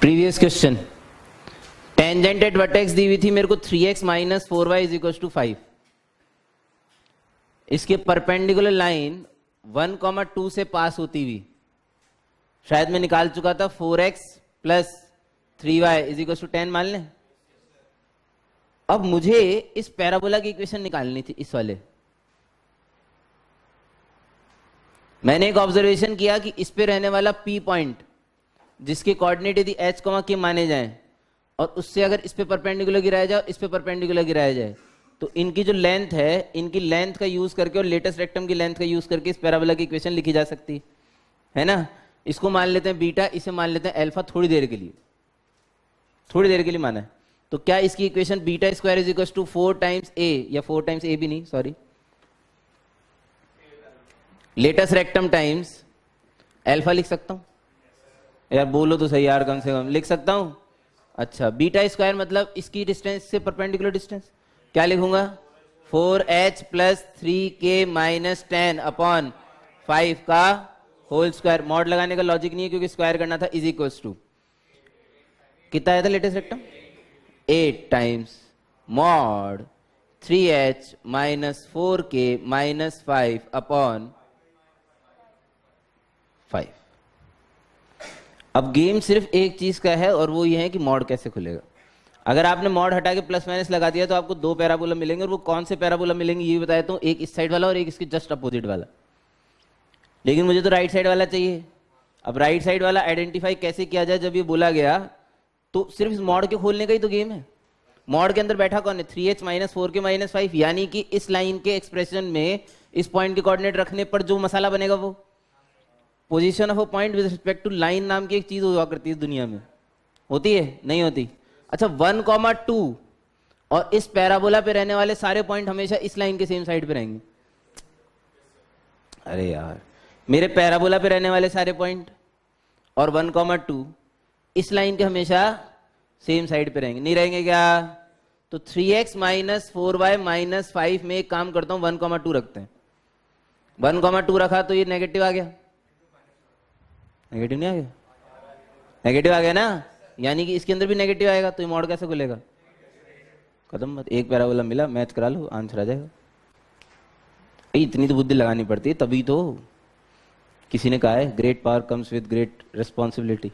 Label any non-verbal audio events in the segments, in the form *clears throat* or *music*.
Previous question tangent at vertex दी हुई थी मेरे को three x minus four y is to five इसके perpendicular line one comma two से पास होती हुई. शायद मैं निकाल चुका था four x plus three y is to ten मान लें. अब मुझे इस पैराबोला की इक्वेशन निकालनी थी इस वाले. मैंने एक ऑब्जर्वेशन किया कि इस पे रहने वाला पी पॉइंट जिसके कोऑर्डिनेट यदि एच कॉमा के माने जाए, और उससे अगर इस पे परपेंडिकुलर गिराया जाए, इस पे परपेंडिकुलर गिराया जाए तो इनकी जो लेंथ है, इनकी लेंथ का यूज़ करके और लेटेस्ट रेक्टम की लेंथ का यूज़ करके इस पैराबोला की इक्वेशन लिखी जा सकती। है ना? इसको मान लेते हैं बीटा इसे मान लेते हैं एल्फा थोड़ी देर के लिए। थोड़ी देर के लिए माना है। तो क्या इसकी equation beta square is equal to four times a या फोर टाइम्स ए भी नहीं sorry latus rectum times alpha लिख सकता हूँ? यार बोलो तो सही यार कम से कम। लिख सकता हूँ? अच्छा बीटा स्क्वायर मतलब इसकी डिस्टेंस से परपेंडिकुलर डिस्टेंस क्या लिखूँगा? Four h plus three k minus ten upon five का होल स्क्वायर। मॉड लगाने का लॉजिक नहीं है क्योंकि स्क्वायर करना था इज़ इक्वल टू कितना आया था latus rectum eight times mod three h minus four k minus five upon five अब गेम सिर्फ़ एक चीज़ का है और वो ये है कि मॉड कैसे खुलेगा। अगर आपने मॉड हटा के प्लस माइनस लगा दिया तो आपको दो पैराबोला मिलेंगे और वो कौन से पैराबोला मिलेंगे ये बताया तो एक इस साइड वाला और एक इसके जस्ट अपोजिट वाला। लेकिन मुझे तो राइट साइड वाला चाहिए। अब राइट साइड वाला आइडेंटिफाई कैसे किया जाए जब ये बोला गया तो सिर्फ़ इस मॉड के खोलने का ही तो गेम है। मॉड के अंदर बैठा कौन है? Three h minus four k minus five, यानी कि इस लाइन के एक्सप्रेशन में इस पॉइंट के कोऑर्डिनेट रखने पर जो मसाला बनेगा वो। Position of a point with respect to line नाम की एक चीज़ हुआ करती है दुनिया में। होती है? नहीं होती। अच्छा वन कॉमा टू और इस पैराबोला पे रहने वाले सारे पॉइंट हमेशा इस लाइन के सेम साइड पे रहेंगे। अरे यार, मेरे पैराबोला पे रहने वाले सारे पॉइंट और वन कॉमा टू इस लाइन के हमेशा सेम साइड पे रहेंगे। नहीं रहेंगे क्या? तो three x minus four y minus five में एक काम करता हूँ वन कॉमा टू रखते हैं। वन कॉमा टू रखा तो ये नेगेटिव आ गया। नेगेटिव नहीं आ गया नेगेटिव आ गया ना? यानी कि इसके अंदर भी नेगेटिव आएगा तो ये कैसे खुलेगा? कदम मत, एक पैराबोला मिला मैच करा लो आंसर आ जाएगा। इतनी तो बुद्धि लगानी पड़ती है, तभी तो किसी ने कहा है great power comes with great responsibility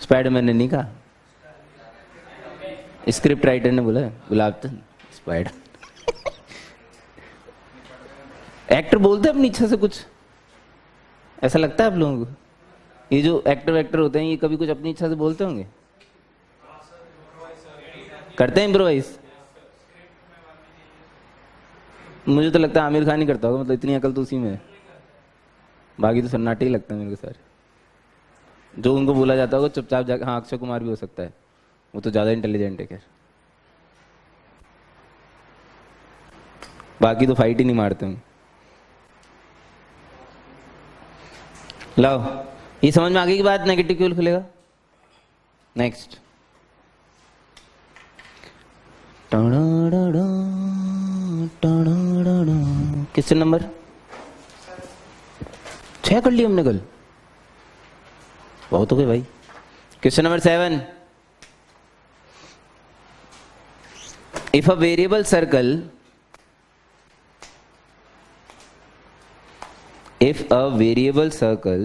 Spiderman ने नहीं कहा। स्क्रिप्ट राइटर ने बोला, गुलाब स्पाइडर एक्टर *laughs* बोलते अपनी इच्छा से कुछ। ऐसा लगता है आप लोगों को? ये जो एक्टर वैक्टर होते हैं, ये कभी कुछ अपनी इच्छा से बोलते होंगे? करते हैं इम्प्रोवाइज मुझे तो लगता है आमिर खान ही करता होगा मतलब इतनी अकल तो उसी में है। बाकी तो सन्नाटे ही लगता है मेरे को सारे। जो उनको बोला जाता होगा, चुपचाप जाकर हाँ अक्षय कुमार भी हो सकता है। वो तो ज़्यादा इंटेलिजेंट है, खैर। बाकी तो फाइट ही नहीं मारते हूँ लाओ। ये समझ में आगे की बात? नेगेटिव क्यों खुलेगा? नेक्स्ट किससे नंबर छह कर लिया हमने कल। बहुत हो गए भाई। Question number seven if a variable circle if a variable circle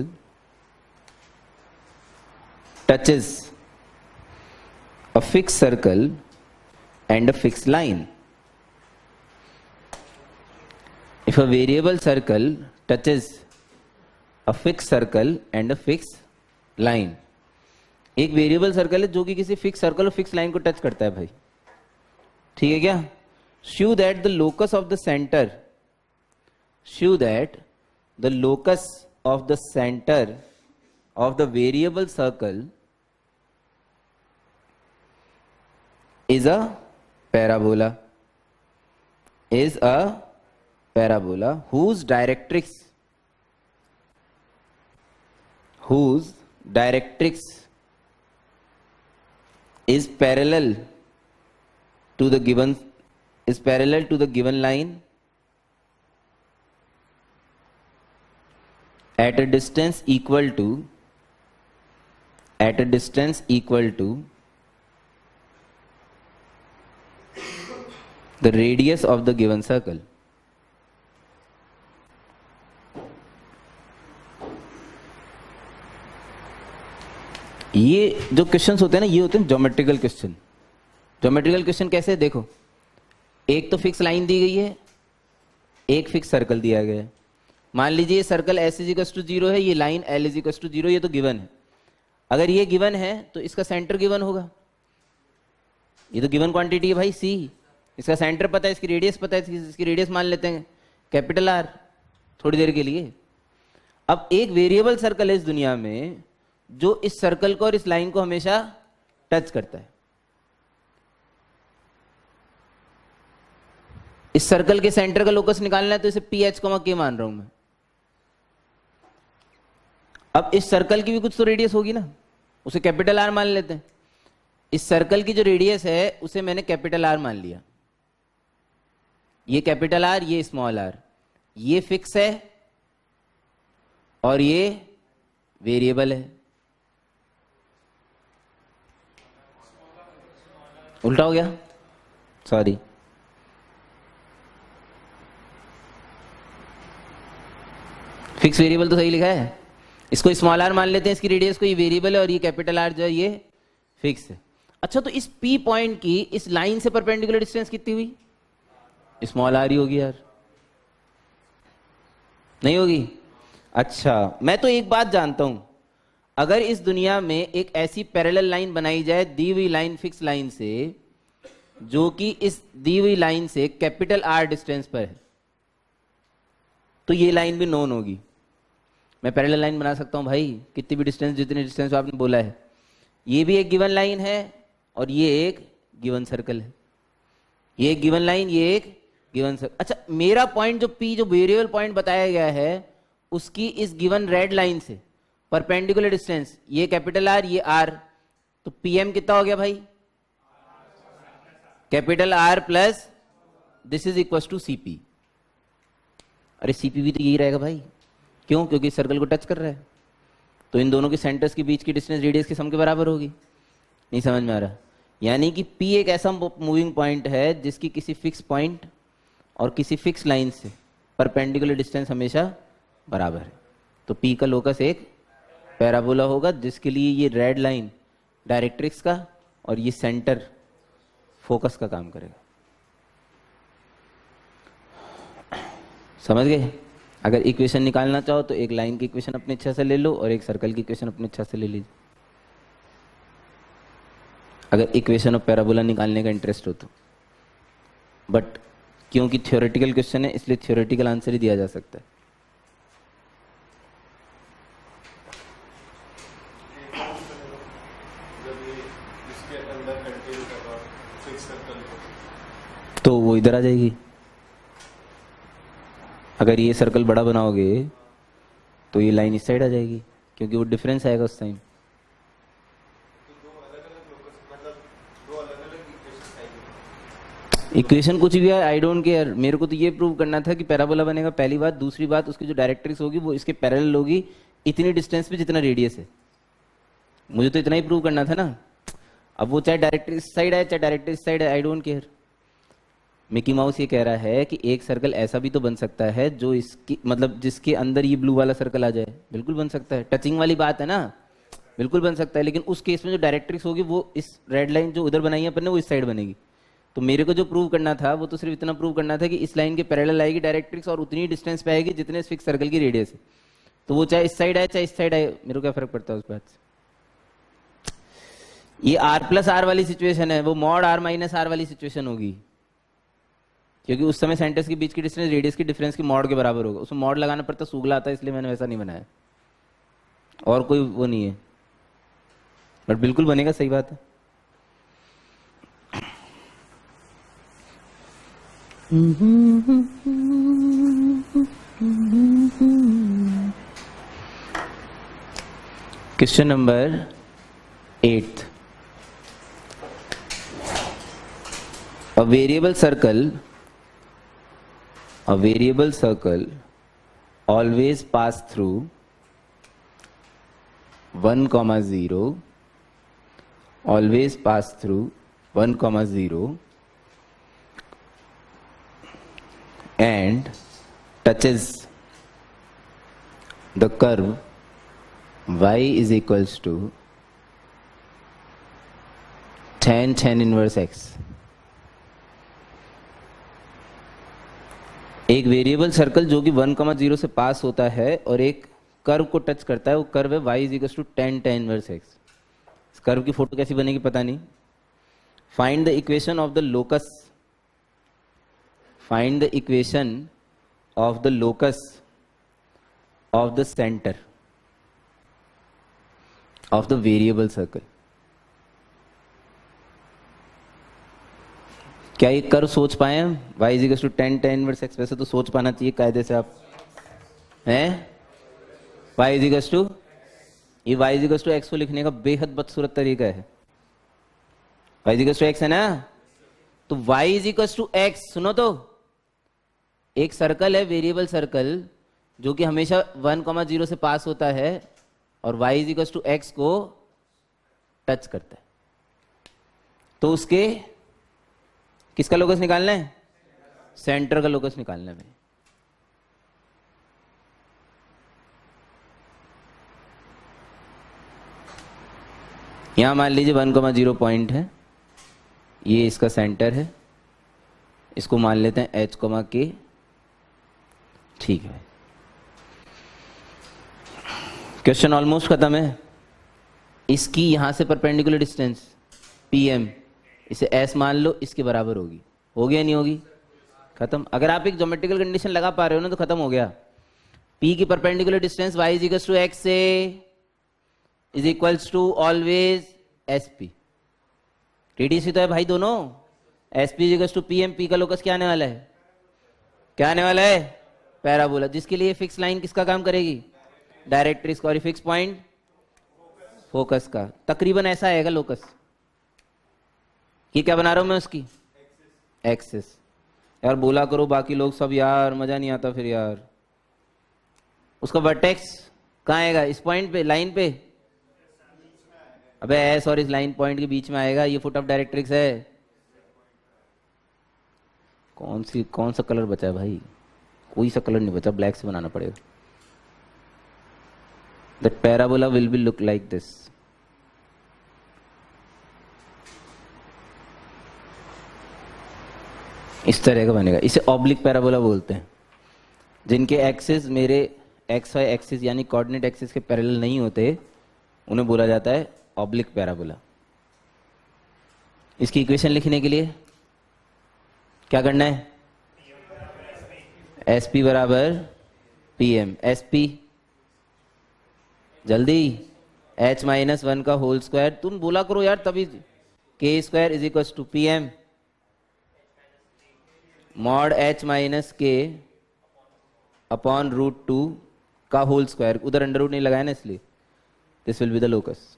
touches a fixed circle and a fixed line if a variable circle touches a fixed circle and a fixed line एक variable circle है जो कि किसी fix circle और fix line को touch करता है भाई ठीक है क्या show that the locus of the centre show that the locus of the center of the variable circle is a parabola. Is a parabola whose directrix whose directrix is parallel to the given is parallel to the given line at a distance equal to, at a distance equal to the radius of the given circle. ये जो question होते हैं ना, ये होते हैं geometrical question geometrical question कैसे? देखो, एक तो फिक्स लाइन दी गई है, एक फिक्स सर्कल दिया गया है। मान लीजिए सर्कल एस इजिकस टू ज़ीरो है, ये लाइन एल इजिकस टू ज़ीरो ये तो गिवन है। अगर ये गिवन है तो इसका सेंटर गिवन होगा। ये तो गिवन क्वांटिटी है भाई सी इसका सेंटर पता है, इसकी रेडियस पता है, इसकी रेडियस मान लेते हैं। कैपिटल आर थोड़ी देर के लिए। अब एक वेरिएबल सर्कल है इस दुनिया में, जो इस सर्कल को और इस लाइन को हमेशा टच करता है। इस सर्कल के सेंटर का लोकस निकालना है तो इसे पी एच के मान रहा हूँ मैं। अब इस सर्कल की भी कुछ तो रेडियस होगी ना। उसे कैपिटल आर मान लेते हैं। इस सर्कल की जो रेडियस है, उसे मैंने कैपिटल आर मान लिया। ये कैपिटल आर ये स्मॉल आर ये फिक्स है और ये वेरिएबल है। उल्टा हो गया? सॉरी फिक्स वेरिएबल तो सही लिखा है? इसको स्मॉल आर मान लेते हैं, इसकी रेडियस को ये वेरिएबल है और ये कैपिटल आर जो है, ये फिक्स है। अच्छा तो इस पी पॉइंट की, इस लाइन से परपेंडिकुलर डिस्टेंस कितनी हुई? स्मॉल आर ही होगी यार। नहीं होगी? अच्छा मैं तो एक बात जानता हूँ। अगर इस दुनिया में एक ऐसी पैरेलल लाइन बनाई जाए, दी हुई लाइन फिक्स लाइन से, जो कि इस दी हुई लाइन से कैपिटल आर डिस्टेंस पर है तो ये लाइन भी नोन होगी। मैं पैरेलल लाइन बना सकता हूँ, भाई, कितनी भी डिस्टेंस जितने डिस्टेंस आपने बोला है। ये भी एक गिवन लाइन है और ये एक गिवन सर्कल है। ये एक गिवन लाइन ये एक गिवन सर्कल अच्छा मेरा पॉइंट जो पी जो वेरिएबल पॉइंट बताया गया है, उसकी इस गिवन रेड लाइन से परपेंडिकुलर डिस्टेंस ये कैपिटल आर ये आर तो पीएम कितना हो गया भाई? Capital r plus this is equal to CP अरे सीपी भी तो यही रहेगा भाई। क्यों? क्योंकि सर्कल को टच कर रहा है। तो इन दोनों के सेंटर्स के बीच की डिस्टेंस रेडियस के सम के बराबर होगी। नहीं समझ में आ रहा। यानी कि पी एक ऐसा मूविंग पॉइंट है जिसकी किसी फिक्स पॉइंट और किसी फिक्स लाइन से परपेंडिकुलर डिस्टेंस हमेशा बराबर है। तो पी का लोकस एक पैराबोला होगा, जिसके लिए ये रेड लाइन डायरेक्ट्रिक्स का और ये सेंटर फोकस का काम करेगा। समझ गए? अगर इक्वेशन निकालना चाहो तो एक लाइन की इक्वेशन अपनी इच्छा से ले लो और एक सर्कल की इक्वेशन अपनी इच्छा से ले लीजिए। अगर इक्वेशन ऑफ़ पैराबोला निकालने का इंटरेस्ट हो तो। बट क्योंकि थियोरेटिकल क्वेश्चन है, इसलिए थियोरेटिकल आंसर ही दिया जा सकता है। तो वो इधर आ जाएगी। अगर ये सर्कल बड़ा बनाओगे तो ये लाइन इस साइड आ जाएगी, क्योंकि वो डिफरेंस आएगा उस टाइम इक्वेशन कुछ भी है आई डोंट केयर मेरे को तो ये प्रूव करना था कि पैराबोला बनेगा। पहली बात। दूसरी बात, उसकी जो डायरेक्ट्रिक्स होगी, वो इसके पैरेलल होगी। इतनी डिस्टेंस पे जितना रेडियस है। मुझे तो इतना ही प्रूव करना था ना। अब वो चाहे डायरेक्ट्रिक्स साइड है चाहे डायरेक्ट्रिक्स साइड है I don't care Mickey Mouse ये कह रहा है कि एक सर्कल ऐसा भी तो बन सकता है जो इसकी मतलब जिसके अंदर ये ब्लू वाला सर्कल आ जाए। बिल्कुल बन सकता है। टचिंग वाली बात है ना? बिल्कुल बन सकता है, लेकिन उस केस में जो डायरेक्ट्रिक्स होगी, वो इस रेड लाइन जो उधर बनाई है अपन ने, वो इस साइड बनेगी। तो मेरे को जो प्रूव करना था, वो तो सिर्फ़ इतना प्रूव करना था कि इस लाइन के पैरेलल आएगी डायरेक्ट्रिक्स और उतनी डिस्टेंस पे आएगी जितने फिक्स सर्कल की रेडियस है। तो वो चाहे इस साइड आए, चाहे इस साइड आए, मेरे को क्या फ़र्क पड़ता है उस बात से? ये आर प्लस आर वाली सिचुएशन है, वो मॉड आर माइनस आर वाली सिचुएशन होगी। क्योंकि उस समय सेंटर्स के बीच की डिस्टेंस रेडियस की डिफरेंस की मॉड के बराबर होगा। उसमें मॉड लगाना पड़ता सूगला आता है, इसलिए मैंने वैसा नहीं बनाया। और कोई वो नहीं है। बट बिल्कुल बनेगा, सही बात है। Question number eight a variable circle a variable circle always pass through 1 comma 0 always pass through 1 comma 0 and touches the curve y is equals to tan tan inverse x एक वेरिएबल सर्कल जो कि one comma zero से पास होता है और एक curve को touch करता है, वो कर्व है y is equal to tan inverse x इस कर्व की फ़ोटो कैसी बनेगी पता नहीं. Find the equation of the locus find the equation of the locus of the centre of the variable circle क्या ये कर सोच पाए वाई इजिकल to tan ten verse x वैसे तो सोच पाना चाहिए कायदे से आप। हैं? वाई इजिकल टू ये वाई इजिकल टू एक्स को लिखने का बेहद बदसूरत तरीका है। वाई इजिकल टू एक्स है ना? तो वाई इजिकल टू एक्स सुनो तो। एक सर्कल है वेरिएबल सर्कल जो कि हमेशा वन कॉमा ज़ीरो से पास होता है और वाई इजिकल टू एक्स को टच करता है। तो उसके किसका लोकस निकालना है? सेंटर का लोकस निकालना है यहाँ मान लीजिए वन कोमा ज़ीरो पॉइंट है। ये इसका सेंटर है। इसको मान लेते हैं एच कोमा के ठीक है क्वेश्चन ऑलमोस्ट खत्म है। इसकी यहाँ से परपेंडिकुलर डिस्टेंस पी एम इसे एस मान लो, इसके बराबर होगी। होगी या नहीं होगी? खत्म। अगर आप एक जोमेट्रिकल कंडीशन लगा पा रहे हो ना तो खत्म हो गया। पी की perpendicular distance y is equal to x से is equals to always s p TDC तो है भाई दोनों। S p is to p m p का लोकस क्या आने वाला है? क्या आने वाला है? पैराबोला जिसके लिए फिक्स लाइन किसका काम करेगी? डायरेक्ट्रिक्स और फिक्स पॉइंट फोकस का। तकरीबन ऐसा आएगा लोकस ये क्या बना रहा हूँ मैं उसकी? एक्सेस यार बोला करो, बाकी लोग सब यार, मज़ा नहीं आता फिर यार। उसका वर्टेक्स कहाँ आएगा? इस पॉइंट पे लाइन पे? अबे एस और इस लाइन पॉइंट के बीच में आएगा। ये फुट ऑफ़ डायरेक्ट्रिक्स है। कौन सी, कौन सा कलर बचा है भाई? कोई सा कलर नहीं बचा ब्लैक से बनाना पड़ेगा। That parabola will be look like this इस तरह का बनेगा। इसे ऑब्लिक पैराबोला बोलते हैं। जिनके एक्सेस मेरे एक्स वाई एक्सिस यानी कोऑर्डिनेट एक्सिस के पैरेलल नहीं होते, उन्हें बोला जाता है ऑब्लिक पैराबोला इसकी इक्वेशन लिखने के लिए क्या करना है? एस पी बराबर पी एम एस पी जल्दी। एच माइनस वन का होल स्क्वायर तुम बोला करो यार, तभी k square is equal to p m mod h minus k upon root two का होल स्क्वायर उधर अंडर रूट नहीं लगाया ना इसलिए. This will be the locus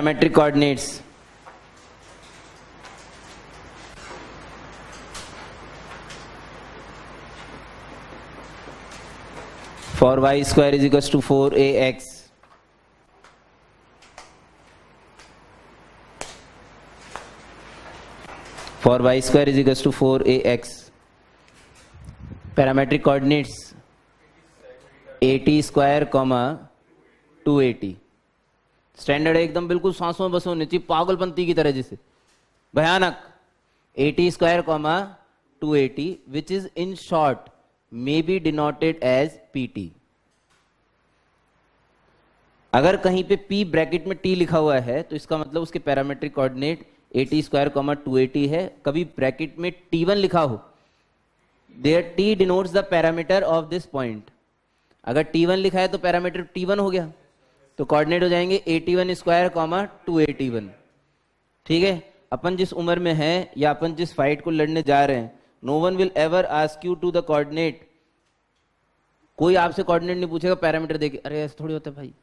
parametric coordinates for y square is equals to 4ax for y square is equals to 4ax parametric coordinates 80 square comma 280 standard एकदम बिल्कुल सांसों बसों चाहिए पागलपंती की तरह जैसे। भयानक। At square comma two at which is in short may be denoted as pt अगर कहीं पे p ब्रैकेट में t लिखा हुआ है तो इसका मतलब उसके parametric coordinate at square comma two at है। कभी ब्रैकेट में टी वन लिखा हो there t denotes the parameter of this point अगर टी वन लिखा है तो पैरामीटर टी वन हो गया। तो कोऑर्डिनेट हो जाएँगे a t one square comma two ठीक है? अपन जिस उम्र में हैं या अपन जिस फाइट को लड़ने जा रहे हैं no one will ever ask you to the coordinate कोई आपसे कोऑर्डिनेट नहीं पूछेगा पैरामीटर देखे अरे, ऐसा थोड़ी होता है भाई।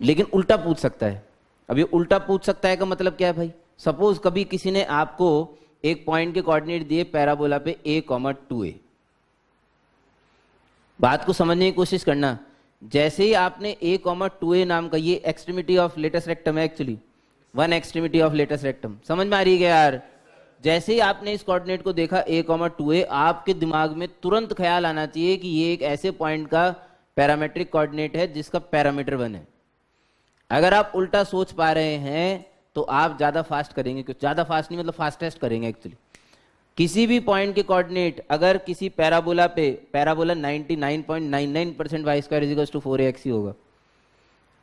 लेकिन उल्टा पूछ सकता है। अब ये उल्टा पूछ सकता है का मतलब क्या है भाई? सपोज़ कभी किसी ने आपको एक पॉइंट के कोऑर्डिनेट दिए पैराबोला पे ए कॉमर टू ए बात को समझने की कोशिश करना। जैसे ही आपने ए कॉमर टू ए नाम का ये एक्सट्रीमिटी ऑफ़ लेटेस्ट रेक्टम है actually one extremity of latus rectum समझ में आ रही है यार? जैसे ही आपने इस कोऑर्डिनेट को देखा ए कॉमर टू ए आपके दिमाग में तुरंत ख्याल आना चाहिए कि ये एक ऐसे पॉइंट का पैरामेट्रिक कोऑर्डिनेट है जिसका पैरामीटर वन है। अगर आप उल्टा सोच पा रहे हैं तो आप ज़्यादा फास्ट करेंगे कुछ ज़्यादा फास्ट नहीं मतलब फास्टेस्ट करेंगे एक्चुअली किसी भी पॉइंट के कोऑर्डिनेट अगर किसी पैराबोला पे parabola 99.99 percent y square equals to four x ही होगा।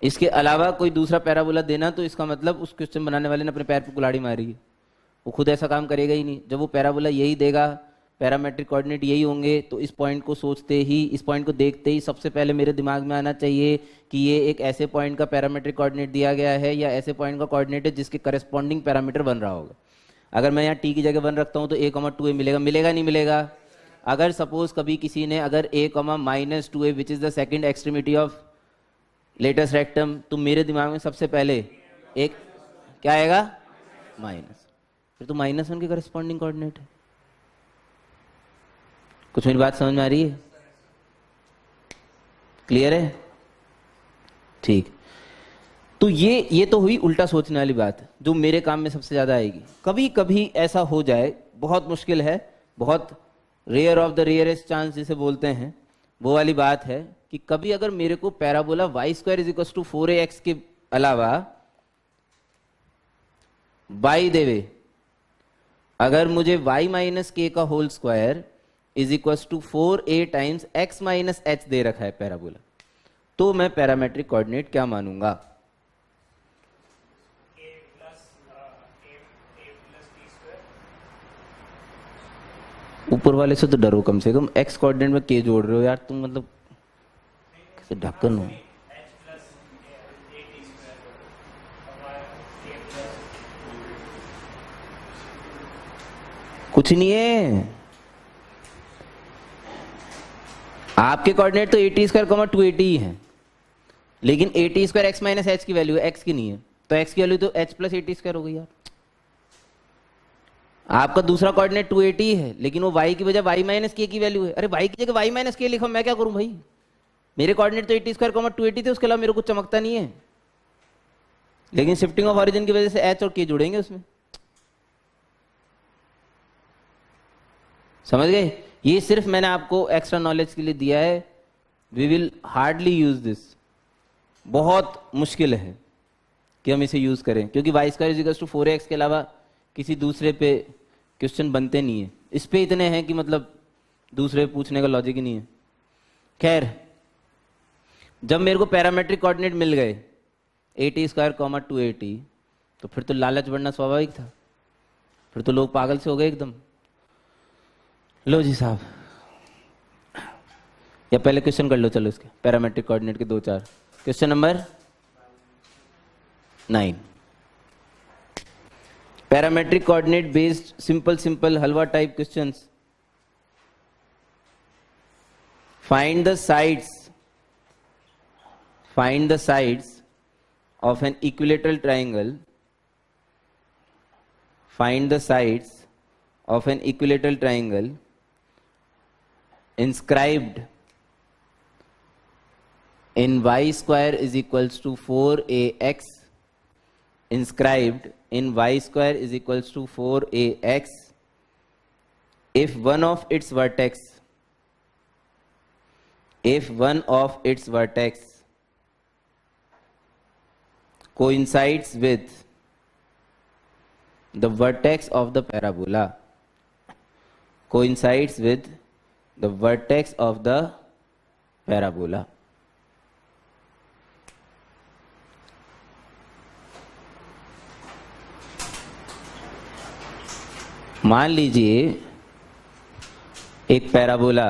इसके अलावा कोई दूसरा पैराबोला देना तो इसका मतलब उस क्वेश्चन बनाने वाले ने अपने पैर पर कुलाड़ी मारी है। वो खुद ऐसा काम करेगा ही नहीं। जब वो पैराबोला यही देगा पैरामेट्रिक कोऑर्डिनेट यही होंगे तो इस पॉइंट को सोचते ही, इस पॉइंट को देखते ही सबसे पहले मेरे दिमाग में आना चाहिए कि ये एक ऐसे पॉइंट का पैरामेट्रिक कोऑर्डिनेट दिया गया है या ऐसे पॉइंट का कोऑर्डिनेट है जिसके करस्पॉन्डिंग पैरामीटर बन रहा होगा। अगर मैं यहाँ टी की जगह वन रखता हूँ तो ए कॉमा टू ए मिलेगा। मिलेगा नहीं मिलेगा। अगर सपोज़ कभी किसी ने अगर a comma minus two a which is the second extremity of latus rectum तो मेरे दिमाग में सबसे पहले एक क्या आएगा? माइनस फिर तो माइनस वन के करस्पॉन्डिंग कोऑर्डिनेट है। कुछ मेरी बात समझ में आ रही है? क्लियर है? ठीक। तो ये ये तो हुई उल्टा सोचने वाली बात, जो मेरे काम में सबसे ज़्यादा आएगी। कभी कभी ऐसा हो जाए, बहुत मुश्किल है, बहुत rare of the rarest chance जिसे बोलते हैं, वो वाली बात है कि कभी अगर मेरे को parabola y square is equal to four x के अलावा बाई देवे अगर मुझे y माइनस के का whole square is equal to four a times x minus h दे रखा है पैराबोला तो मैं पैरामेट्रिक कोऑर्डिनेट क्या मानूँगा? ऊपर वाले से तो डरो कम से कम। एक्स कोऑर्डिनेट में के जोड़ रहे हो यार, तुम मतलब कैसे ढक्कन हो? कुछ नहीं है। आपके कोऑर्डिनेट तो at square comma two at ही लेकिन at square x minus h की वैल्यू है एक्स की नहीं है। तो एक्स की वैल्यू तो एच प्लस एटी स्क्वायर हो गई यार। आपका दूसरा कोऑर्डिनेट टू एटी है, लेकिन वो वाई की वजह वाई माइनस के की वैल्यू है। अरे वाई की जगह वाई माइनस के लिखो, मैं क्या करूँ भाई? मेरे कोऑर्डिनेट तो एटी स्क्वायर कॉमा टू थे, उसके अलावा मेरे को चमकता नहीं है। लेकिन शिफ्टिंग ऑफ़ ऑरिजिन की वजह से एच और के जुड़ेंगे उसमें। समझ गए? ये सिर्फ़ मैंने आपको एक्स्ट्रा नॉलेज के लिए दिया है। We will hardly use this बहुत मुश्किल है कि हम इसे यूज़ करें, क्योंकि y square is to four x के अलावा किसी दूसरे पे क्वेश्चन बनते नहीं है। इस पे इतने हैं कि मतलब दूसरे पूछने का लॉजिक ही नहीं है। खैर, जब मेरे को पैरामेट्रिक कोऑर्डिनेट मिल गए at square comma two at तो फिर तो लालच बढ़ना स्वाभाविक था। फिर तो लोग पागल से हो गए एकदम। लो जी साहब। या पहले क्वेश्चन कर लो, चलो इसके। पैरामेट्रिक कोऑर्डिनेट के दो चार। Question number? Nine Parametric coordinate based simple, simple halwa type questions. Find the sides. Find the sides of an equilateral triangle. Find the sides of an equilateral triangle inscribed in y square is equals to 4ax inscribed in y square is equals to 4ax if one of its vertex if one of its vertex coincides with the vertex of the parabola coincides with the vertex of the parabola. मान लीजिए, एक parabola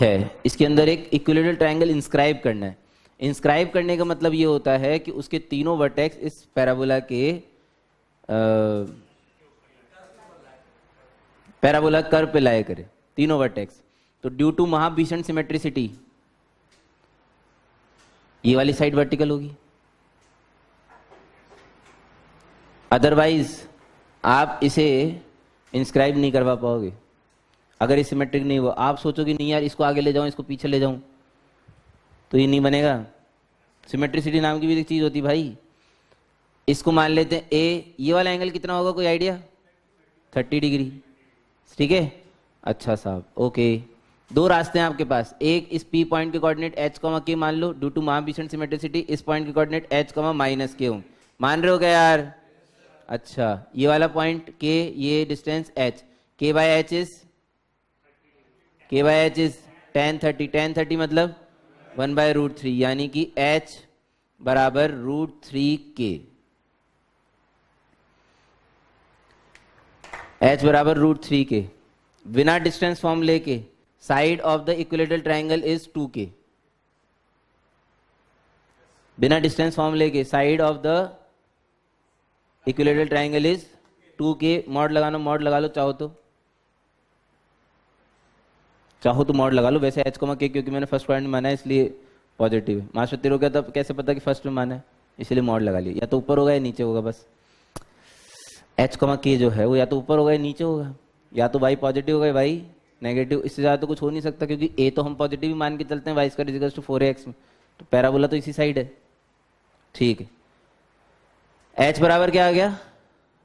है। इसके अंदर एक equilateral triangle inscribe करना है। Inscribe करने का मतलब ये होता है कि उसके तीनों वर्टेक्स इस पैराबोला के पैराबोला कर पे लाए करे। तीनों वर्टेक्स तो ड्यू टू महाभीषण सिमेट्रिसिटी ये वाली साइड वर्टिकल होगी। अदरवाइज़ आप इसे इंस्क्राइब नहीं करवा पाओगे। अगर ये सिमेट्रिक नहीं हुआ, आप सोचोगे नहीं यार, इसको आगे ले जाऊँ, इसको पीछे ले जाऊँ। तो ये नहीं बनेगा। सिमेट्रिसिटी नाम की भी एक चीज़ होती भाई। इसको मान लेते हैं, ए, ये वाला एंगल कितना होगा, कोई आइडिया थर्टी डिग्री ठीक है? अच्छा साहब ओके दो रास्ते हैं आपके पास। एक, इस पी पॉइंट के कोऑर्डिनेट एच कमा के मान लो। ड्यू टू महाभीषण सिमेट्रिसिटी इस पॉइंट के coordinate H comma minus K हूँ। मान रहे हो क्या यार? अच्छा ये वाला पॉइंट के ये distance h k by h is k by h is tan thirty tan thirty मतलब वन बाय रूट थ्री यानी कि एच बराबर रूट थ्री के एच बराबर रूट थ्री के बिना डिस्टेंस फॉर्म लेके side of the equilateral triangle is two k बिना डिस्टेंस फॉर्म लेके side of the equilateral triangle is two k mod लगाना मॉड लगा लो, चाहो तो। चाहो तो मॉड लगा लो, वैसे एच कोमा के क्योंकि मैंने फ़र्स्ट पॉइंट माना है, इसलिए पॉजिटिव है। मास्टर तेरे गया तब कैसे पता कि फ़र्स्ट में माना है? इसलिए मॉड लगा लिया। या तो ऊपर होगा या नीचे होगा बस। एच कोमा के जो है, वो या तो ऊपर होगा या नीचे होगा। या तो वाई पॉजिटिव होगा वाई नेगेटिव इससे ज़्यादा तो कुछ हो नहीं सकता, क्योंकि ए तो हम पॉजिटिव ही मान के चलते हैं y square equals to four x में। तो पैराबोला तो इसी साइड है। ठीक है। एच बराबर क्या आ गया?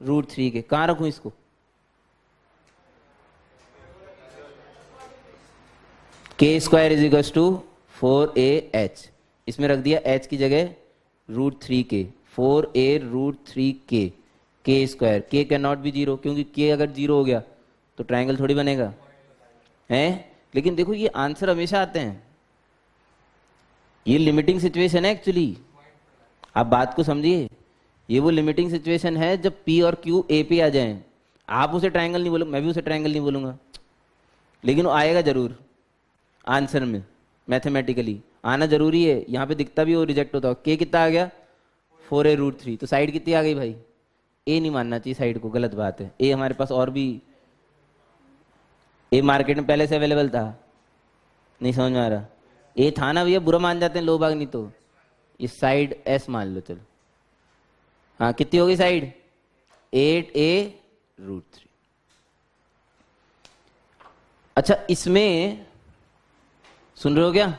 रूट थ्री के। कहाँ रखू इसको? K square is equal to four a h इसमें रख दिया एच की जगह root three k four a root three k k square के कैन नॉट बी ज़ीरो क्योंकि के अगर ज़ीरो हो गया तो ट्राइंगल थोड़ी बनेगा। है? लेकिन देखो, ये आंसर हमेशा आते हैं। ये लिमिटिंग सिचुएशन है एक्चुअली आप बात को समझिए। ये वो लिमिटिंग सिचुएशन है जब पी और क्यू ए पे आ जाए। आप उसे ट्राइंगल नहीं बोलो, मैं भी उसे ट्राइंगल नहीं बोलूँगा। लेकिन वो आएगा ज़रूर आंसर में मैथमेटिकली आना ज़रूरी है, यहाँ पे दिखता भी वो रिजेक्ट होता हो। के कितना आ गया? फोर ए रूट थ्री तो साइड कितनी आ गई भाई? ए नहीं मानना चाहिए साइड को, गलत बात है। ए हमारे पास और भी ए मार्केट में पहले से अवेलेबल था। नहीं समझ में आ रहा। ए था ना भैया, बुरा मान जाते हैं लो भाग नहीं तो। ये साइड एस मान लो, चलो। हाँ कितनी होगी side? Eight a root three. अच्छा इसमें, सुन रहे हो क्या?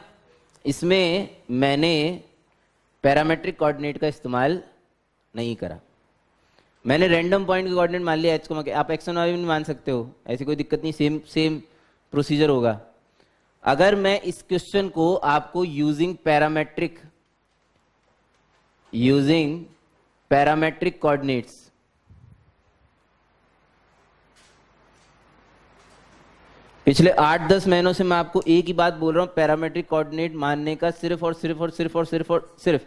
इसमें मैंने पैरामेट्रिक कोऑर्डिनेट का इस्तेमाल नहीं करा। मैंने रैंडम पॉइंट के कोऑर्डिनेट मान लिया एच को मैं आप एक्स एंड वाई भी मान सकते हो। ऐसी कोई दिक्कत नहीं सेम सेम प्रोसीजर होगा। अगर मैं इस क्वेश्चन को आपको using parametric using parametric coordinates पिछले आठ दस महीनों से मैं आपको एक ही बात बोल रहा हूँ पैरामेट्रिक कोऑर्डिनेट मानने का सिर्फ़ और सिर्फ़ और सिर्फ़ और सिर्फ़ और सिर्फ़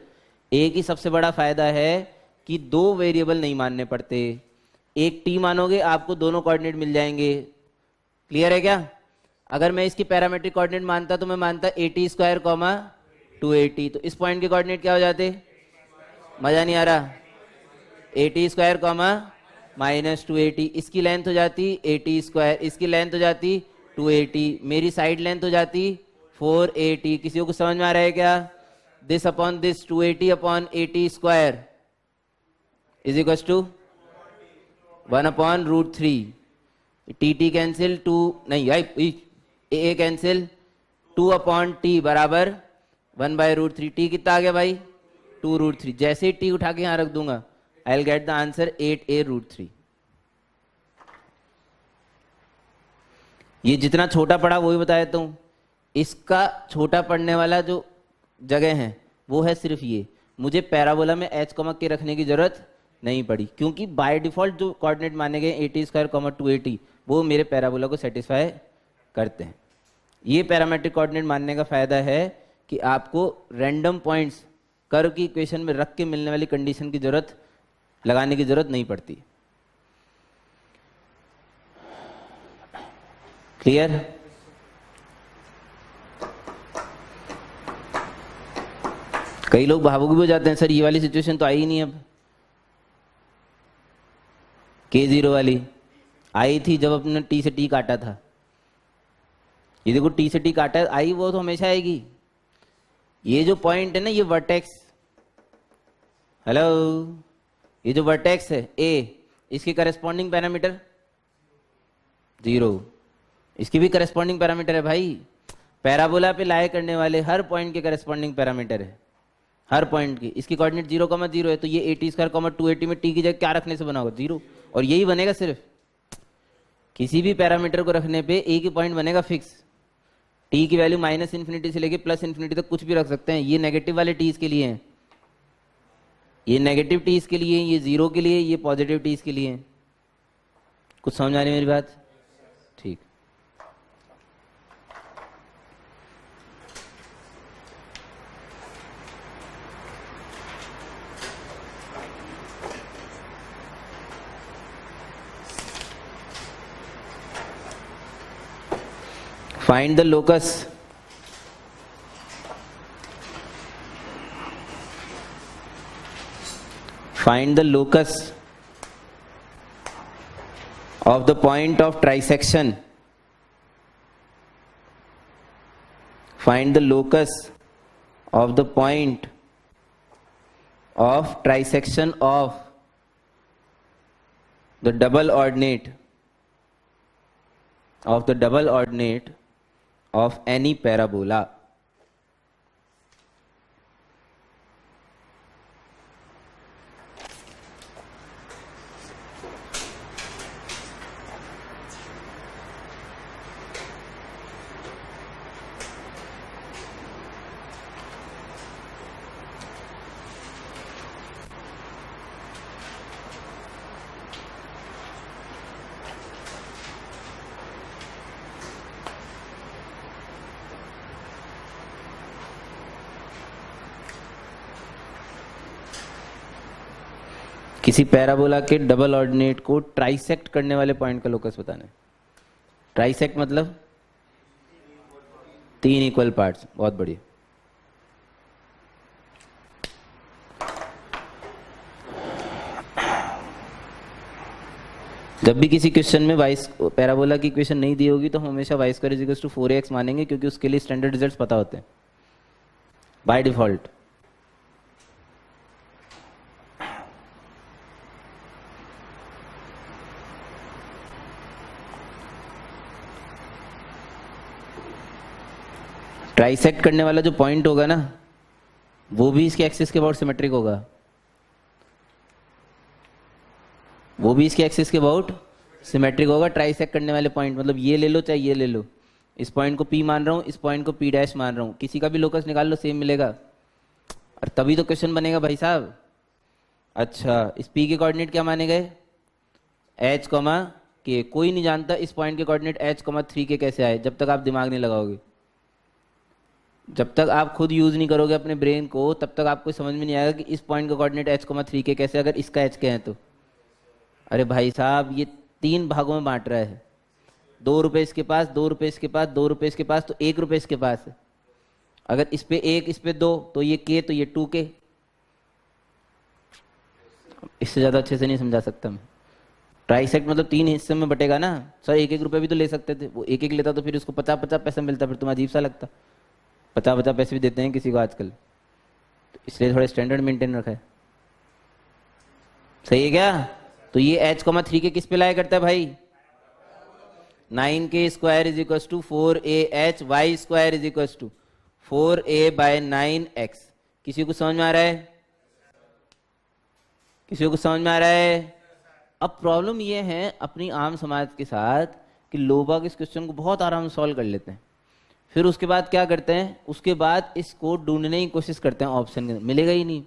एक ही सबसे बड़ा फ़ायदा है कि दो वेरिएबल नहीं मानने पड़ते। एक टी मानोगे, आपको दोनों कोऑर्डिनेट मिल जाएँगे। क्लियर है क्या? अगर मैं इसकी पैरामेट्रिक कोऑर्डिनेट मानता तो मैं मानता a t square comma two at तो इस पॉइंट के कोऑर्डिनेट क्या हो जाते? मज़ा नहीं आ रहा। A t square comma minus two a t, इसकी लेंथ हो जाती ए टी स्क्वायर, इसकी लेंथ हो जाती टू एटी, मेरी साइड लेंथ हो जाती फोर एटी। किसी को समझ में आ रहा है क्या? This upon this two a t upon a t square is equal to one upon root three t t cancel two नहीं I a cancel two upon t बराबर one by root three t कितना आ गया भाई? To root three जैसे ही T उठा के यहाँ रख दूँगा get the answer at a root three ये जितना छोटा पड़ा वो भी बता देता हूँ इसका छोटा पड़ने वाला जो जगह है, वो है सिर्फ़ ये। मुझे पैराबोला में एच कमक के रखने की ज़रूरत नहीं पड़ी, क्योंकि बाय डिफ़ॉल्ट जो कोऑर्डिनेट माने गए a t square comma two a t वो मेरे पैराबोला को सेटिस्फाई करते हैं। ये पैरामेट्रिक कोऑर्डिनेट मानने का फ़ायदा है कि आपको रैंडम पॉइंट्स कर्व की इक्वेशन में रख के मिलने वाली कंडीशन की ज़रूरत लगाने की ज़रूरत नहीं पड़ती। क्लियर कई लोग भावुक भी हो जाते हैं, सर, ये वाली सिचुएशन तो आई ही नहीं अब। के ज़ीरो वाली, आई थी जब अपने टी से टी काटा था। ये देखो, टी से टी काटा, आई वो तो हमेशा आएगी। ये जो पॉइंट है ना, ये वर्टेक्स हेलो ये जो वर्टेक्स है ए इसकी करस्पॉन्डिंग पैरामीटर ज़ीरो इसकी भी करस्पॉन्डिंग पैरामीटर है भाई। पैराबोला पे लाए करने वाले हर पॉइंट के करस्पॉन्डिंग पैरामीटर है। हर पॉइंट की। इसकी कोऑर्डिनेट ज़ीरो कॉमा ज़ीरो है तो ये a t square comma two a t में टी की जगह क्या रखने से बना होगा? ज़ीरो और यही बनेगा सिर्फ़। किसी भी पैरामीटर को रखने पे एक ही पॉइंट बनेगा फिक्स टी की वैल्यू माइनस इन्फिनिटी से लेके प्लस इन्फिनिटी तक कुछ भी रख सकते हैं। ये नेगेटिव वाले टीज के लिए हैं। ये नेगेटिव टीज के लिए, ये ज़ीरो के लिए, ये पॉजिटिव टीज के लिए। कुछ समझ आ रही मेरी बात? ठीक। Find the locus. Find the locus of the point of trisection find the locus of the point of trisection of the double ordinate of the double ordinate of any parabola. किसी parabola के double ordinate को trisect करने वाले point का locus बताना है। Trisect मतलब तीन इक्वल पार्ट्स बहुत बढ़िया। जब भी किसी क्वेश्चन में वाइस पैराबोला की क्वेश्चन नहीं दी होगी तो हम हमेशा y's square to four x मानेंगे, क्योंकि उसके लिए स्टैंडर्ड रिज़ल्ट पता होते हैं। बाय डिफ़ॉल्ट ट्राइसेक्ट करने वाला जो पॉइंट होगा ना, वो भी इसके एक्सिस के बहुत सिमेट्रिक होगा। वो भी इसके एक्सिस के बहुत सिमेट्रिक होगा ट्राइसेक्ट करने वाले पॉइंट मतलब ये ले लो चाहे ये ले लो। इस पॉइंट को पी मान रहा हूँ, इस पॉइंट को पी डैश मान रहा हूँ। किसी का भी लोकस निकाल लो सेम मिलेगा। और तभी तो क्वेश्चन बनेगा भाई साहब। अच्छा इस पी के कोऑर्डिनेट क्या माने गए? एच कॉमा के कोई नहीं जानता इस पॉइंट के कोऑर्डिनेट एच कॉमा थ्री के कैसे आए, जब तक आप दिमाग नहीं लगाओगे। जब तक आप खुद यूज़ नहीं करोगे अपने ब्रेन को, तब तक आपको समझ में नहीं आएगा कि इस पॉइंट का कोऑर्डिनेट एच कोमा थ्री के कैसे, अगर इसका एच के हैं तो। अरे भाई साहब, ये तीन भागों में बांट रहा है। दो रुपए इसके पास, दो रुपए इसके पास, दो रुपए इसके पास तो एक रुपए इसके पास है। अगर इस पे एक, इस पे दो तो ये के तो ये टू के इससे ज़्यादा अच्छे से नहीं समझा सकता मैं। ट्राइसेक्ट मतलब तीन हिस्से में बटेगा ना। सर एक एक रुपए भी तो ले सकते थे। वो एक एक लेता तो फिर उसको पचास पचास पैसा मिलता, फिर तुम अजीब सा लगता। पचास पचास पैसे भी देते हैं किसी को आजकल। तो इसलिए थोड़ा स्टैंडर्ड मेंटेन रखा है। सही है क्या? तो ये एच कॉमा थ्री के किस पे लाया करता है भाई? Nine k square is equal to four a h y square is equal to four a by nine x किसी को समझ में आ रहा है? किसी को समझ में आ रहा है? अब प्रॉब्लम ये है अपनी आम समाज के साथ कि लोग इस क्वेश्चन को बहुत आराम से सॉल्व कर लेते हैं। फिर उसके बाद क्या करते हैं? उसके बाद इसको ढूँढने की कोशिश करते हैं ऑप्शन मिलेगा ही नहीं।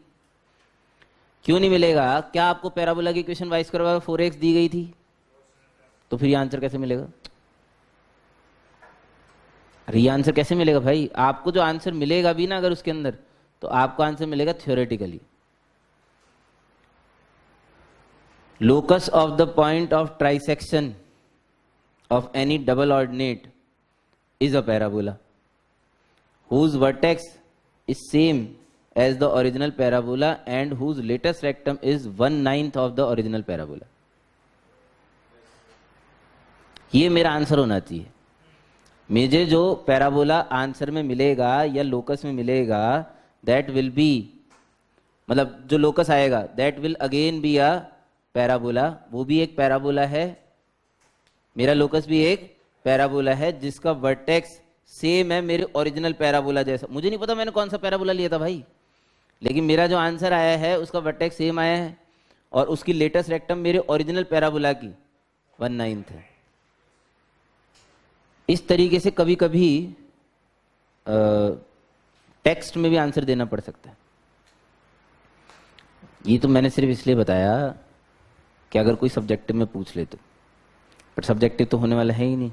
क्यों नहीं मिलेगा? क्या आपको पैराबोला की इक्वेशन वाइस करवा फोर एक्स दी गई थी? तो फिर ये आंसर कैसे मिलेगा? अरे ये आंसर कैसे मिलेगा भाई? आपको जो आंसर मिलेगा भी ना अगर उसके अंदर तो आपको आंसर मिलेगा theoretically locus of the point of trisection of any double ordinate is a parabola whose vertex is same as the original parabola and whose latest rectum is one ninth of the original parabola ये मेरा answer होना चाहिए मुझे जो parabola answer में मिलेगा या locus में मिलेगा दैट विल बी मतलब जो लोकस आएगा that will again be a parabola वो भी एक पैराबोला है मेरा लोकस भी एक पैराबोला है, जिसका वर्टेक्स सेम है मेरे ओरिजिनल पैराबोला जैसा। मुझे नहीं पता मैंने कौन सा पैराबोला लिया था भाई। लेकिन मेरा जो आंसर आया है, उसका वर्टेक्स सेम आया है, और उसकी लेटेस्ट रेक्टम मेरे ओरिजिनल पैराबोला की। वन नाइन्थ है। इस तरीके से कभी कभी टेक्स्ट में भी आंसर देना पड़ सकता है। ये तो मैंने सिर्फ़ इसलिए बताया कि अगर कोई सब्जेक्टिव में पूछ ले तो। बट सब्जेक्टिव तो होने वाला है ही नहीं।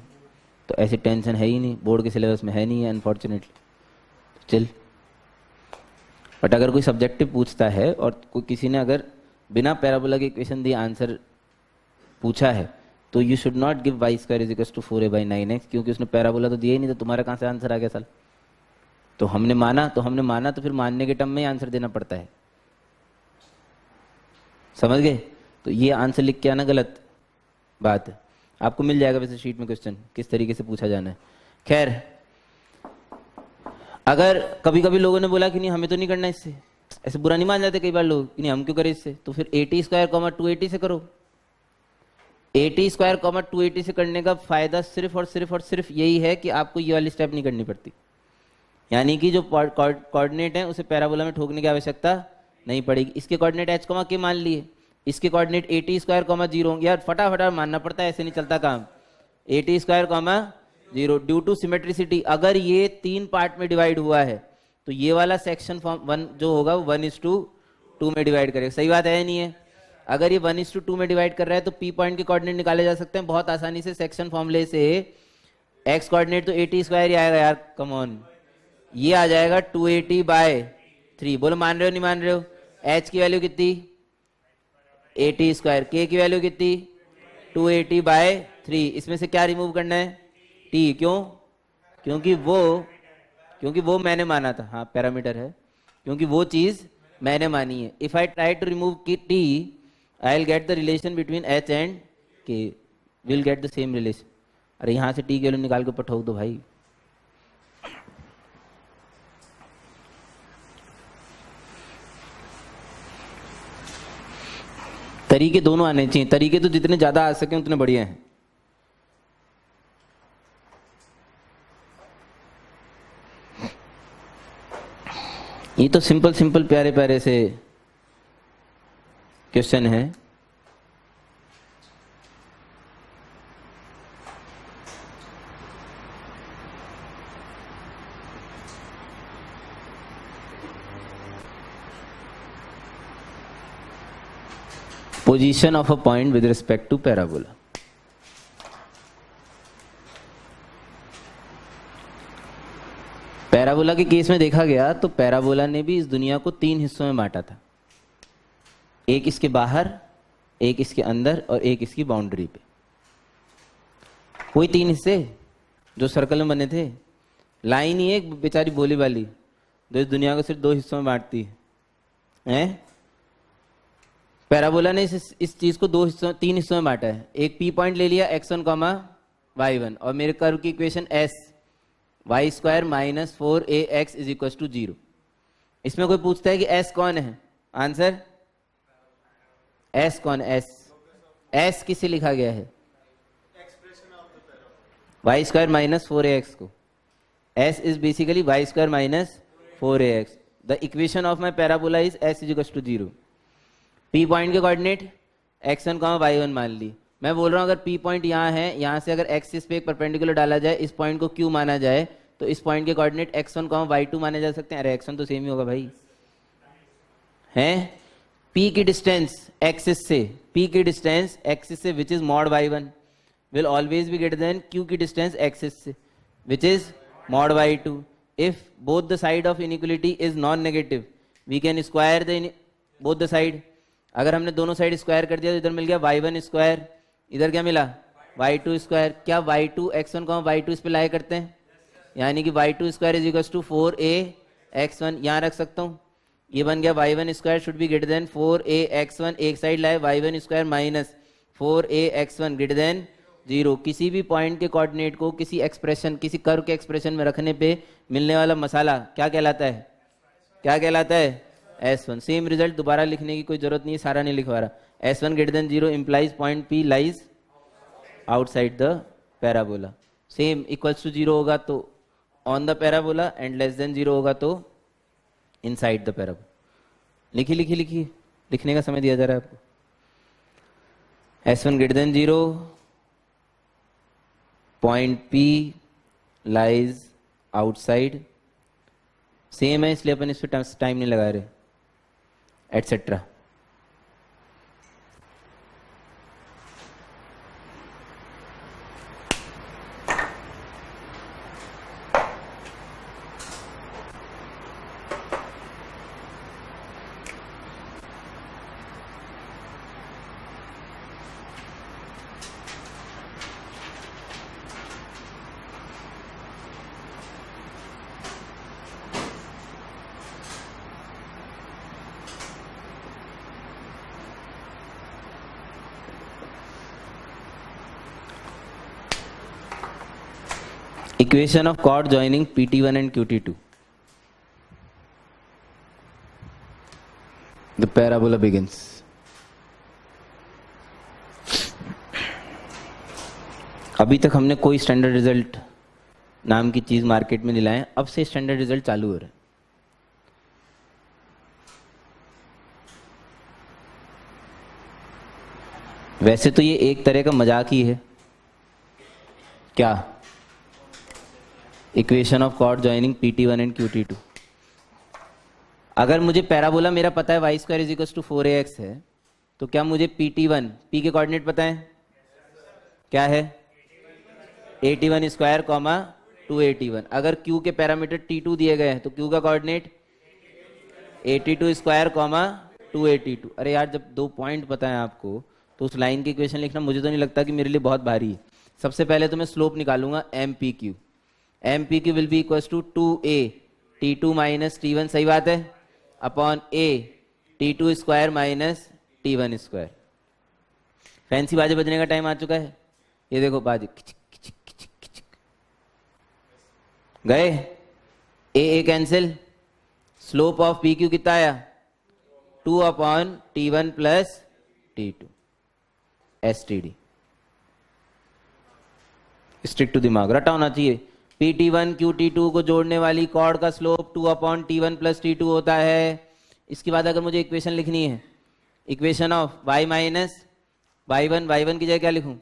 तो ऐसी टेंशन है ही नहीं, बोर्ड के सिलेबस में है नहीं है अनफॉर्चुनेटली तो चल। बट अगर कोई सब्जेक्टिव पूछता है और कोई किसी ने अगर बिना पैराबोला के इक्वेशन दिए आंसर पूछा है तो you should not give y square is to four a by nine x क्योंकि उसने पैराबोला तो दिया ही नहीं तो तुम्हारा कहाँ से आंसर आ गया साल? तो हमने माना तो हमने माना तो फिर मानने के टर्म में आंसर देना पड़ता है। समझ गए? तो ये आंसर लिख के आना गलत बात है। आपको मिल जाएगा वैसे शीट में क्वेश्चन किस तरीके से पूछा जाना है। खैर, अगर कभी कभी लोगों ने बोला कि नहीं, हमें तो नहीं करना इससे। ऐसे बुरा नहीं मान जाते कई बार लोग नहीं, हम क्यों करें इससे? तो फिर a t square comma two a t से करो। A t square comma two a t से करने का फ़ायदा सिर्फ़ और सिर्फ़ और सिर्फ़ यही है कि आपको ये वाली स्टेप नहीं करनी पड़ती। यानी कि जो कोऑर्डिनेट है, उसे पैराबोला में ठोकने की आवश्यकता नहीं पड़ेगी। इसके कोऑर्डिनेट एच कॉमा के मान लिए। इसके coordinate a t square comma zero यार, फटाफटा मानना पड़ता है, ऐसे नहीं चलता काम। A t square comma zero due to symmetricity अगर ये तीन पार्ट में डिवाइड हुआ है तो ये वाला सेक्शन फॉर्म वन जो होगा, वो वन इज़ टू टू में डिवाइड करेगा। सही बात है नहीं है? अगर ये वन इज़ टू टू में डिवाइड कर रहा है तो पी पॉइंट के कोऑर्डिनेट निकाले जा सकते हैं। बहुत आसानी से सेक्शन फॉर्मूले से एक्स कोऑर्डिनेट तो ए टी स्क्वायर ही आएगा यार कम ऑन ये आ जाएगा टू एटी बाय थ्री बोलो, मान रहे हो, नहीं मान रहे हो? एच की वैल्यू कितनी? एटी स्क्वायर के की वैल्यू कितनी? टू एटी बाय थ्री इसमें से क्या रिमूव करना है? टी क्यों? क्योंकि वो क्योंकि वो मैंने माना था। हाँ पैरामीटर है। क्योंकि वो चीज़ मैंने मानी है। If I try to remove की t I will get the relation between h and k will get the same relation अरे यहाँ से टी के वैल्यू निकाल के पठाओ दो भाई। तरीके दोनों आने चाहिए। तरीके तो जितने ज़्यादा आ सके, उतने बढ़िया हैं। ये तो सिंपल सिंपल प्यारे प्यारे से क्वेश्चन है। Position of a point with respect to parabola. Parabola के केस में देखा गया तो पैराबोला ने भी इस दुनिया को तीन हिस्सों में बांटा था। एक इसके बाहर, एक इसके अंदर और एक इसकी बाउंड्री पे। कोई तीन हिस्से जो सर्कल में बने थे? लाइन ही एक बेचारी बोली वाली, जो इस दुनिया को सिर्फ़ दो हिस्सों में बांटती है। हैं? पैराबोला ने इस इस चीज़ को दो हिस्सों, तीन हिस्सों में बांटा है। एक पी पॉइंट ले लिया x one comma y one और मेरे कर्व की equation S y square minus four a x is equal to zero इसमें कोई पूछता है कि एस कौन है? आंसर एस कौन एस एस किसे लिखा गया है? Y square minus four a x को। S is basically y square minus four a x the equation of my parabola is S is equal to zero P point के coordinate x one comma y one मान ली। मैं बोल रहा हूँ, अगर P point यहाँ है, यहाँ से अगर एक्सिस पे एक परपेंडिकुलर डाला जाए, इस पॉइंट को क्यू माना जाए तो इस पॉइंट के coordinate x one comma y two माने जा सकते हैं। अरे एक्स वन तो सेम ही होगा भाई। हैं? पी की डिस्टेंस एक्सिस से पी की डिस्टेंस एक्सिस से which is mod y one will always be greater than Q की डिस्टेंस एक्सिस से which is mod y two if both the side of inequality is non negative we can square the both the side अगर हमने दोनों side square कर दिया तो इधर मिल गया वाई वन स्क्वायर। इधर क्या मिला? Y two square. क्या y two x one comma y two इस पर लाए करते हैं? यानी कि y two square is equal to four a x one यहाँ रख सकता हूँ। ये बन गया y one square. Should be greater than four a x one एक साइड लाए y one square minus four a x one greater than zero किसी भी पॉइंट के कोऑर्डिनेट को, किसी एक्सप्रेशन किसी कर्व के एक्सप्रेशन में रखने पे मिलने वाला मसाला क्या कहलाता है? क्या कहलाता है? एस वन सेम रिज़ल्ट दोबारा लिखने की कोई ज़रूरत नहीं है, सारा नहीं लिखवा रहा। S one greater than zero implies point P lies outside the parabola same equals to zero होगा तो on the parabola and less than zero होगा तो इन साइड द पैराबोला लिखी लिखी लिखी। लिखने का समय दिया जा रहा है आपको। S one greater than zero point P lies outside same है, इसलिए अपन इस पर टाइम नहीं लगा रहे। etc. equation of chord joining pt1 and qt2 the parabola begins. अभी तक हमने कोई स्टैंडर्ड रिज़ल्ट नाम की चीज़ मार्केट में नहीं लाए अब से स्टैंडर्ड रिज़ल्ट चालू हो रहे हैं। वैसे तो ये एक तरह का मज़ाक ही है। क्या? Equation of chord joining P t one and Q t two अगर मुझे पैराबोला, मेरा पता है y square is equal to four a x है तो क्या मुझे पी टी वन पी के कोऑर्डिनेट पता है? क्या है? A t one square comma two a t one अगर क्यू के पैरामीटर टी टू दिए गए हैं तो क्यू का coordinate a t square comma two a t two अरे यार, जब दो पॉइंट पता है आपको तो उस लाइन की इक्वेशन लिखना मुझे तो नहीं लगता कि मेरे लिए बहुत भारी है। सबसे पहले तो मैं slope निकालूँगा m P Q m P Q will be equal to two a t two minus t one सही बात है? Upon a t two square minus t one square fancy बाजे बजने का टाइम आ चुका है। ये देखो बाजे गए? A a cancel slope of P Q कितना आया? Two upon t one plus t two S T डी स्ट्रिक्ट टू दिमाग, रटा होना चाहिए। P t one Q t two को जोड़ने वाली कॉर्ड का slope two upon t one plus t two होता है। इसके बाद अगर मुझे इक्वेशन लिखनी है equation of y minus y one y one की जगह क्या लिखूं?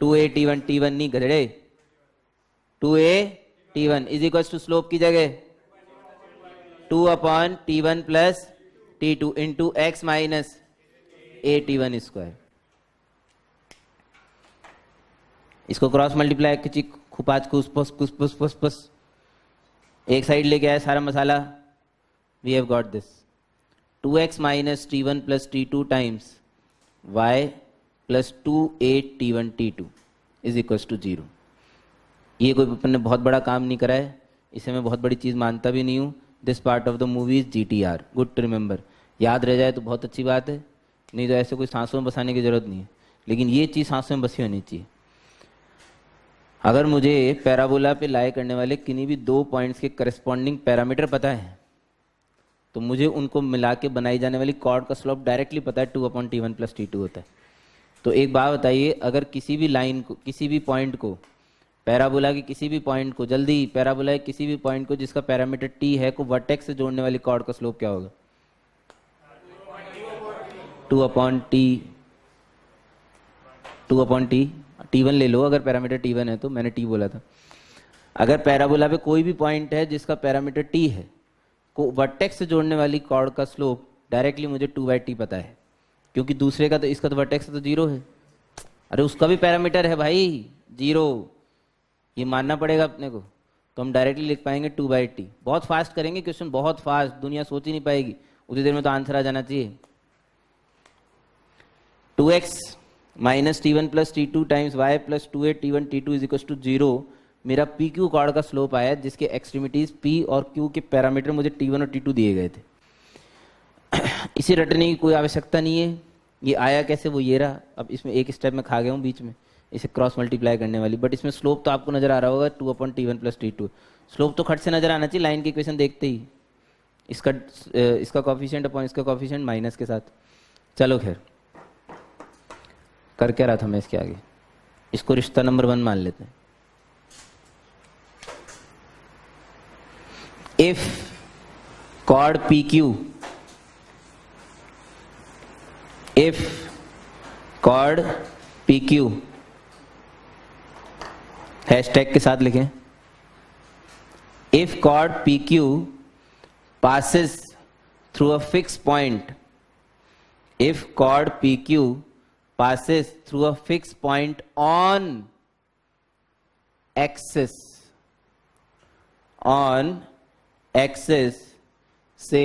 Two a t one t one नहीं गधड़े two a t one is equal to slope की जगह। Two upon t one plus t two into x minus a t one square इसको cross multiply खिंची खुपाच खुस पस खुस पस पस पस एक साइड लेके आया सारा मसाला। We have got this two x minus t one plus t two times y plus two at t one t two is equal to zero ये कोई अपन ने बहुत बड़ा काम नहीं करा है। इसे मैं बहुत बड़ी चीज़ मानता भी नहीं हूँ। This part of the movie is G T R good to remember याद रह जाए तो बहुत अच्छी बात है। नहीं तो ऐसे कोई सांसों में बसाने की ज़रूरत नहीं है। लेकिन ये चीज़ सांसों में बसी होनी चाहिए। अगर मुझे पैराबोला पे लाए करने वाले किन्हीं भी दो पॉइंट्स के करस्पॉन्डिंग पैरामीटर पता है तो मुझे उनको मिला के बनाई जाने वाली कॉर्ड का स्लोप डायरेक्टली पता है two upon t one plus t two होता है। तो एक बात बताइए, अगर किसी भी लाइन को, किसी भी पॉइंट को, पैराबोला के किसी भी पॉइंट को, जल्दी पैराबोला के किसी भी पॉइंट को जिसका पैरामीटर टी है, को वर्टेक्स से जोड़ने वाली कॉर्ड का स्लोप क्या होगा? Two upon t two upon t t one ले लो, अगर पैरामीटर टी वन है तो मैंने टी बोला था। अगर पैराबोला पे कोई भी पॉइंट है जिसका पैरामीटर टी है, को वर्टेक्स से जोड़ने वाली कॉर्ड का स्लोप डायरेक्टली मुझे टू बाई टी पता है। क्योंकि दूसरे का तो इसका तो वर्टेक्स तो ज़ीरो है। अरे उसका भी पैरामीटर है भाई ज़ीरो ये मानना पड़ेगा अपने को। तो हम डायरेक्टली लिख पाएँगे टू बाई टी बहुत फास्ट करेंगे क्वेश्चन बहुत फास्ट दुनिया सोच ही नहीं पाएगी। उतनी देर में तो आंसर आ जाना चाहिए। Two x minus t one plus t two times y plus two a t one t two is equal to zero मेरा पी क्यू कॉर्ड का स्लोप आया जिसके एक्सट्रीमिटीज पी और क्यू के पैरामीटर मुझे टी वन और T two दिए गए थे। *coughs* इसे रटने की कोई आवश्यकता नहीं है। ये आया कैसे, वो ये रहा। अब इसमें एक स्टेप में खा गया हूँ बीच में। इसे क्रॉस मल्टीप्लाई करने वाली। बट इसमें स्लोप तो आपको नज़र आ रहा होगा two upon t one plus t two slope तो खट से नज़र आना चाहिए लाइन की इक्वेशन देखते ही। इसका इसका कॉफिशियंट अपॉन इसका कॉफिशियंट माइनस के साथ। चलो खैर। कर क्या रहा था मैं इसके आगे। इसको रिश्ता नंबर वन मान लेते हैं। If code P Q if code P Q hashtag के साथ लिखें। If code P Q passes through a fixed point, if chord PQ passes through a fixed point on axis. On axis से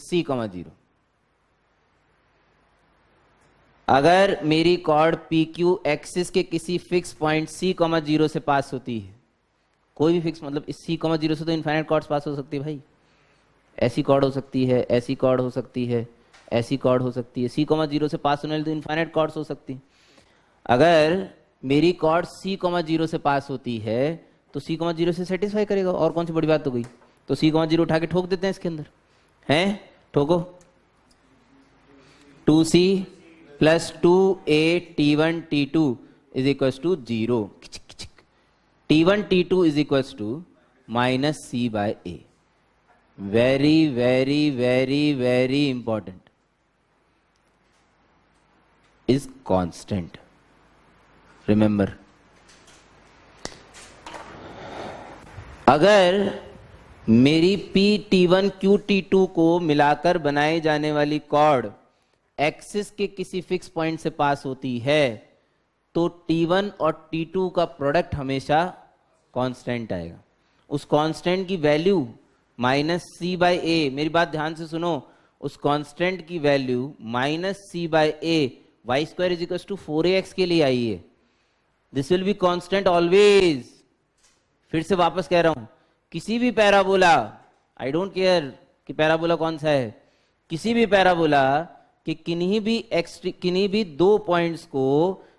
C comma zero अगर मेरी chord P Q axis के किसी fix point C comma zero से पास होती है, कोई भी फिक्स मतलब सी कॉमा ज़ीरो से तो इन्फाइनाइट कॉर्ड्स पास हो सकती है भाई। ऐसी कॉर्ड हो सकती है, ऐसी कॉर्ड हो सकती है। ऐसी कॉर्ड हो सकती है। सी कॉमा ज़ीरो से पास होने तो इन्फाइनाइट कॉर्ड्स हो सकती है। अगर मेरी कॉर्ड सी कॉमा ज़ीरो से पास होती है तो सी कॉमा ज़ीरो से सेटिस्फाई करेगा। और कौन सी बड़ी बात हो गई? तो सी कॉमा ज़ीरो उठा के ठोक देते हैं इसके अंदर। हैं? ठोको। Two C plus two a t one t two is equal to zero t one t two is equal to minus C by a very very very very important is constant. Remember. अगर मेरी P t one Q t two को मिलाकर बनाई जाने वाली cord axis के किसी fix point से पास होती है तो टी वन और टी टू का प्रोडक्ट हमेशा कांस्टेंट आएगा उस कांस्टेंट की value minus c by a मेरी बात ध्यान से सुनो, उस कांस्टेंट की value minus c by a y square is equal to four x के लिए आई है. This will be constant always फिर से वापस कह रहा हूँ, किसी भी पैराबोला आई डोंट केयर कि पैराबोला कौन सा है, किसी भी पैराबोला कि किन्हीं भी एक्सट्री किन्हीं भी दो पॉइंट्स को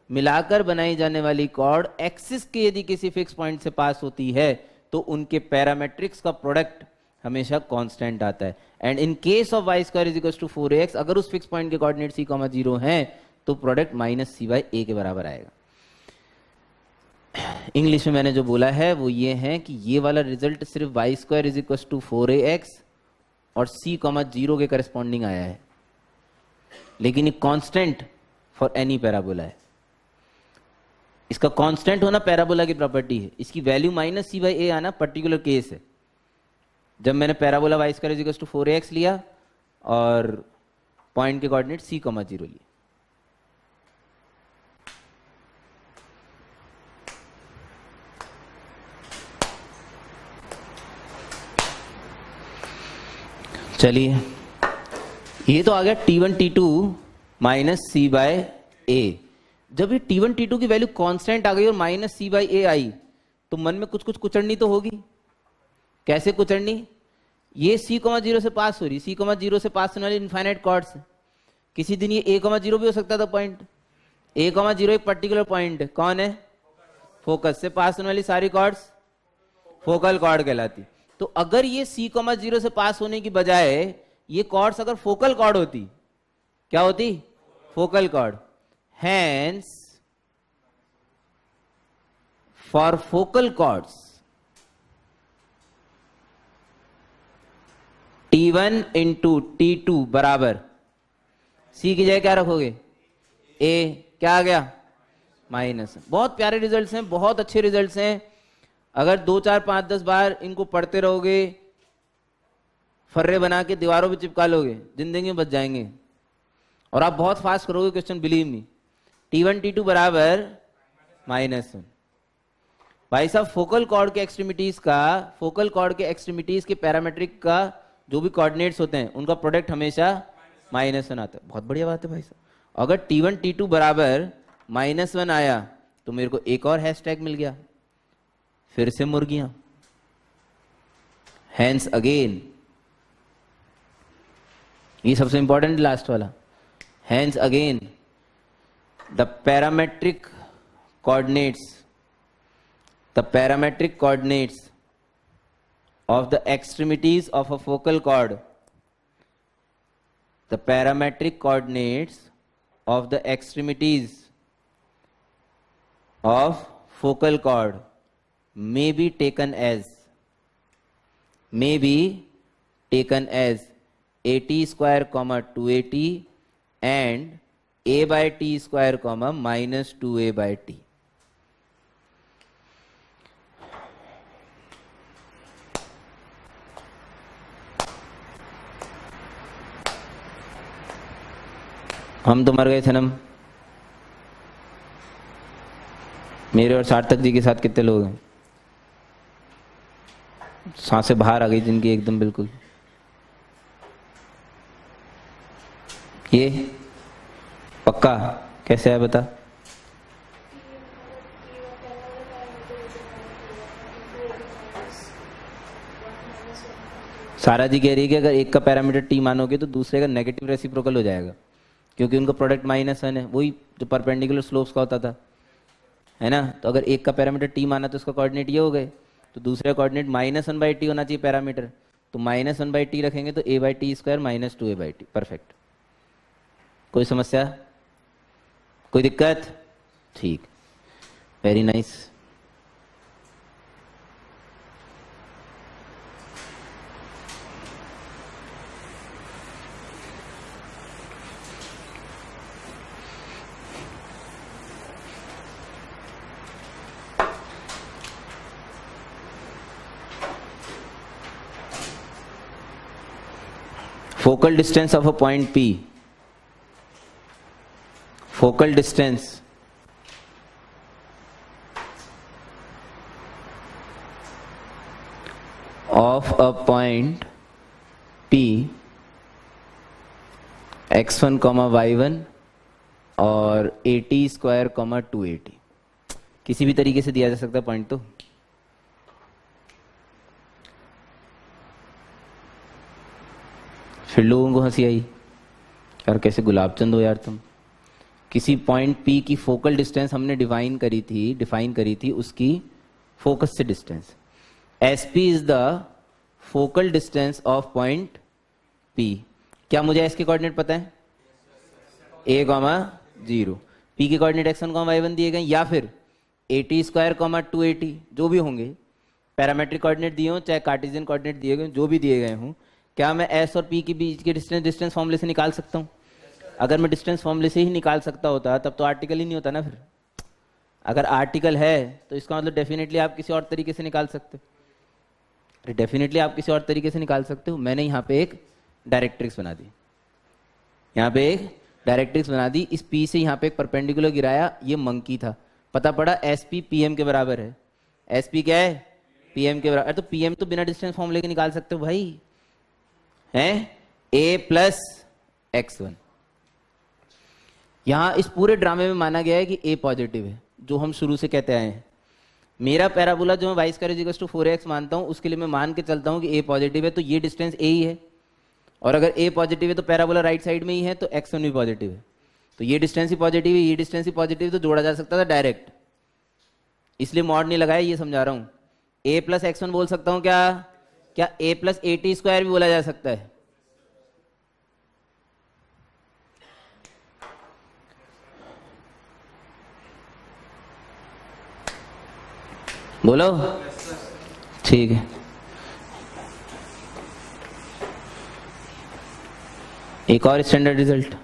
मिलाकर बनाई जाने वाली कॉर्ड एक्सिस के यदि किसी फिक्स पॉइंट से पास होती है तो उनके पैरामेट्रिक्स का प्रोडक्ट हमेशा कांस्टेंट आता है. And in case of y square is equal to four x अगर उस फिक्स पॉइंट के कोऑर्डिनेट सी कॉमा ज़ीरो है तो product minus c by a के बराबर आएगा। इंग्लिश में मैंने जो बोला है, वो ये है कि ये वाला रिज़ल्ट सिर्फ़ y square is equal to four a x और सी कॉमा ज़ीरो के करस्पॉन्डिंग आया है। लेकिन ये कांस्टेंट फॉर एनी पैराबोला है। इसका कांस्टेंट होना पैराबोला की प्रॉपर्टी है। इसकी value minus c by a आना पर्टिकुलर केस है। जब मैंने parabola y square equals to four a x लिया और पॉइंट के कोऑर्डिनेट सी कॉमा ज़ीरो लिए चलिए। ये तो आ गया t one t two minus c by a जब ये टी वन टी टू की वैल्यू कांस्टेंट आ गई और माइनस सी बाई ए आई तो मन में कुछ कुछ कुचड़नी तो होगी। कैसे कुचड़नी ये सी कोमा ज़ीरो से पास हो रही सी कोमा ज़ीरो से पास होने वाली इन्फाइनाइट कॉर्ड्स किसी दिन ये ए कोमा ज़ीरो भी हो सकता था पॉइंट ए कोमा ज़ीरो एक पर्टिकुलर पॉइंट कौन है? फोकस से पास होने वाली सारी कॉर्ड्स फोकल कॉर्ड कहलाती। तो अगर ये सी कोमा ज़ीरो से पास होने की बजाय ये कॉर्ड्स अगर फोकल कॉर्ड होती, क्या होती? Focal chord hence for focal chords T one into T two बराबर। सी की जगह क्या रखोगे? ए क्या आ गया? माइनस बहुत प्यारे रिजल्ट्स हैं, बहुत अच्छे रिजल्ट्स हैं। अगर दो, चार, पाँच, दस बार इनको पढ़ते रहोगे, फर्रे बना के दीवारों पे चिपका लोगे, ज़िंदगी में बच जाएँगे। और आप बहुत फास्ट करोगे question believe me T one T two बराबर माइनस वन भाई साहब फोकल कॉर्ड के एक्सट्रीमिटीज का फोकल कॉर्ड के एक्सट्रीमिटीज के पैरामेट्रिक का जो भी कोऑर्डिनेट्स होते हैं, उनका प्रोडक्ट हमेशा माइनस वन आता है। बहुत बढ़िया बात है भाई साहब। अगर टी वन टी टू बराबर माइनस वन आया तो मेरे को एक और हैश टैग मिल गया। फिर से मुर्गियाँ। हैंस अगेन ये सबसे इंपॉर्टेंट लास्ट वाला। Hence again the parametric coordinates the parametric coordinates of the extremities of a focal chord the parametric coordinates of the extremities of focal chord may be taken as may be taken as at square comma 2at and a by t square comma minus 2a by t हम तो मर गए सनम मेरे और सार्थक जी के साथ कितने लोग हैं साँसें बाहर आ गई जिनकी एकदम बिल्कुल। ये पक्का? कैसे है बता? सारा जी कह रही है कि अगर एक का पैरामीटर टी मानोगे तो दूसरे का नेगेटिव रेसिप्रोकल हो जाएगा, क्योंकि उनका प्रोडक्ट माइनस वन है। वही जो परपेंडिकुलर स्लोप्स का होता था, है ना? तो अगर एक का पैरामीटर टी माना तो उसका कोऑर्डिनेट ये हो गए। तो दूसरे coordinate minus one by t होना चाहिए पैरामीटर तो माइनस वन बाई टी रखेंगे तो a by t square minus two a by t perfect कोई समस्या? कोई दिक्कत? ठीक। Very nice focal distance of a point P focal distance of a point P x1 comma y one और a t square comma two a t किसी भी तरीके से दिया जा सकता है पॉइंट तो फिर लोगों को हँसी आई, यार, कैसे गुलाब चंद हो यार तुम? किसी पॉइंट पी की फोकल डिस्टेंस हमने डिफाइन करी थी डिफाइन करी थी उसकी फोकस से distance S P is the focal distance of point P क्या मुझे एस के कोऑर्डिनेट पता है? ए कॉमा ज़ीरो पी के coordinate x one comma y one दिए गए, या फिर a t square comma two a t जो भी होंगे पैरामेट्रिक कोऑर्डिनेट दिए हों, चाहे कार्टिजियन कोऑर्डिनेट दिए गए जो भी दिए गए हों क्या मैं एस और पी के बीच के डिस्टेंस डिस्टेंस फॉर्मूले से निकाल सकता हूँ? अगर मैं डिस्टेंस फॉर्मूले से ही निकाल सकता होता, तब तो आर्टिकल ही नहीं होता ना फिर। अगर आर्टिकल है तो इसका मतलब डेफिनेटली आप किसी और तरीके से निकाल सकते हो। अरे डेफिनेटली आप किसी और तरीके से निकाल सकते हो। मैंने यहाँ पे एक डायरेक्ट्रिक्स बना दी। यहाँ पे एक डायरेक्ट्रिक्स बना दी। इस पी से यहाँ पे एक परपेंडिकुलर गिराया, ये मंकी था। पता पड़ा एस पी पी एम के बराबर है। एस पी क्या है? पी एम के बराबर तो पी एम तो बिना डिस्टेंस फॉर्म लेके निकाल सकते हो भाई। है? ए प्लस एक्स वन यहाँ इस पूरे ड्रामे में माना गया है कि ए पॉजिटिव है, जो हम शुरू से कहते आए हैं। मेरा पैराबोला जो मैं वाइस करेजिकस टू फोर एक्स मानता हूँ, उसके लिए मैं मान के चलता हूँ कि ए पॉजिटिव है तो ये डिस्टेंस ए ही है। और अगर ए पॉजिटिव है तो पैराबोला राइट साइड में ही है तो एक्स वन भी पॉजिटिव है। तो ये डिस्टेंस ही पॉजिटिव है, ये डिस्टेंस ही पॉजिटिव तो जोड़ा जा सकता था डायरेक्ट इसलिए मॉड नहीं लगाया, ये समझा रहा हूँ। ए प्लस एक्स वन बोल सकता हूँ क्या? क्या a plus a t square भी बोला जा सकता है? बोलो। ठीक है। एक और स्टैंडर्ड रिज़ल्ट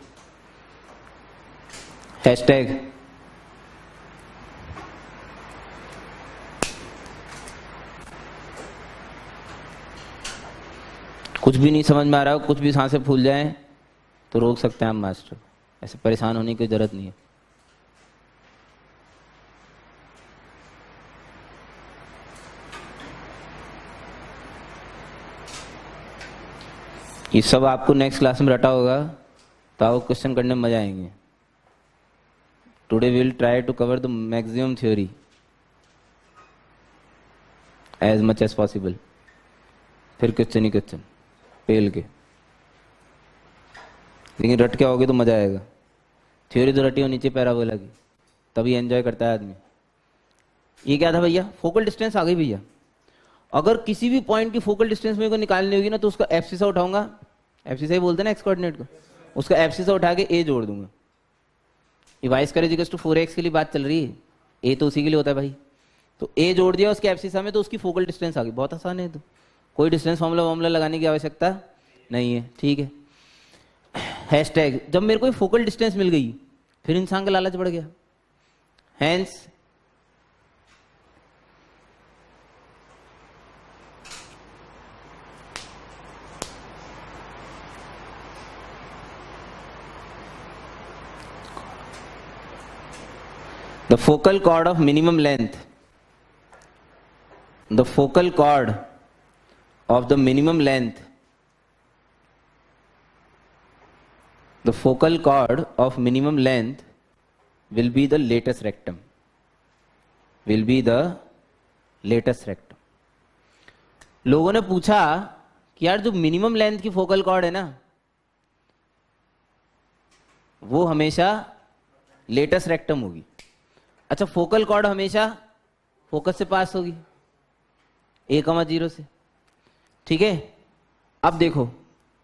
हैशटैग कुछ भी नहीं समझ में आ रहा हो, कुछ भी साँसें फूल जाए तो रोक सकते हैं हम मास्टर। ऐसे परेशान होने की ज़रूरत नहीं है। ये सब आपको नेक्स्ट क्लास में रटा होगा तो आपको क्वेश्चन करने में मज़ा आएँगे। Today we try to cover the the theory as much as possible फिर क्वेश्चन ही क्वेश्चन पेल के। लेकिन रट के आओगे तो मज़ा आएगा। थ्योरी तो रटी हो नीचे पैराबोला की तभी एंजॉय करता है आदमी। ये क्या था भैया? फोकल डिस्टेंस आ गई भैया। अगर किसी भी पॉइंट की फोकल डिस्टेंस मेरे को निकालनी होगी ना तो उसका एफ़ सी उठाऊँगा। एफ़ सी बोलते ना एक्स कोऑर्डिनेट को। उसका एफ़ सी उठा के ए जोड़ दूँगा। ये वाइस करेजिकस टू फोर एक्स के लिए बात चल रही है। ए तो उसी के लिए होता है भाई। तो ए जोड़ दिया उसके एफ़ में तो उसकी फोकल डिस्टेंस आ गई। बहुत आसान है तो। कोई डिस्टेंस फॉर्मुला वॉर्मुला लगाने की आवश्यकता नहीं है, ठीक है? हैशटैग जब मेरे को फोकल डिस्टेंस मिल गई, फिर इंसान का लालच बढ़ गया। Hence the focal chord of minimum length, the focal chord of the minimum length the focal chord of minimum length will be the latus rectum will be the latus rectum लोगों ने पूछा कि यार जो मिनिमम लेंथ की focal chord है ना वो हमेशा लेटेस्ट रेक्टम होगी अच्छा फोकल कॉर्ड हमेशा फोकस से पास होगी ए कमा ज़ीरो से ठीक है? अब देखो,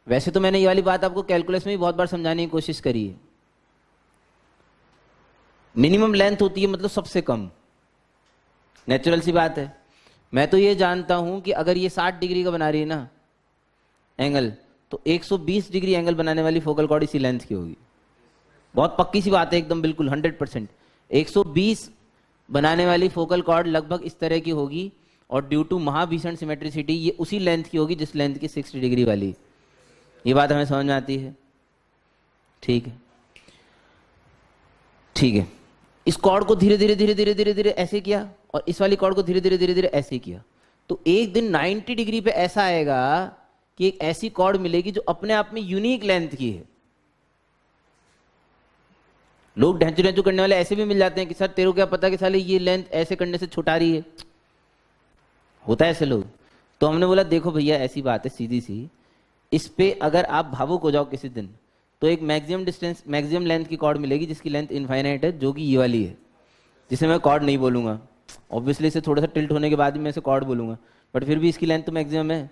वैसे तो मैंने ये वाली बात आपको कैलकुलस में भी बहुत बार समझाने की कोशिश करी है। मिनिमम लेंथ होती है मतलब सबसे कम। नेचुरल सी बात है। मैं तो ये जानता हूँ कि अगर ये 60 डिग्री का बना रही है ना एंगल तो 120 डिग्री एंगल बनाने वाली फोकल कॉर्ड इसी लेंथ की होगी। बहुत पक्की सी बात है एकदम बिल्कुल 100 परसेंट 120 बनाने वाली फोकल कॉर्ड लगभग इस तरह की होगी और ड्यू टू महाभीषण सिमेट्रिसिटी ये उसी लेंथ की होगी, जिस लेंथ की 60 डिग्री वाली। ये बात हमें समझ में आती है? ठीक है। ठीक है। इस कॉर्ड को धीरे धीरे धीरे धीरे धीरे धीरे ऐसे किया और इस वाली कॉर्ड को धीरे धीरे धीरे धीरे ऐसे किया। तो एक दिन 90 डिग्री पे ऐसा आएगा कि एक ऐसी कॉर्ड मिलेगी जो अपने आप में यूनिक लेंथ की है। लोग ढेंचू ढेंचू करने वाले ऐसे भी मिल जाते हैं कि, सर, तेरे को क्या पता कि साले ये लेंथ ऐसे करने से छुटा रही है? होता है ऐसे लोग। तो हमने बोला, देखो भैया, ऐसी बात है, सीधी सी। इस पे अगर आप भावुक हो जाओ किसी दिन तो एक मैक्सिमम डिस्टेंस, मैक्सिमम लेंथ की कॉर्ड मिलेगी, जिसकी लेंथ इनफाइनाइट है, जो कि ये वाली है। जिसे मैं कॉर्ड नहीं बोलूँगा। ऑब्वियसली इसे थोड़ा सा टिल्ट होने के बाद भी मैं इसे कॉर्ड बोलूँगा। बट फिर भी इसकी लेंथ तो मैक्सिमम है।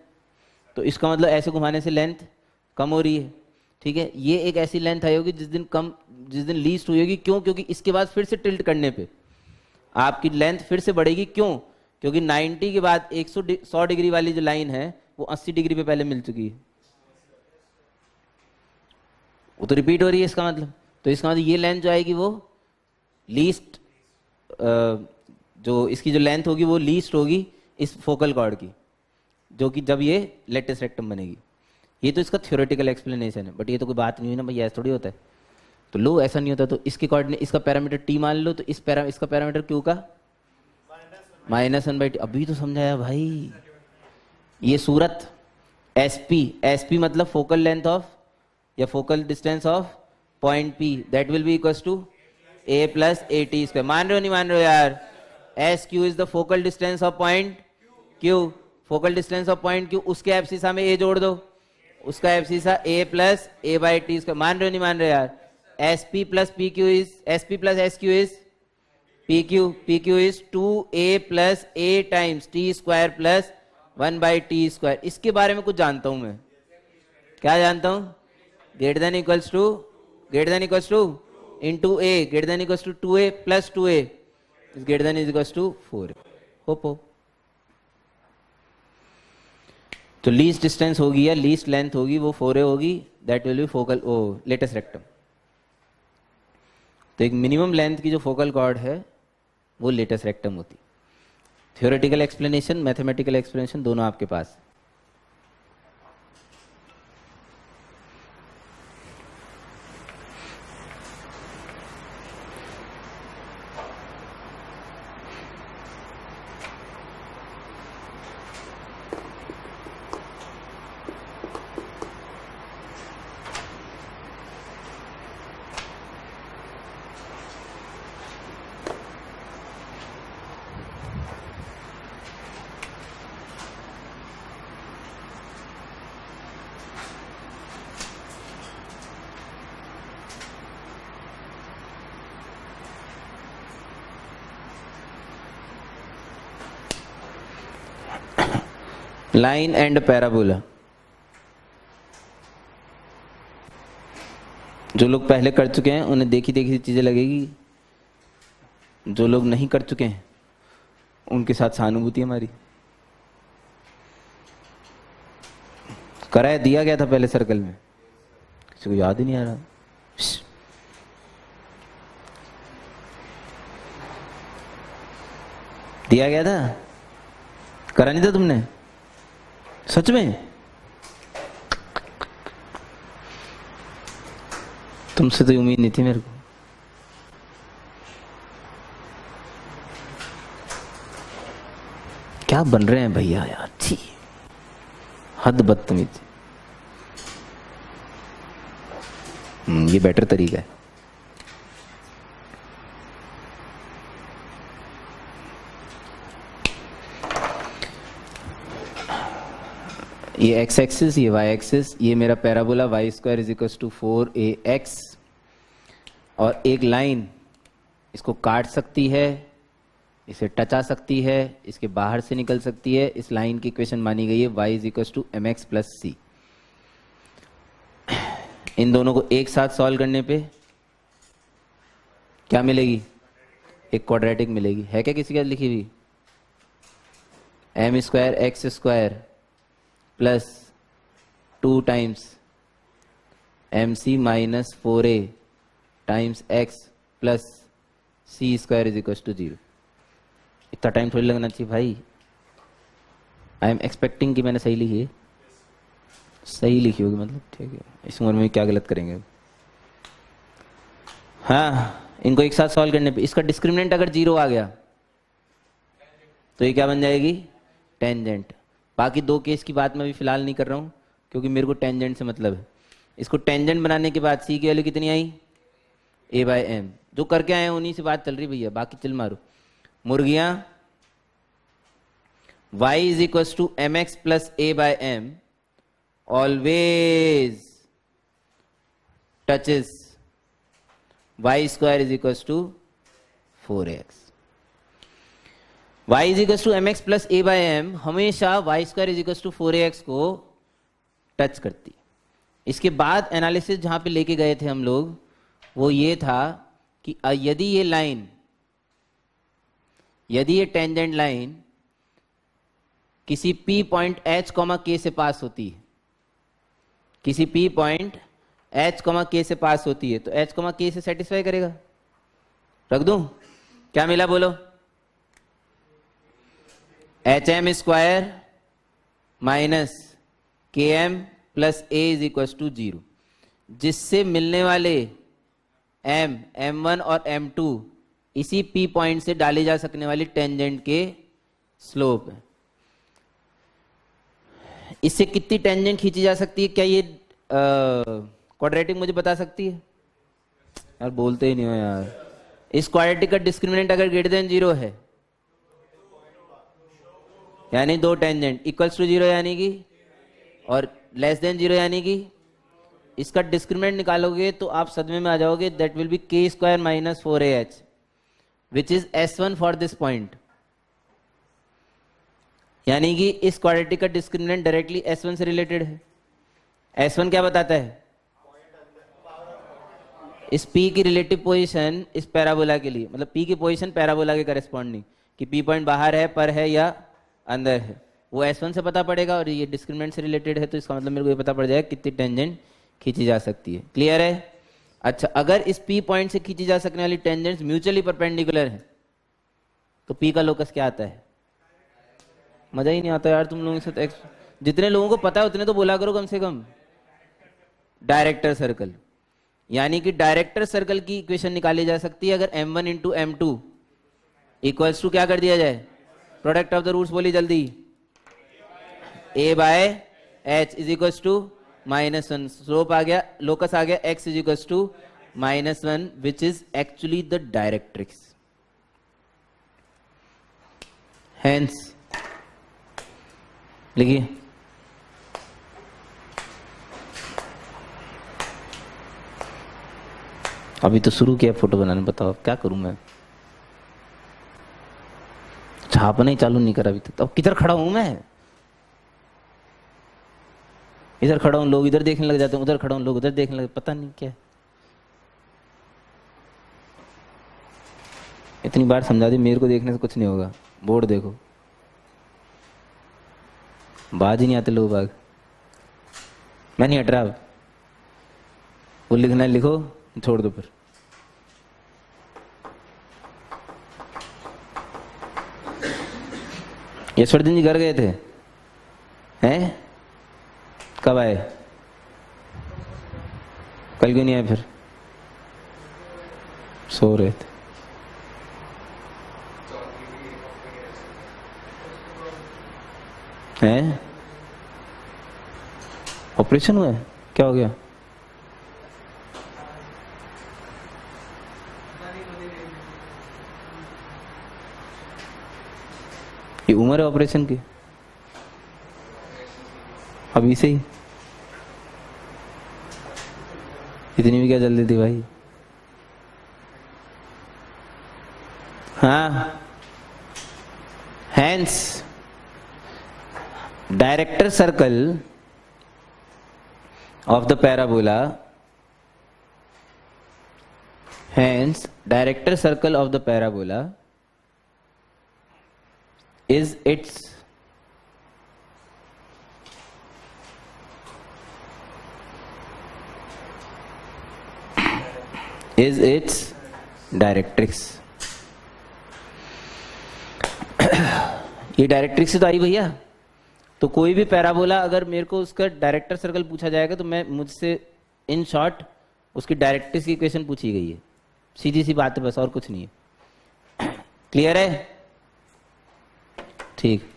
तो इसका मतलब ऐसे घुमाने से लेंथ कम हो रही है। ठीक है? ये एक ऐसी लेंथ आई होगी जिस दिन कम, जिस दिन लीस्ट हुई होगी। क्यों? क्योंकि इसके बाद फिर से टिल्ट करने पे। आपकी लेंथ फिर से बढ़ेगी। क्यों? क्योंकि 90 के बाद 100 100 डिग्री वाली जो लाइन है, वो 80 डिग्री पे पहले मिल चुकी है। वो तो रिपीट हो रही है इसका मतलब। तो इसका मतलब ये लेंथ जो आएगी वो लीस्ट जो इसकी जो लेंथ होगी वो लीस्ट होगी इस फोकल कॉर्ड की, जो कि जब ये लेटेस्ट रेक्टम बनेगी। ये तो इसका थ्योरेटिकल एक्सप्लेनेशन है बट ये तो कोई बात नहीं हुई ना भैया ऐसा थोड़ी होता है। तो लो, ऐसा नहीं होता तो इसके कॉर्डिनेट इसका पैरामीटर टी मान लो तो इस पैरा इसका पैरामीटर क्यू का माइनस वन बाई अभी तो समझाया भाई। ये सूरत एस पी एस पी मतलब फोकल लेंथ ऑफ़ या focal distance of point P that will be equal to a plus a t square मान रहे हो, नहीं मान रहे हो यार? S Q is the focal distance of point Q focal distance of point Q उसके एफसीसा में ए जोड़ दो। उसका abscissa a plus a by t square मान रहे हो, नहीं मान रहे यार? S P plus P Q is S P plus S Q is Q is two a plus a times t square plus one by t square इसके बारे में कुछ जानता हूँ मैं। क्या जानता हूँ? Than equals to, greater than equals to into a, greater than equals to 2a plus 2a is greater than is equals to 4 hope hope. तो लीस्ट डिस्टेंस होगी या लीस्ट लेंथ होगी, वो फोर ए होगी that will be focal or latus rectum तो एक minimum length की जो फोकल कॉर्ड है वो लेटेस्ट रेक्टम होती। थियोरेटिकल एक्सप्लेनेशन मैथमेटिकल एक्सप्लेनेशन दोनों आपके पास। लाइन एंड पैराबोला जो लोग पहले कर चुके हैं, उन्हें देखी देखी चीज़ें लगेगी। जो लोग नहीं कर चुके हैं, उनके साथ सहानुभूति हमारी। कराया दिया गया था पहले सर्कल में। किसी को याद ही नहीं आ रहा। दिया गया था? करा नहीं था तुमने? सच में? तुमसे तो उम्मीद नहीं थी मेरे को। क्या बन रहे हैं भैया यार? छी। हद बदतमीज। हम्म, ये बेटर तरीका है। ये एक्स एक्सिस ये वाई एक्सिस ये मेरा parabola y square is equal to four a x और एक लाइन इसको काट सकती है, इसे टचा सकती है, इसके बाहर से निकल सकती है। इस लाइन की इक्वेशन मानी गई है y is equal to m x plus c इन दोनों को एक साथ सॉल्व करने पे क्या मिलेगी? एक क्वाड्रेटिक मिलेगी। है क्या किसी का लिखी हुई? M square x square plus two times m c minus four a times x plus c square is equal to zero इतना टाइम थोड़ी लगना चाहिए भाई। आई एम एक्सपेक्टिंग कि मैंने सही लिखी है। सही लिखी होगी मतलब ठीक है। इस उम्र में क्या गलत करेंगे हाँ इनको एक साथ सॉल्व करने पे इसका डिस्क्रिमिनेंट अगर ज़ीरो आ गया तो ये क्या बन जाएगी? टेंजेंट बाकी दो केस की बात मैं अभी फ़िलहाल नहीं कर रहा हूँ, क्योंकि मेरे को टेंजेंट से मतलब है। इसको टेंजेंट बनाने के बाद सी की वैल्यू कितनी आई? ए बाय एम जो करके आए उन्हीं से बात चल रही भैया। बाकी चल मारो। मुर्गियाँ y is equal to m x plus a by m always touches square is is to four x y is equals to m x plus a by m हमेशा y square is equals to four x को touch करती। इसके बाद analysis जहाँ पे लेके गए थे हम लोग वो ये था कि यदि ये लाइन यदि ये टेंजेंट लाइन किसी P पॉइंट H, K से पास होती है किसी P पॉइंट H, K से पास होती है तो H, K से सेटिस्फाई करेगा। रख दूँ? क्या मिला बोलो? H m square minus k m plus a is equal to zero जिससे मिलने वाले एम एम वन और एम टू इसी पी पॉइंट से डाले जा सकने वाली टेंजेंट के स्लोप है। इससे कितनी टेंजेंट खींची जा सकती है? क्या ये क्वाड्रेटिक मुझे बता सकती है? यार बोलते ही नहीं हो यार। इस क्वाड्रेटिक का डिस्क्रिमिनेंट अगर ग्रेटर देन ज़ीरो है यानी दो टेंजेंट इक्वल्स टू ज़ीरो यानी कि? और लेस देन ज़ीरो यानी कि? इसका डिस्क्रिमिनेंट निकालोगे तो आप सदमे में आ जाओगे that will be k square minus four a h which is S one for this point यानी कि इस क्वाड्रेटिक का डिस्क्रिमिनेंट डायरेक्टली एस वन से रिलेटेड है। एस वन क्या बताता है? इस पी की रिलेटिव पोजीशन इस पैराबोला के लिए मतलब पी की पोजीशन पैराबोला के करस्पॉन्डिंग कि पी पॉइंट बाहर है, पर है या अंदर है। वो एस वन से पता पड़ेगा और ये डिस्क्रिमिनेंट से रिलेटेड है तो इसका मतलब मेरे को ये पता पड़ जाएगा कितनी टेंजेंट खींची जा सकती है। क्लियर है? अच्छा अगर इस पी पॉइंट से खींची जा सकने वाली टेंजेंट्स म्यूचुअली परपेंडिकुलर है तो पी का लोकस क्या आता है? मज़ा ही नहीं आता यार तुम लोगों के साथ जितने लोगों को पता है, उतने तो बोला करो कम से कम। डायरेक्टर सर्कल यानी कि डायरेक्टर सर्कल की इक्वेशन निकाली जा सकती है अगर m1 one into m two equals to क्या कर दिया जाए? प्रोडक्ट ऑफ़ द रूट्स बोली जल्दी। A by h is equal to minus one slope आ गया लोकस आ गया x is equal to minus one which is actually the directrix hence लिखिए। अभी तो शुरू किया फ़ोटो बनाने, बताओ क्या करूँ मैं? छापना ही चालू नहीं करा अभी तक। तो अब किधर खड़ा हूँ मैं? इधर खड़ा हूँ, लोग इधर देखने लग जाते हैं, उधर खड़ा हूँ, लोग उधर देखने लगे पता नहीं क्या। इतनी बार समझा दी, मेरे को देखने से कुछ नहीं होगा। बोर्ड देखो। बाज ही नहीं आते लोग बाग। मैं नहीं हट रहा। वो लिखना लिखो, छोड़ दो फिर। यशवर्धन जी घर गए थे? हैं? कब आए? कल क्यों नहीं आए फिर? सो रहे थे। हैं? ऑपरेशन हुआ है? क्या हो गया? ये उम्र है ऑपरेशन की? अभी से ही। इतनी भी क्या जल्दी थी भाई? हाँ। Hence director circle of the parabola hence director circle of the parabola is its is its directrix ये डायरेक्ट्रिक्स तो आई भैया। तो कोई भी पैराबोला अगर मेरे को उसका डायरेक्टर सर्कल पूछा जाएगा तो मैं मुझसे इन शॉर्ट उसकी डायरेक्ट्रिक्स की इक्वेशन पूछी गई है। सीधी सी बात है, बस और कुछ नहीं है। क्लियर है? ठीक।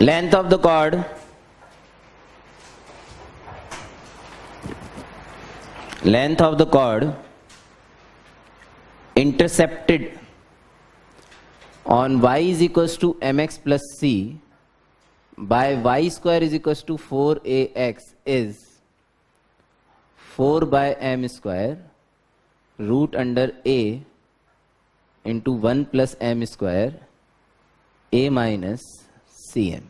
Length of the chord length of the chord intercepted on y is equals to mx plus c by y square is equals to 4ax is 4 by m square root under a into 1 plus m square a minus cm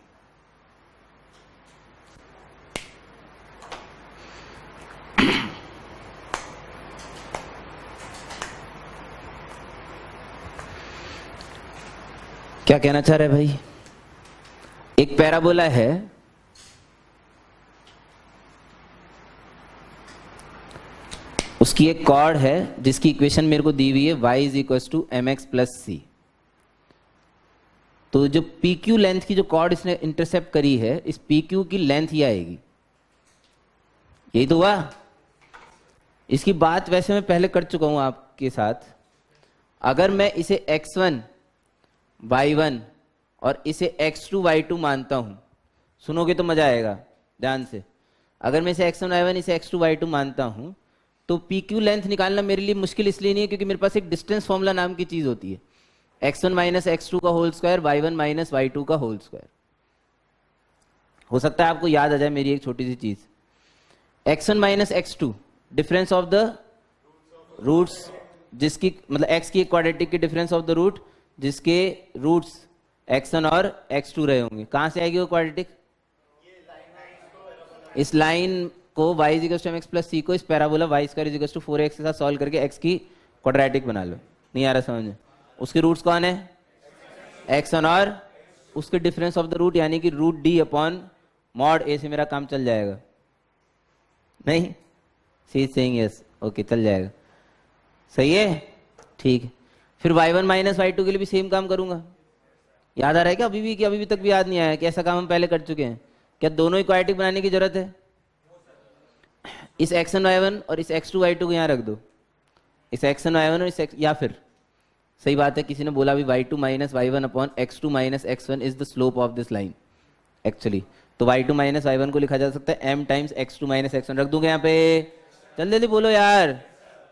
*clears throat* क्या कहना चाह रहे भाई? एक parabola है। उसकी एक cord है, जिसकी इक्वेशन मेरे को दी हुई है, y is equal to m x plus c तो जो पी क्यू लेंथ की जो कॉर्ड इसने इंटरसेप्ट करी है, इस पी क्यू की लेंथ ही आएगी। यही तो हुआ। इसकी बात वैसे मैं पहले कर चुका हूँ आपके साथ। अगर मैं इसे x1 वाई वन और इसे एक्स टू वाई टू मानता हूँ, सुनोगे तो मज़ा आएगा, ध्यान से। अगर मैं इसे एक्स वन वाई वन इसे एक्स टू वाई टू मानता हूँ तो पी क्यू लेंथ निकालना मेरे लिए मुश्किल इसलिए नहीं है क्योंकि मेरे पास एक डिस्टेंस फॉर्मूला नाम की चीज़ होती है। X one minus x two का whole square y one minus y two का होल स्क्वायर हो सकता है आपको याद आ जाए मेरी एक छोटी सी चीज़। X one minus x two difference of the roots जिसकी मतलब एक्स की क्वाड्रेटिक की डिफरेंस ऑफ़ द रूट जिसके रूट्स एक्स वन और एक्स टू रहे होंगे। कहाँ से आएगी वो क्वाड्रेटिक इस लाइन को y is equal to m x plus c को इस पैराबोला वाई स्क्वायर इजिकल टू फोर एक्स के साथ सॉल्व करके एक्स की क्वाड्रेटिक बना लो। नहीं आ रहा समझ में? उसके रूट्स कौन है? एक्स वन और उसके डिफरेंस ऑफ़ द रूट यानी कि root d upon mod a से मेरा काम चल जाएगा। नहीं? सी सेइंग यस ओके चल जाएगा। सही है? ठीक। है फिर y one minus y two के लिए भी सेम काम करूँगा। याद आ रहा है क्या अभी भी, कि अभी भी तक भी याद नहीं आया कि ऐसा काम हम पहले कर चुके हैं? क्या दोनों ही इक्वालिटी बनाने की ज़रूरत है? इस एक्स वन वाई वन और इस एक्स टू वाई टू को यहाँ रख दो। इस एक्स वन वाई वन और इस एक्स या फिर? सही बात है, किसी ने बोला भी y two minus y one upon x two minus x one is the slope of this line actually तो y two minus y one को लिखा जा सकता है m times x two minus x one रख दूँगा यहाँ पे। जल्दी जल्दी बोलो यार।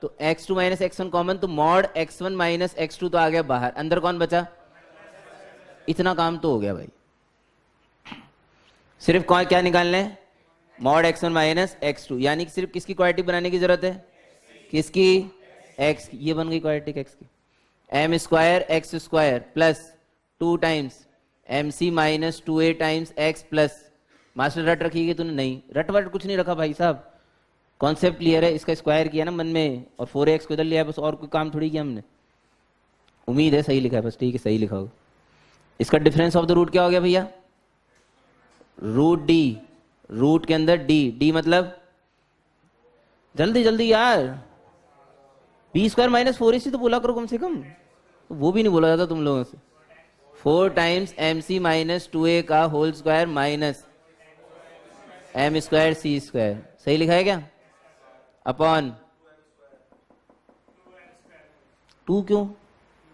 तो x two minus x one common तो mod x one minus x two तो आ गया बाहर। अंदर कौन बचा? इतना काम तो हो गया भाई। सिर्फ़ कौन क्या निकालना है? Mod x one minus x two यानी कि सिर्फ़ किसकी क्वालिटी बनाने की ज़रूरत है? किसकी? एक्स ये बन गई क्वालिटी एक्स की। M square x square plus two times m c minus two a times x plus master रट रखी तूने? नहीं। रट वट कुछ नहीं रखा भाई साहब। कॉन्सेप्ट क्लियर है, इसका स्क्वायर किया ना मन में, और फोर एक्स को इधर लिया, बस और कोई काम थोड़ी किया हमने। उम्मीद है सही लिखा है, बस ठीक है, सही लिखा होगा। इसका डिफरेंस ऑफ़ द रूट क्या हो गया भैया? रूट डी रूट के अंदर डी डी मतलब? जल्दी जल्दी यार। बी स्क्वायर माइनस फोर इसी तो बोला करो कम से कम। तो वो भी नहीं बोला जाता तुम लोगों से। Four times m c minus two a का whole square minus m square c square सही लिखा है क्या? अपॉन टू क्यों?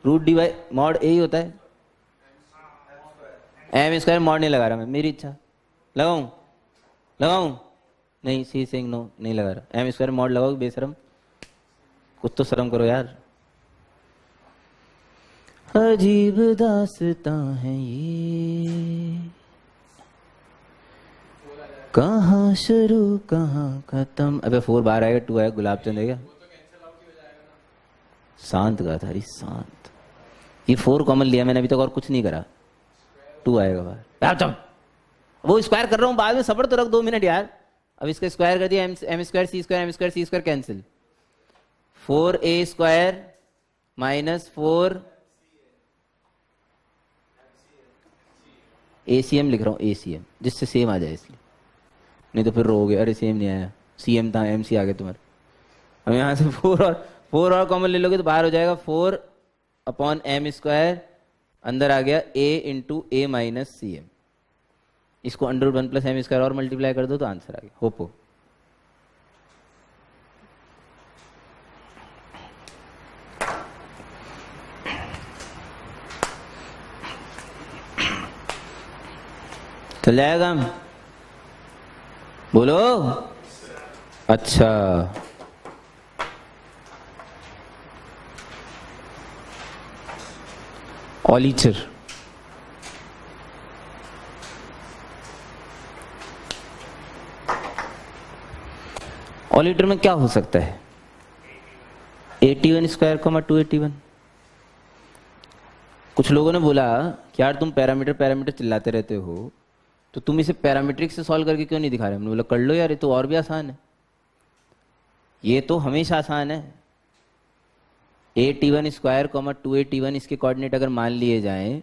Root d y mod a ही होता है। एम स्क्वायर मॉड नहीं लगा रहा मैं, मेरी इच्छा। लगाऊँ? लगाऊँ? नहीं सी सिंह नो नहीं लगा रहा। एम स्क्वायर मॉड लगाओ, बेशरम। कुछ तो शर्म करो यार। अजीब दासता है ये। कहा शुरू, कहा खत्म? अबे फोर बार आएगा, टू आएगा, गुलाब चंद है शांत गा था अरे शांत। ये फोर कॉमन लिया, मैंने अभी तक तो और कुछ नहीं करा। टू आएगा बाहर वो स्क्वायर कर रहा हूँ, बाद में सबर तो रख दो, मिनट यार। अब इसका स्क्वायर कर दिया m square c square m square c square cancel four a square minus four a c m लिख रहा हूँ एसीएम जिससे सेम आ जाए इसलिए। नहीं तो फिर रोगे अरे सेम नहीं आया। सीएम था एम सी आ गए तुम्हारे। अब यहाँ से फोर और फोर और कॉमन ले लोगे तो बाहर हो जाएगा फोर अपॉन एम स्क्वायर अंदर आ गया a into a minus c m इसको under one plus m square और मल्टीप्लाई कर दो तो आंसर आ गया। होपो चल जाएगा बोलो। अच्छा। ऑलीचर ऑलीटर में क्या हो सकता है? A t one square comma two a t one. कुछ लोगों ने बोला कि यार तुम पैरामीटर पैरामीटर चिल्लाते रहते हो। तो तुम इसे पैरामीट्रिक से सॉल्व करके क्यों नहीं दिखा रहे? हमने बोला, कर लो यार, ये तो और भी आसान है। ये तो हमेशा आसान है। A t one square comma two a t one इसके कोऑर्डिनेट अगर मान लिए जाए,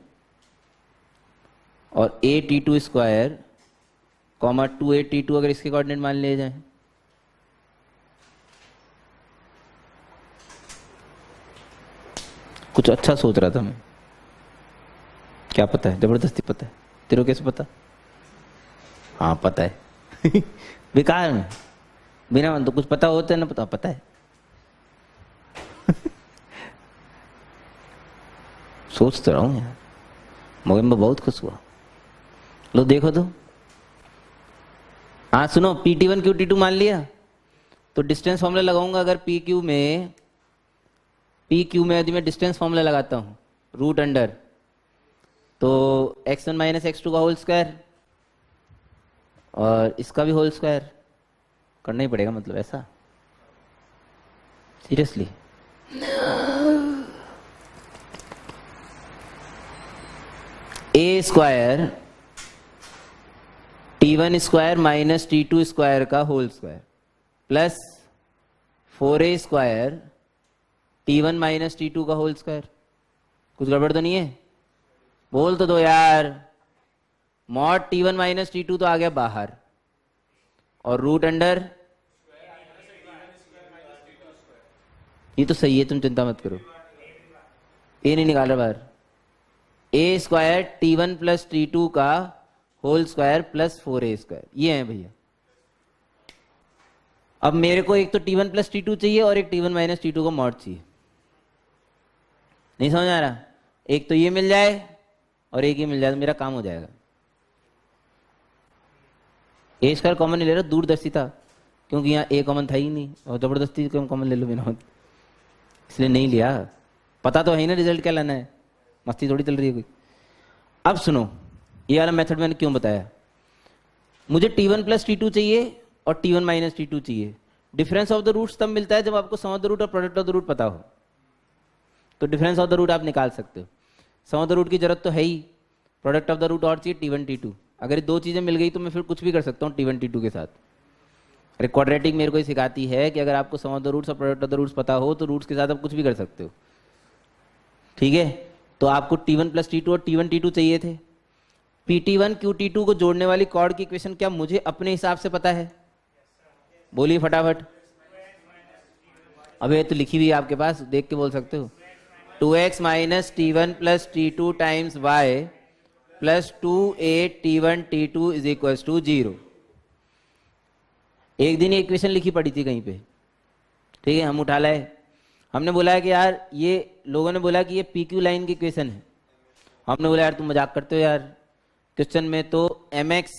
और a t two square comma two a t two अगर इसके कोऑर्डिनेट मान लिए जाए। कुछ अच्छा सोच रहा था मैं। क्या पता है? ज़बरदस्ती पता है। तेरे को कैसे पता? हाँ पता है। *laughs* बेकार में। बिना मन तो कुछ पता होता है ना, पता पता है। *laughs* सोच तो रहा हूँ यार। मगर मैं बहुत खुश हुआ। लो, देखो तो। हाँ सुनो P t one Q t two मान लिया। तो डिस्टेंस फॉर्मूला लगाऊँगा अगर पी क्यू में। पी क्यू में यदि मैं डिस्टेंस फॉर्मूला लगाता हूँ रूट अंडर तो x one minus x two का होल स्क्वायर और इसका भी होल स्क्वायर करना ही पड़ेगा मतलब ऐसा। Seriously a square t one square minus t two square का whole square plus four a square t one minus t two का होल स्क्वायर कुछ गड़बड़ तो नहीं है? बोल तो दो यार। Mod t one minus t two तो आ गया बाहर। और रूट अंडर ये तो सही है, तुम चिंता मत करो। ए नहीं निकाल रहा बाहर। A square t one plus t two का whole square plus four a square ये है भैया। अब मेरे को एक तो t one plus t two चाहिए और एक t one minus t two का मॉड चाहिए। नहीं समझ आ रहा? एक तो ये मिल जाए और एक ही मिल जाए तो मेरा काम हो जाएगा। ए स्क्वायर कॉमन नहीं ले रहा दूरदर्शी था क्योंकि यहाँ ए कॉमन था ही नहीं। और ज़बरदस्ती कॉमन ले लो बिना इसलिए नहीं लिया। पता तो है ही ना रिज़ल्ट क्या लाना है। मस्ती थोड़ी चल रही है कोई। अब सुनो, ये वाला मेथड मैंने क्यों बताया? मुझे t one plus t two चाहिए और t one minus t two चाहिए। डिफरेंस ऑफ़ द रूट्स तब मिलता है जब आपको सम ऑफ़ द रूट और प्रोडक्ट ऑफ़ द रूट पता हो। तो डिफरेंस ऑफ़ द रूट आप निकाल सकते हो। सम ऑफ़ द रूट की ज़रूरत तो है ही। प्रोडक्ट ऑफ़ द रूट और चाहिए टी वन टी टू अगर दो चीज़ें मिल गई तो मैं फिर कुछ भी कर सकता हूँ टी वन टी टू के साथ। अरे क्वाड्रेटिक मेरे को सिखाती है कि अगर आपको सम ऑफ़ द रूट्स और प्रोडक्ट ऑफ़ द रूट्स पता हो तो रूट्स के साथ आप कुछ भी कर सकते हो। ठीक है? तो आपको t one plus t two और टी वन टी टू चाहिए थे। P t one Q t two को जोड़ने वाली कॉर्ड की इक्वेशन क्या मुझे अपने हिसाब से पता है? बोलिए फटाफट। अबे तो लिखी हुई है आपके पास, देख के बोल सकते हो। Two x minus t one plus t two times y plus two a, t one, t two is equal to zero. एक दिन ये इक्वेशन लिखी पड़ी थी कहीं पे। ठीक है, हम उठा लाए। हमने बोला है कि यार, ये लोगों ने बोला कि ये पी क्यू लाइन की इक्वेशन है। हमने बोला, यार, तुम मज़ाक करते हो यार। क्वेश्चन में तो m x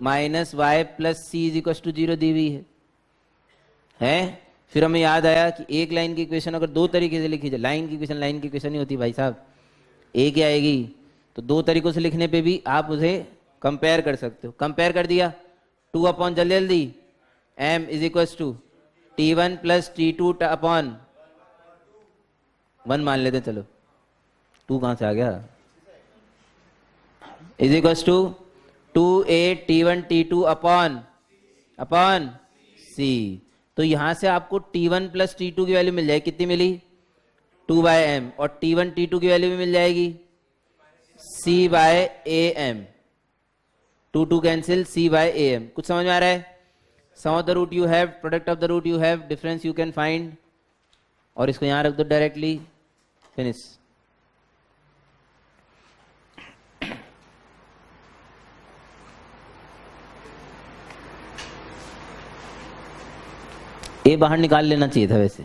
minus y plus c is equal to zero दी हुई है। है? फिर हमें याद आया कि एक लाइन की इक्वेशन अगर दो तरीके से लिखी जाए लाइन की इक्वेशन लाइन की इक्वेशन नहीं होती भाई साहब। एक ही आएगी? तो दो तरीकों से लिखने पे भी आप उसे कंपेयर कर सकते हो। कंपेयर कर दिया। टू अपॉन जल्दी जल्दी M is equal to T one plus T two upon one मान लेते चलो। टू कहाँ से आ गया? Is equal to two a t one t two upon upon c तो यहाँ से आपको t one plus t two की वैल्यू मिल जाएगी। कितनी मिली? टू बाय एम और टी वन टी टू की वैल्यू भी मिल जाएगी। C by a m two two cancel C by A M कुछ समझ में आ रहा है? Sum of the root you have product of the root you have difference you can find और इसको यहाँ रख दो डायरेक्टली फिनिश ए बाहर निकाल लेना चाहिए था वैसे।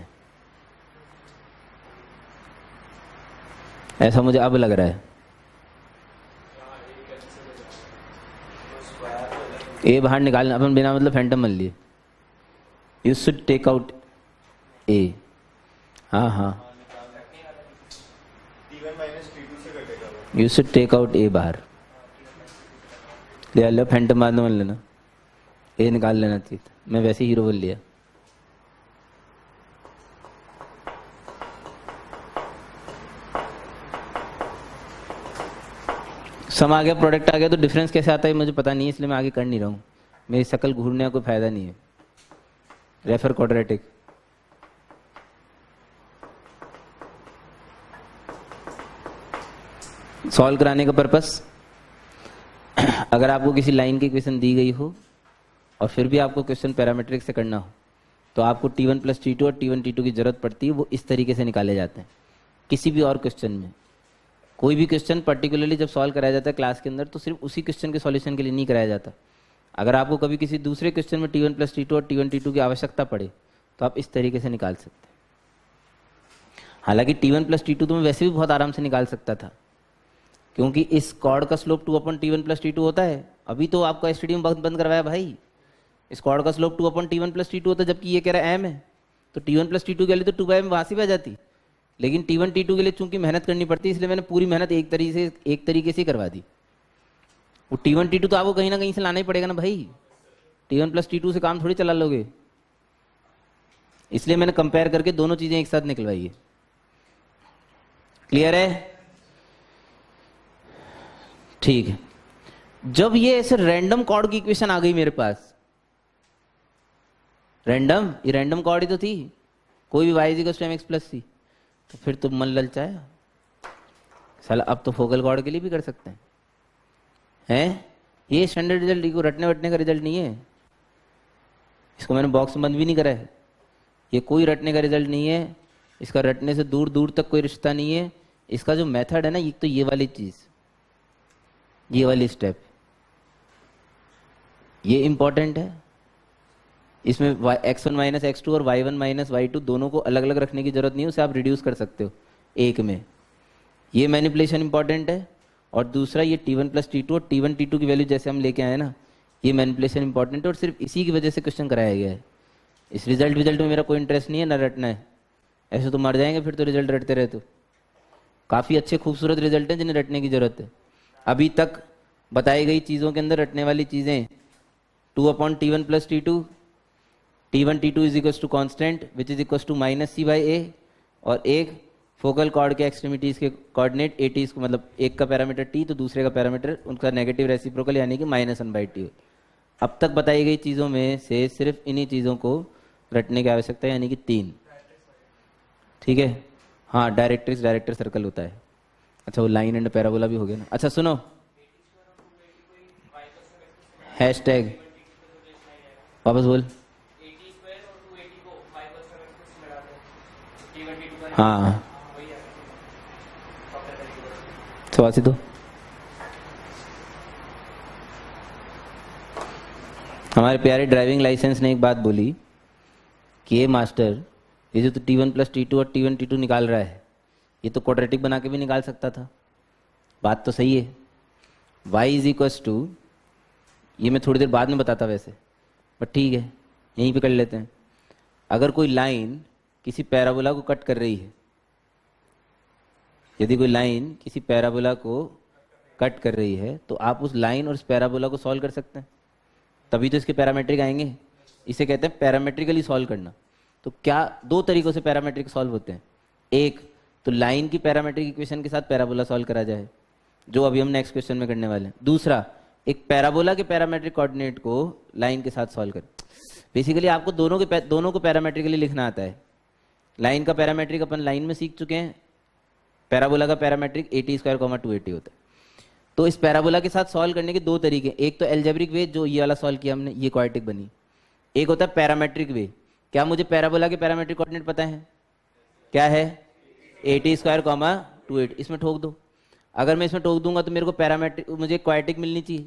ऐसा मुझे अब लग रहा है। ए बाहर निकालना, अपन बिना मतलब फैंटम मान लिए। You should take out a हाँ हाँ। You should take out a बाहर। ले लो फैंटम बाद में लेना। ए निकाल लेना चाहिए मैं वैसे हीरो बोल लिया। सम आ गया प्रोडक्ट आ गया तो डिफरेंस कैसे आता है मुझे पता नहीं है, इसलिए मैं आगे कर नहीं रहा हूँ। मेरी शकल घूरने का कोई फ़ायदा नहीं है। रेफर क्वाड्रेटिक सॉल्व कराने का पर्पस *clears throat* अगर आपको किसी लाइन की क्वेश्चन दी गई हो और फिर भी आपको क्वेश्चन पैरामेट्रिक से करना हो तो आपको t one plus t two और टी वन टी टू की ज़रूरत पड़ती है, वो इस तरीके से निकाले जाते हैं। किसी भी और क्वेश्चन में। कोई भी क्वेश्चन पर्टिकुलरली जब सॉल्व कराया जाता है क्लास के अंदर तो सिर्फ़ उसी क्वेश्चन के सॉल्यूशन के लिए नहीं कराया जाता। अगर आपको कभी किसी दूसरे क्वेश्चन में t one plus t two और टी वन टी टू की आवश्यकता पड़े तो आप इस तरीके से निकाल सकते हैं। हालाँकि t one plus t two तो मैं वैसे भी बहुत आराम से निकाल सकता था, क्योंकि इस कॉर्ड का slope two upon t one plus t two होता है। अभी तो आपका स्टेडियम बंद बंद करवाया भाई। इस कॉर्ड का slope two upon t one plus t two होता है, जबकि ये कह रहा है एम है। तो t one plus t two के लिए तो टू बाई एम वहाँ से भी आ जाती। लेकिन टी वन टी टू के लिए चूँकि मेहनत करनी पड़ती है इसलिए मैंने पूरी मेहनत एक तरीके से, एक तरीके से करवा दी। वो टी वन टी टू तो आपको कहीं ना कहीं से लाना ही पड़ेगा ना भाई। T one plus t two से काम थोड़ी चला लोगे। इसलिए मैंने कंपेयर करके दोनों चीज़ें एक साथ निकलवाई है। क्लियर है? ठीक है। जब ये ऐसे रैंडम कॉर्ड की इक्वेशन आ गई मेरे पास रैंडम ये रैंडम कॉर्ड ही तो थी। कोई भी y is m x plus थी तो फिर तो मन ललचाया? साला, अब तो फोकल कॉर्ड के लिए भी कर सकते हैं। हैं? ये स्टैंडर्ड रिज़ल्ट को रटने वटने का रिज़ल्ट नहीं है। इसको मैंने बॉक्स बंद भी नहीं करा है। ये कोई रटने का रिज़ल्ट नहीं है। इसका रटने से दूर दूर तक कोई रिश्ता नहीं है। इसका जो मेथड है ना, ये तो ये वाली चीज़। ये वाली स्टेप ये इंपॉर्टेंट है। इसमें x one minus x two और y one minus y two दोनों को अलग अलग रखने की ज़रूरत नहीं है, उसे आप रिड्यूस कर सकते हो, एक में। ये मैनिपुलेशन इंपॉर्टेंट है, और दूसरा ये t one plus t two और टी वन टी टू की वैल्यू जैसे हम लेके आए ना, ये मैनिपुलेशन इंपॉर्टेंट है, और सिर्फ़ इसी की वजह से क्वेश्चन कराया गया है। इस रिज़ल्ट विजल्ट में मेरा कोई इंटरेस्ट नहीं है, ना रटना है। ऐसे तो मर जाएँगे, फिर तो रिज़ल्ट रटते रहे तो। काफ़ी अच्छे, खूबसूरत रिज़ल्ट हैं जिन्हें रटने की ज़रूरत है। अभी तक बताई गई चीज़ों के अंदर रटने वाली चीज़ें two upon T one plus T two T one T two is equals to constant which is equals to minus C by A और एक फोकल कॉर्ड के एक्सट्रीमिटीज के कोऑर्डिनेट ए टी को मतलब एक का पैरामीटर टी तो दूसरे का पैरामीटर, उनका नेगेटिव रेसिप्रोकल यानी कि माइनस वन बाई टी अब तक बताई गई चीज़ों में से सिर्फ़ इन्हीं चीज़ों को रटने की आवश्यकता है, यानी कि तीन। ठीक है? हाँ डायरेक्ट्रिक्स डायरेक्टर सर्कल होता है। अच्छा वो लाइन एंड पैराबोला भी हो गया ना। अच्छा सुनो। हैश टैग वापस बोल। हाँ। सवासी तो हमारे प्यारे ड्राइविंग लाइसेंस ने एक बात बोली कि ये मास्टर ये जो तो t one plus t two और टी वन टी टू निकाल रहा है, ये तो क्वाड्रेटिक बना के भी निकाल सकता था। बात तो सही है। Y इज़ इक्वस टू ये मैं थोड़ी देर बाद में बताता वैसे बट ठीक है, यहीं पे कर लेते हैं। अगर कोई लाइन किसी पैराबोला को कट कर रही है। यदि कोई लाइन किसी पैराबोला को कट कर रही है तो आप उस लाइन और उस पैराबोला को सॉल्व कर सकते हैं। तभी तो इसके पैरामेट्रिक आएँगे। इसे कहते हैं पैरामेट्रिकली सॉल्व करना। तो क्या दो तरीकों से पैरामेट्रिक सॉल्व होते हैं? एक तो लाइन की पैरामेट्रिक इक्वेशन के साथ पैराबोला सॉल्व करा जाए, जो अभी हम नेक्स्ट क्वेश्चन में करने वाले हैं। दूसरा, एक पैराबोला के पैरामेट्रिक कोऑर्डिनेट को लाइन के साथ सॉल्व करें। बेसिकली आपको दोनों के दोनों को पैरामेट्रिकली लिखना आता है। लाइन का पैरामेट्रिक अपन लाइन में सीख चुके हैं। पैराबोला का parametric a t square comma two a t होता है। तो इस पैराबोला के साथ सॉल्व करने के दो तरीके एक तो एल्जेब्रिक वे जो ये वाला सॉल्व किया हमने, ये क्वाइटिक बनी। एक होता है पैरामेट्रिक वे क्या मुझे पैराबोला के पैरामेट्रिक कोऑर्डिनेट पता है? क्या है? A t square comma two a t. इसमें ठोक दो। अगर मैं इसमें ठोक दूँगा तो मेरे को पैरामेट्रिक, मुझे क्वाइटिक मिलनी चाहिए।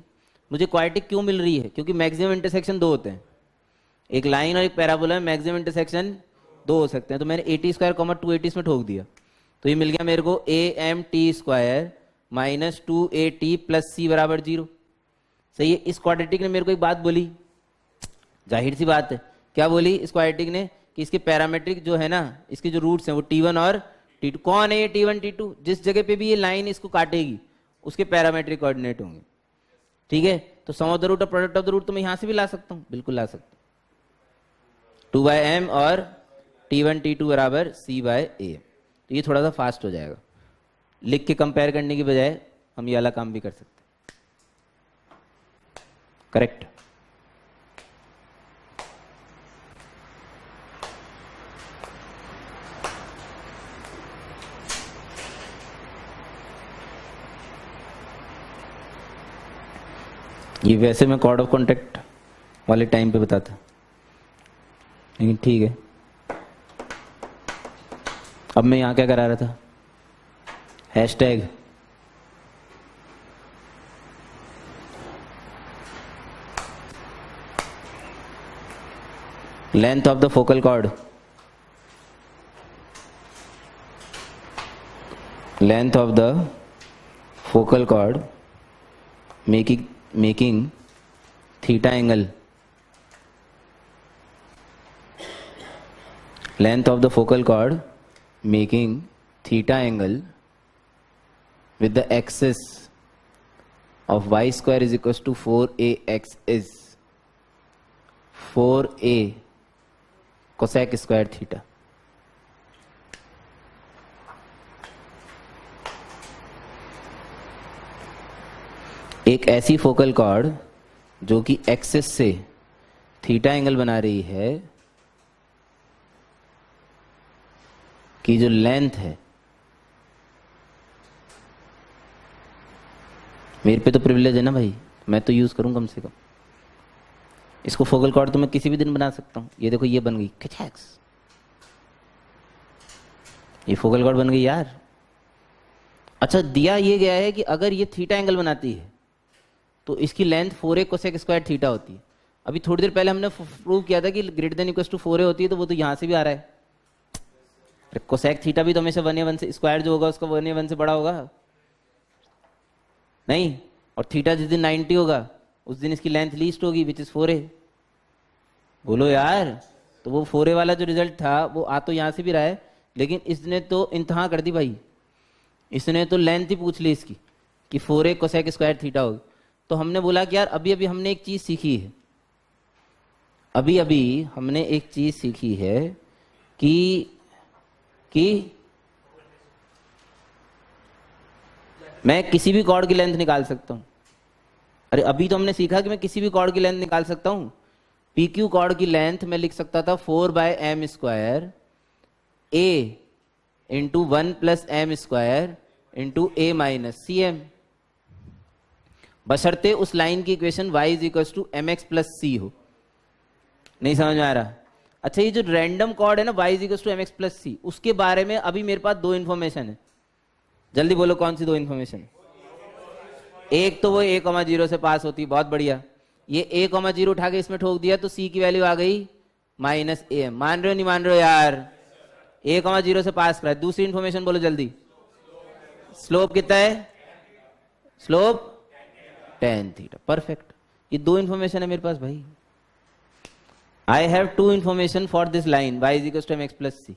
मुझे क्वाइटिक क्यों मिल रही है? क्योंकि मैक्सिमम इंटरसेक्शन दो होते हैं। एक लाइन और एक पैराबोला में मैक्सिमम इंटरसेक्शन दो हो सकते हैं। तो मैंने a t square comma two a t इसमें ठोक दिया। तो ये मिल गया मेरे को a m t square minus two a t plus c बराबर ज़ीरो सही है? इस क्वाड्रेटिक ने मेरे को एक बात बोली। ज़ाहिर सी बात है। क्या बोली इस क्वाड्रेटिक ने? कि इसके पैरामेट्रिक जो है ना, इसके जो रूट्स हैं, वो टी वन और टी टू कौन है ये टी वन टी टू जिस जगह पे भी ये लाइन इसको काटेगी, उसके पैरामेट्रिक कोऑर्डिनेट होंगे। ठीक है? तो सम ऑफ़ द रूट और प्रोडक्ट ऑफ़ द रूट तो मैं यहाँ से भी ला सकता हूँ। बिल्कुल ला सकता हूँ। टू बाय एम और टी वन टी टू बराबर सी बाय ए तो ये थोड़ा सा फास्ट हो जाएगा। लिख के कंपेयर करने की बजाय हम ये वाला काम भी कर सकते करेक्ट ये वैसे मैं कॉर्ड ऑफ़ कॉन्टेक्ट वाले टाइम पे बताता लेकिन ठीक है। अब मैं यहाँ क्या करा रहा था? Hash tag length of the focal chord length of the focal chord making making theta angle length of the focal chord making theta angle with the axis of y square is equals to 4ax is 4a cosec square theta. एक ऐसी focal cord जो कि axis से theta angle बना रही है कि जो लेंथ है, मेरे पे तो प्रिविलेज है ना भाई। मैं तो यूज़ करूँ कम से कम। इसको फोकल कॉर्ड तो मैं किसी भी दिन बना सकता हूँ। ये देखो, ये बन गई। खिचैक्स ये फोकल कॉर्ड बन गई यार। अच्छा दिया ये गया है कि अगर ये थीटा एंगल बनाती है तो इसकी length four a cosec square theta होती है। अभी थोड़ी देर पहले हमने प्रूव किया था कि greater than equal to four a होती है तो वो तो यहाँ से भी आ रहा है। कोसेक थीटा भी तो हमेशा वन ए वन से स्क्वायर जो होगा, उसका वन ए वन से बड़ा होगा। नहीं? और थीटा जिस दिन 90 होगा, उस दिन इसकी लेंथ लीस्ट होगी विच इज़ फोर ए बोलो यार तो वो फोर ए वाला जो रिज़ल्ट था, वो आ तो यहाँ से भी रहा है, लेकिन इसने तो इंतहा कर दी भाई। इसने तो लेंथ ही पूछ ली इसकी, कि four a cosec square theta होगी। तो हमने बोला कि यार, अभी अभी हमने एक चीज़ सीखी है। अभी अभी हमने एक चीज़ सीखी है कि कि मैं किसी भी कॉर्ड की लेंथ निकाल सकता हूँ। अरे, अभी तो हमने सीखा कि मैं किसी भी कॉर्ड की लेंथ निकाल सकता हूँ। पी क्यू कॉर्ड की लेंथ मैं लिख सकता था four by m square a into one plus m square into a minus c m बशर्ते उस लाइन की equation y is equal to m x plus c हो। नहीं समझ में आ रहा? अच्छा ये जो रैंडम कॉर्ड है ना is equal to m x plus c उसके बारे में अभी मेरे पास दो इन्फॉर्मेशन है। जल्दी बोलो कौन सी दो इन्फॉर्मेशन एक तो वो ए कॉमा ज़ीरो से पास होती, बहुत बढ़िया। ये ए कॉमा ज़ीरो उठा के इसमें ठोक दिया तो सी की वैल्यू आ गई माइनस ए मान रहे हो, नहीं मान रहे हो यार? ए कॉमा ज़ीरो से पास करा। दूसरी इन्फॉर्मेशन बोलो जल्दी। स्लोप कितना है? स्लोप टेन थीटा परफेक्ट ये दो इन्फॉर्मेशन है मेरे पास भाई। I have two information for this line y is to m x plus c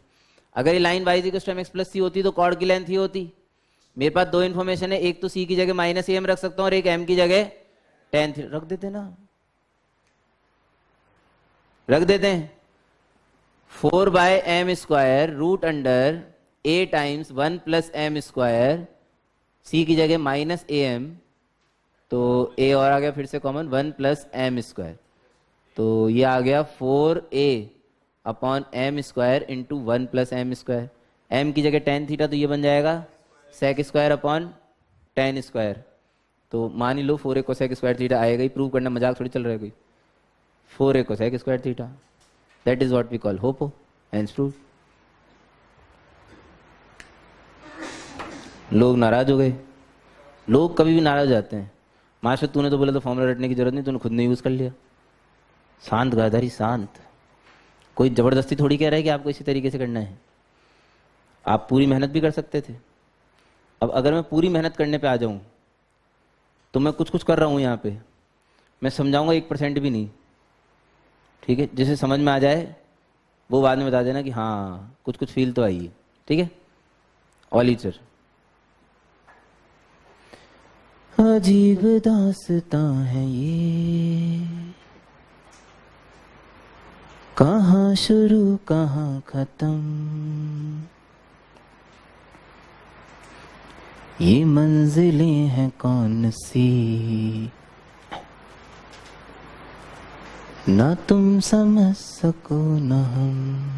अगर ये line y is to m x plus c होती तो कॉर्ड की लेंथ ही होती। मेरे पास दो इन्फॉर्मेशन है, एक तो सी की जगह माइनस एम रख सकता हूँ और एक एम की जगह टेन रख देते ना। रख देते हैं। Four by m square root under a times one plus m square c की जगह माइनस ए एम तो ए और आ गया फिर से common one plus m square तो ये आ गया four a upon m square into one plus m square. M की जगह टेन थीटा तो ये बन जाएगा। Sec square upon tan square तो मान ही लो four a cosec square theta आएगा ही प्रूव करना मज़ाक थोड़ी चल रहा है कोई। Four a cosec square theta that is what we call होपो and prove लोग नाराज़ हो गए। लोग कभी भी नाराज़ जाते हैं। मास्टर, तूने तो बोला तो फॉर्मूला रटने की ज़रूरत नहीं, तूने खुद ने यूज़ कर लिया। शांत, गाधारी, शांत। कोई ज़बरदस्ती थोड़ी कह रहा है कि आपको इसी तरीके से करना है? आप पूरी मेहनत भी कर सकते थे। अब अगर मैं पूरी मेहनत करने पे आ जाऊँ तो मैं कुछ कुछ कर रहा हूँ यहाँ पे। मैं समझाऊँगा एक परसेंट भी नहीं। ठीक है? जिसे समझ में आ जाए, वो बाद में बता देना कि हाँ कुछ कुछ फील तो आई ठीक है? ऑली सर अजीब दासता है ये। कहाँ शुरू, कहाँ खत्म? ये मंजिलें हैं कौन सी? ना तुम समझ सको न हम।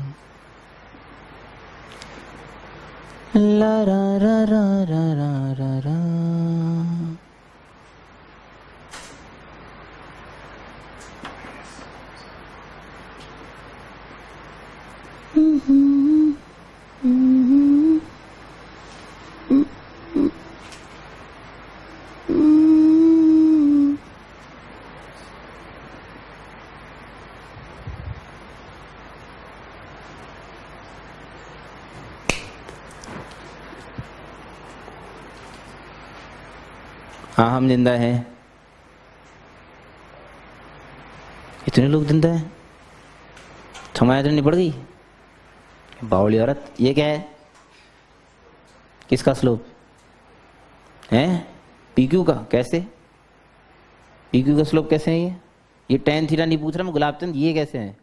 ला रा रा रा रा रा रा रा। हाँ हम ज़िंदा हैं। इतने लोग ज़िंदा हैं? छमाया तो नहीं पड़ गई? बावली औरत, ये क्या है? किसका स्लोप? है? पीक्यू का, कैसे? पीक्यू का स्लोप कैसे है ये? ये टेन थीटा नहीं पूछ रहा मैं, गुलाब चंद, ये कैसे है?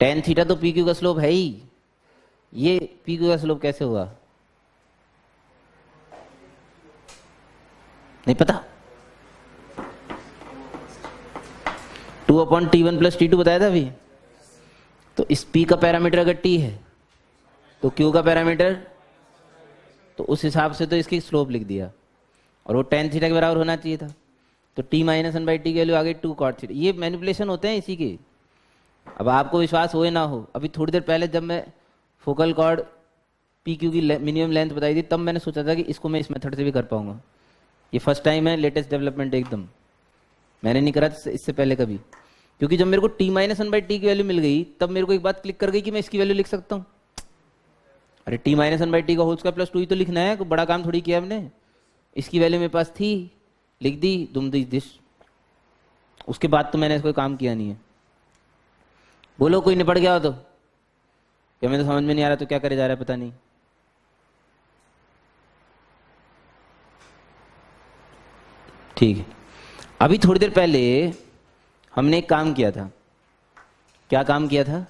टेन थीटा तो पीक्यू का स्लोप है ही। ये पीक्यू का स्लोप कैसे हुआ? नहीं पता? Two upon t one plus t two बताया था अभी। तो इस पी का पैरामीटर अगर टी है तो क्यू का पैरामीटर तो उस हिसाब से तो इसकी स्लोप लिख दिया। और वो टेन थीटा के बराबर होना चाहिए था। तो t minus one by t की वैल्यू आ गई टू कॉट थीटा ये मैनिपुलेशन होते हैं इसी के। अब आपको विश्वास हो या ना हो, अभी थोड़ी देर पहले जब मैं फोकल कॉर्ड पी क्यू की मिनिमम लेंथ बताई थी, तब मैंने सोचा था कि इसको मैं इस मेथड से भी कर पाऊँगा। ये फ़र्स्ट टाइम है लेटेस्ट डेवलपमेंट एकदम। मैंने नहीं करा इससे पहले कभी। क्योंकि जब मेरे को t minus one by t की वैल्यू मिल गई, तब मेरे को एक बात क्लिक कर गई कि मैं इसकी वैल्यू लिख सकता हूँ। अरे t minus one by t का होल स्क्वायर प्लस टू ही तो लिखना है बड़ा काम थोड़ी किया हमने। इसकी वैल्यू मेरे पास थी, लिख दी, तुम दी दिश उसके बाद तो मैंने कोई काम किया नहीं है। बोलो, कोई निपट गया हो तो। क्या मैं तो समझ में नहीं आ रहा तो क्या करे जा रहा है, पता नहीं। ठीक है। अभी थोड़ी देर पहले हमने एक काम किया था। क्या काम किया था?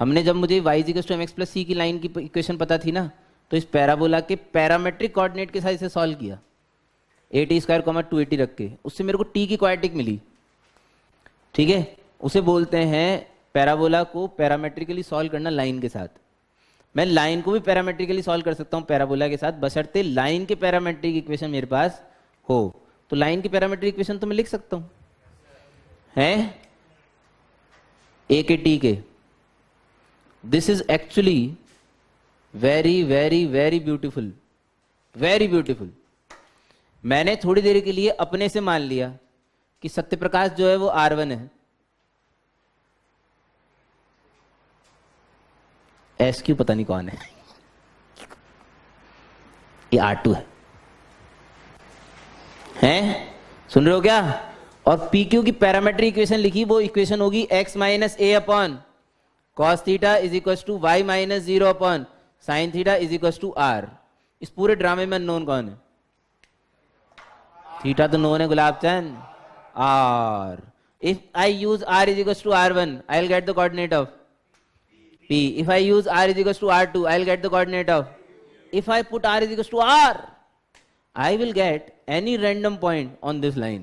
हमने जब मुझे y ji to m x plus c की लाइन की इक्वेशन पता थी ना तो इस पैराबोला के पैरामेट्रिक कोऑर्डिनेट के साथ इसे सॉल्व किया। A t square comma two a t रख के। उससे मेरे को टी की क्वाड्रेटिक मिली। ठीक है? उसे बोलते हैं पैराबोला को पैरामेट्रिकली सॉल्व करना लाइन के साथ। मैं लाइन को भी पैरामेट्रिकली सॉल्व कर सकता हूँ पैराबोला के साथ, बशर्ते लाइन के पैरामेट्रिक इक्वेशन मेरे पास हो। तो लाइन की पैरामेट्रिक इक्वेशन तो मैं लिख सकता हूँ। है? ए के टी के this is actually very very very beautiful very beautiful मैंने थोड़ी देर के लिए अपने से मान लिया कि सत्यप्रकाश जो है वो आर वन है। एस क्यू पता नहीं कौन है। ये आर टू है। हैं? सुन रहे हो क्या? और पी क्यू की पैरामेट्रिक इक्वेशन लिखी, वो इक्वेशन होगी X minus A upon cos theta is equal to Y minus zero upon sine theta is equal to R इस पूरे ड्रामे में नोन कौन है? थीटा तो नोन है, Gulab Chand. R if I use R is equal to R one I get the coordinate of P if I use R is equal to R two I get the coordinate of if I put R is equal to R I will get any random point on this line.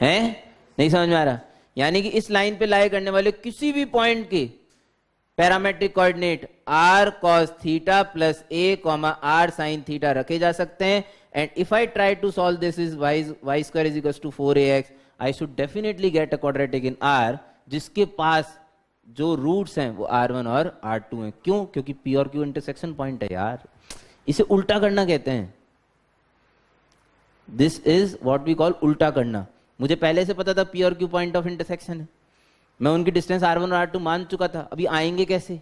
है? नहीं समझ में आ रहा। यानी कि इस line पे लाई करने वाले किसी भी पॉइंट के parametric coordinate R cos theta plus A comma R sine theta रखे जा सकते हैं। And if I try to solve this is Y Y square is equal to four A X I should definitely get a quadratic in R जिसके पास जो roots हैं वो are one और आर टू हैं। क्यों? क्योंकि पी और क्यू इंटरसेक्शन पॉइंट है यार। इसे उल्टा करना कहते हैं। This is what we call उल्टा करना। मुझे पहले से पता था पी और क्यू पॉइंट ऑफ़ इंटरसेक्शन है। मैं उनकी डिस्टेंस आर वन और आर टू मान चुका था। अभी आएँगे कैसे?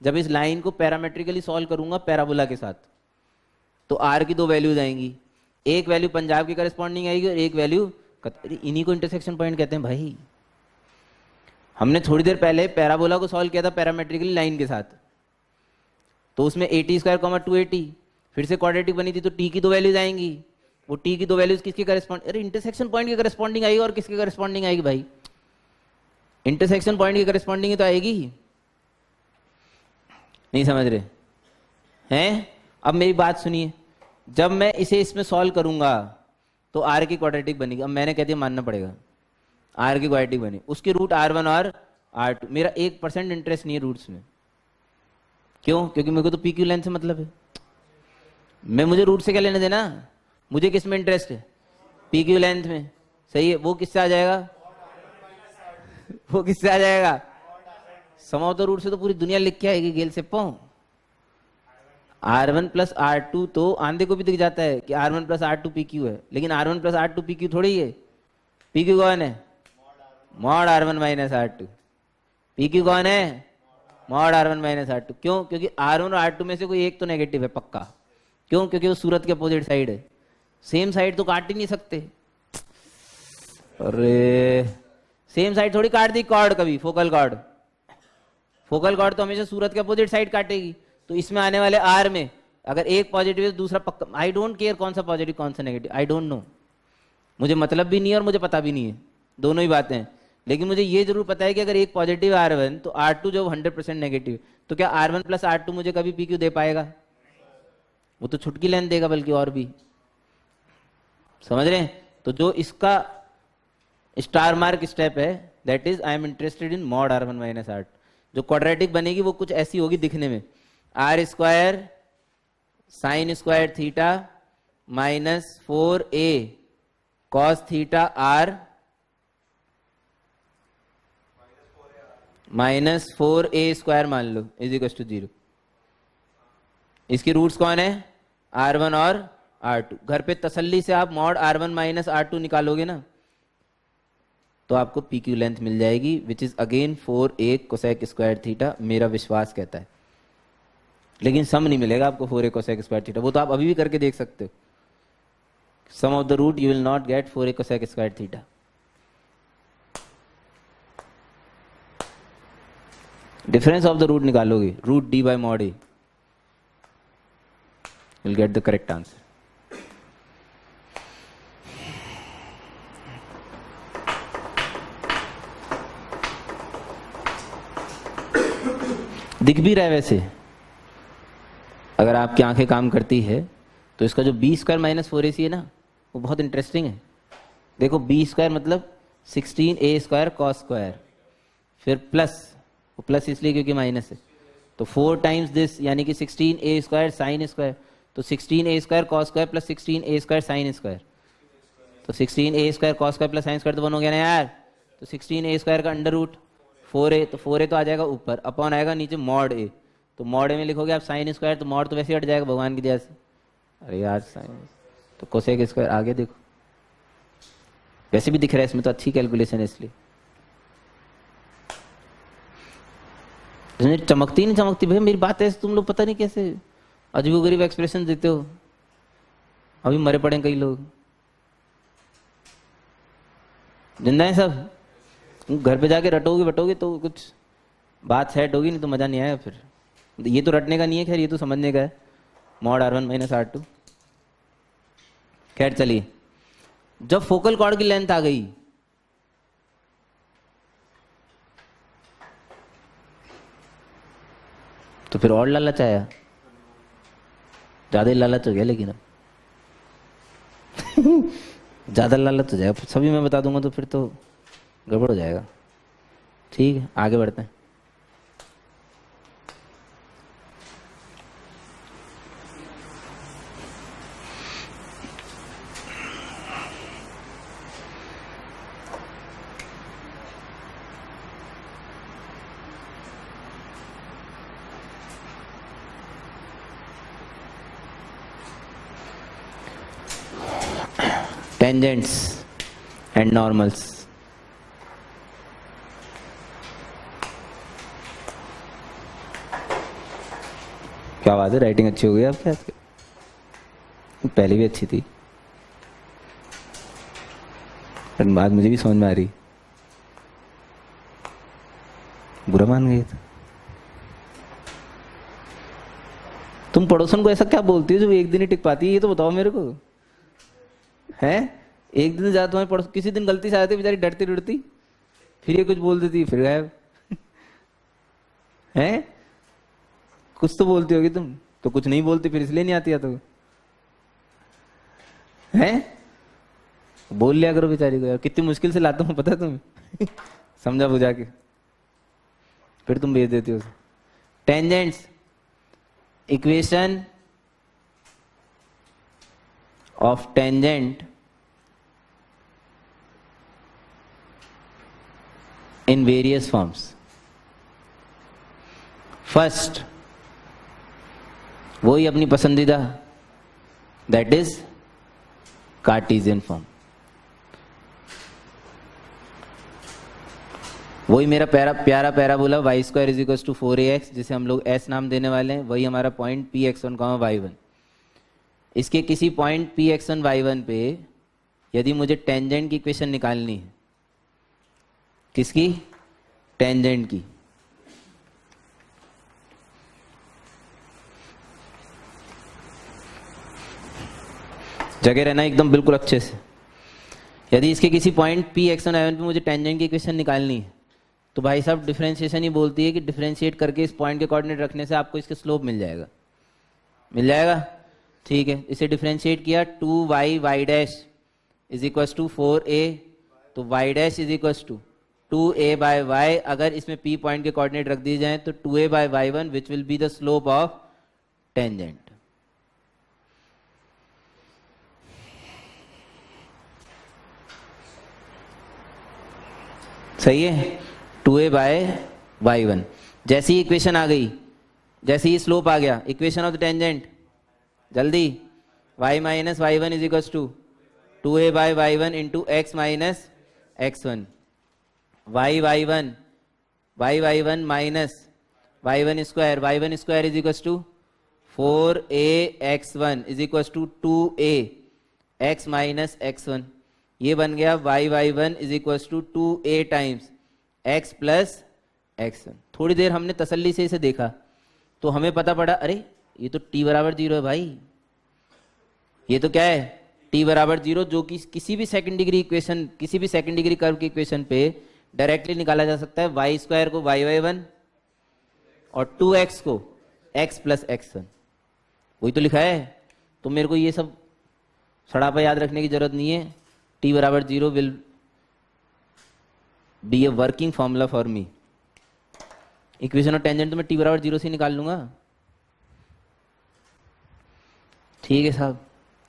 जब इस लाइन को पैरामेट्रिकली सॉल्व करूँगा पैराबोला के साथ। तो आर की दो वैल्यूज़ आएँगी। एक वैल्यू पंजाब की करस्पॉन्डिंग आएगी और एक वैल्यू इन्हीं को इंटरसेक्शन पॉइंट कहते हैं भाई। हमने थोड़ी देर पहले पैराबोला को सॉल्व किया था पैरामेट्रिकली लाइन के साथ। तो उसमें A T square comma two AT फिर से क्वाड्रेटिक बनी थी तो टी की दो वैल्यूज़ आएँगी। वो टी की दो वैल्यूज़ किसके करस्पॉन्ड अरे इंटरसेक्शन पॉइंट की करस्पॉन्डिंग आएगी और किसके करस्पॉन्डिंग आएगी भाई? इंटरसेक्शन पॉइंट की करस्पॉन्डिंग तो आएगी ही। नहीं समझ रहे? हैं? अब मेरी बात सुनिए। जब मैं इसे इसमें सॉल्व करूँगा तो आर की क्वाड्रेटिक बनेगी। अब मैंने कह दिया मानना पड़ेगा। आर की क्वाड्रेटिक बनी। उसके रूट आर वन और आर टू मेरा एक परसेंट इंटरेस्ट नहीं है रूट्स में। क्यों? क्योंकि मेरे को तो पी क्यू लेंथ से मतलब है। मैं मुझे रूट से क्या लेने देना? मुझे किसमें इंटरेस्ट है? पी क्यू लेंथ में। सही है? वो किससे आ जाएगा? वो किससे आ जाएगा? समाओ तो रूट से तो पूरी दुनिया लिख के आएगी गेल से पाऊ R one plus R two तो आंधे को भी दिख जाता है कि R one plus R two P Q है। लेकिन R one plus R two P Q थोड़ी है। पी क्यू कौन है? Mod R one minus R two P Q कौन है? Mod R one minus R two क्यों? क्योंकि आर वन और आर टू में से कोई एक तो नेगेटिव है, पक्का। क्यों? क्योंकि वो सूरत के अपोजिट साइड है। सेम साइड तो काट ही नहीं सकते। अरे। सेम साइड थोड़ी काट दी कॉर्ड कभी फोकल कॉर्ड फोकल कॉर्ड तो हमेशा सूरत के अपोजिट साइड काटेगी। तो इसमें आने वाले आर में अगर एक पॉजिटिव है तो दूसरा पक्का आई डोंट केयर कौन सा पॉजिटिव कौन सा नेगेटिव आई डोंट नो मुझे मतलब भी नहीं है और मुझे पता भी नहीं है। दोनों ही बातें हैं। लेकिन मुझे ये ज़रूर पता है कि अगर एक पॉजिटिव आर वन तो आर टू जो हंड्रेड परसेंट नेगेटिव तो क्या R one plus R two मुझे कभी पी क्यू दे पाएगा? वो तो छुटकी लेन देगा बल्कि और भी। समझ रहे हैं? तो जो इसका स्टार मार्क स्टेप है that is I am interested in mod R one minus R जो क्वाड्रेटिक बनेगी, वो कुछ ऐसी होगी दिखने में। R square sine square theta minus four A cos theta R minus four A square मान लो इज़ इक्व टू ज़ीरो इसके रूट्स कौन है? आर वन और आर टू। घर पे तसल्ली से आप mod R one minus R two निकालोगे ना तो आपको पी क्यू लेंथ मिल जाएगी which is again four A cosec square theta मेरा विश्वास कहता है। लेकिन सम नहीं मिलेगा आपको four A cosec square theta वो तो आप अभी भी करके देख सकते हो। Sum of the root you will not get 4a cosec squared theta difference of the root निकालोगे। Root D by mod a you'll get the correct answer दिख भी रहा है वैसे। अगर आपकी आँखें काम करती है तो इसका जो B square minus four A C है ना, वो बहुत इंटरेस्टिंग है। देखो बी स्क्वायर मतलब sixteen A square cos square फिर प्लस वो प्लस इसलिए क्योंकि माइनस है। तो फोर टाइम्स दिस यानी कि sixteen A square sine square तो sixteen A square cos square plus sixteen A square sine square तो sixteen A square cos square plus sine square तो वन हो गया ना यार। तो सिक्सटीन ए स्क्वायर का अंडर रूट फोर ए तो फोर ए तो आ जाएगा ऊपर, अपॉन आएगा नीचे मॉड ए। तो मॉड ए में लिखोगे आप साइन स्क्वायर तो मॉड तो वैसे हट जाएगा भगवान की दया से। अरे यार साइन तो कोसेक स्क्वायर आगे देखो। वैसे भी दिख रहा है इसमें तो अच्छी कैलकुलेशन है इसलिए। चमकती नहीं चमकती भाई मेरी बात है तुम लोग पता नहीं कैसे अजीब गरीब एक्सप्रेशन देते हो। अभी मरे पड़े कई लोग। ज़िंदा है सब? घर पे जाके रटोगे, बटोगे तो कुछ बात सेट होगी, नहीं तो मज़ा नहीं आएगा फिर। ये तो रटने का नहीं है, खैर, ये तो समझने का है। Mod R one minus R two खैर, चलिए। जब फोकल कॉर्ड की लेंथ आ गई तो फिर और लालच आया। ज़्यादा लालच हो गया लेकिन अब। *laughs* ज़्यादा लालच हो जाएगा। सभी मैं बता दूँगा तो फिर तो गड़बड़ हो जाएगा। ठीक है आगे बढ़ते हैं। टेंजेंट्स एंड नॉर्मल्स बात है राइटिंग अच्छी हो गई आपके आज पहले भी अच्छी थी। बात मुझे भी समझ में आ रही। बुरा मान गए थे। तुम पड़ोसन को ऐसा क्या बोलती हो जो एक दिन ही टिक पाती है, ये तो बताओ मेरे को। है? एक दिन ज़्यादा तुम्हारे पड़ोस, किसी दिन गलती से आते बेचारी डरती डरती? फिर ये कुछ बोल देती, फिर गायब। *laughs* है? कुछ तो बोलती होगी तुम तो कुछ नहीं बोलती, फिर इसलिए नहीं आती तो? है? बोल लिया करो बेचारी को यार, कितनी मुश्किल से लाता हूँ, पता तुम्हें? *laughs* समझा बुझा के। फिर तुम भेज देती हो tangents equation of tangent in various forms. First वही अपनी पसंदीदा। दैट इज़ कार्टिजियन फॉर्म वही मेरा प्यारा प्यारा parabola Y square is equal to four A X जिसे हम लोग एस नाम देने वाले हैं। वही हमारा point P X one comma Y one इसके किसी point P X one Y one पे यदि मुझे टेंजेंट की इक्वेशन निकालनी है, किसकी? टेंजेंट की। जगह रहना एकदम बिल्कुल अच्छे से। यदि इसके किसी point P X one A one पे मुझे टेंजेंट की इक्वेशन निकालनी है तो भाई साहब डिफरेंशिएशन ही बोलती है कि डिफरेंशिएट करके इस पॉइंट के कोऑर्डिनेट रखने से आपको इसके स्लोप मिल जाएगा। मिल जाएगा? ठीक है, इसे डिफरेंशिएट किया two Y Y dash is equal to four A तो Y dash is equal to two A by Y अगर इसमें पी पॉइंट के कोऑर्डिनेट रख दिए जाए तो two A by Y one which will be the slope of tangent सही है? Two A by Y one जैसी इक्वेशन आ गई, जैसे ही स्लोप आ गया इक्वेशन ऑफ़ द टेंजेंट जल्दी। Y minus Y one is equal to two A by Y one into X minus X one Y Y one Y Y one minus Y one square Y one square is equal to four A X one is equal to two A X minus X one ये बन गया Y Y one is equal to two A times X plus X थोड़ी देर हमने तसल्ली से इसे देखा तो हमें पता पड़ा, अरे, ये तो टी बराबर ज़ीरो है भाई। ये तो क्या है? टी बराबर ज़ीरो जो कि किसी भी सेकंड डिग्री इक्वेशन किसी भी सेकंड डिग्री कर्व की इक्वेशन पे डायरेक्टली निकाला जा सकता है वाई स्क्वायर को वाई वाई वन और टू एक्स को एक्स प्लस एक्स वन वही तो लिखा है। तो मेरे को ये सब सड़ापा याद रखने की ज़रूरत नहीं है। टी बराबर zero will be a working formula for me equation of tangent तो मैं टी बराबर ज़ीरो से निकाल लूँगा। ठीक है साहब।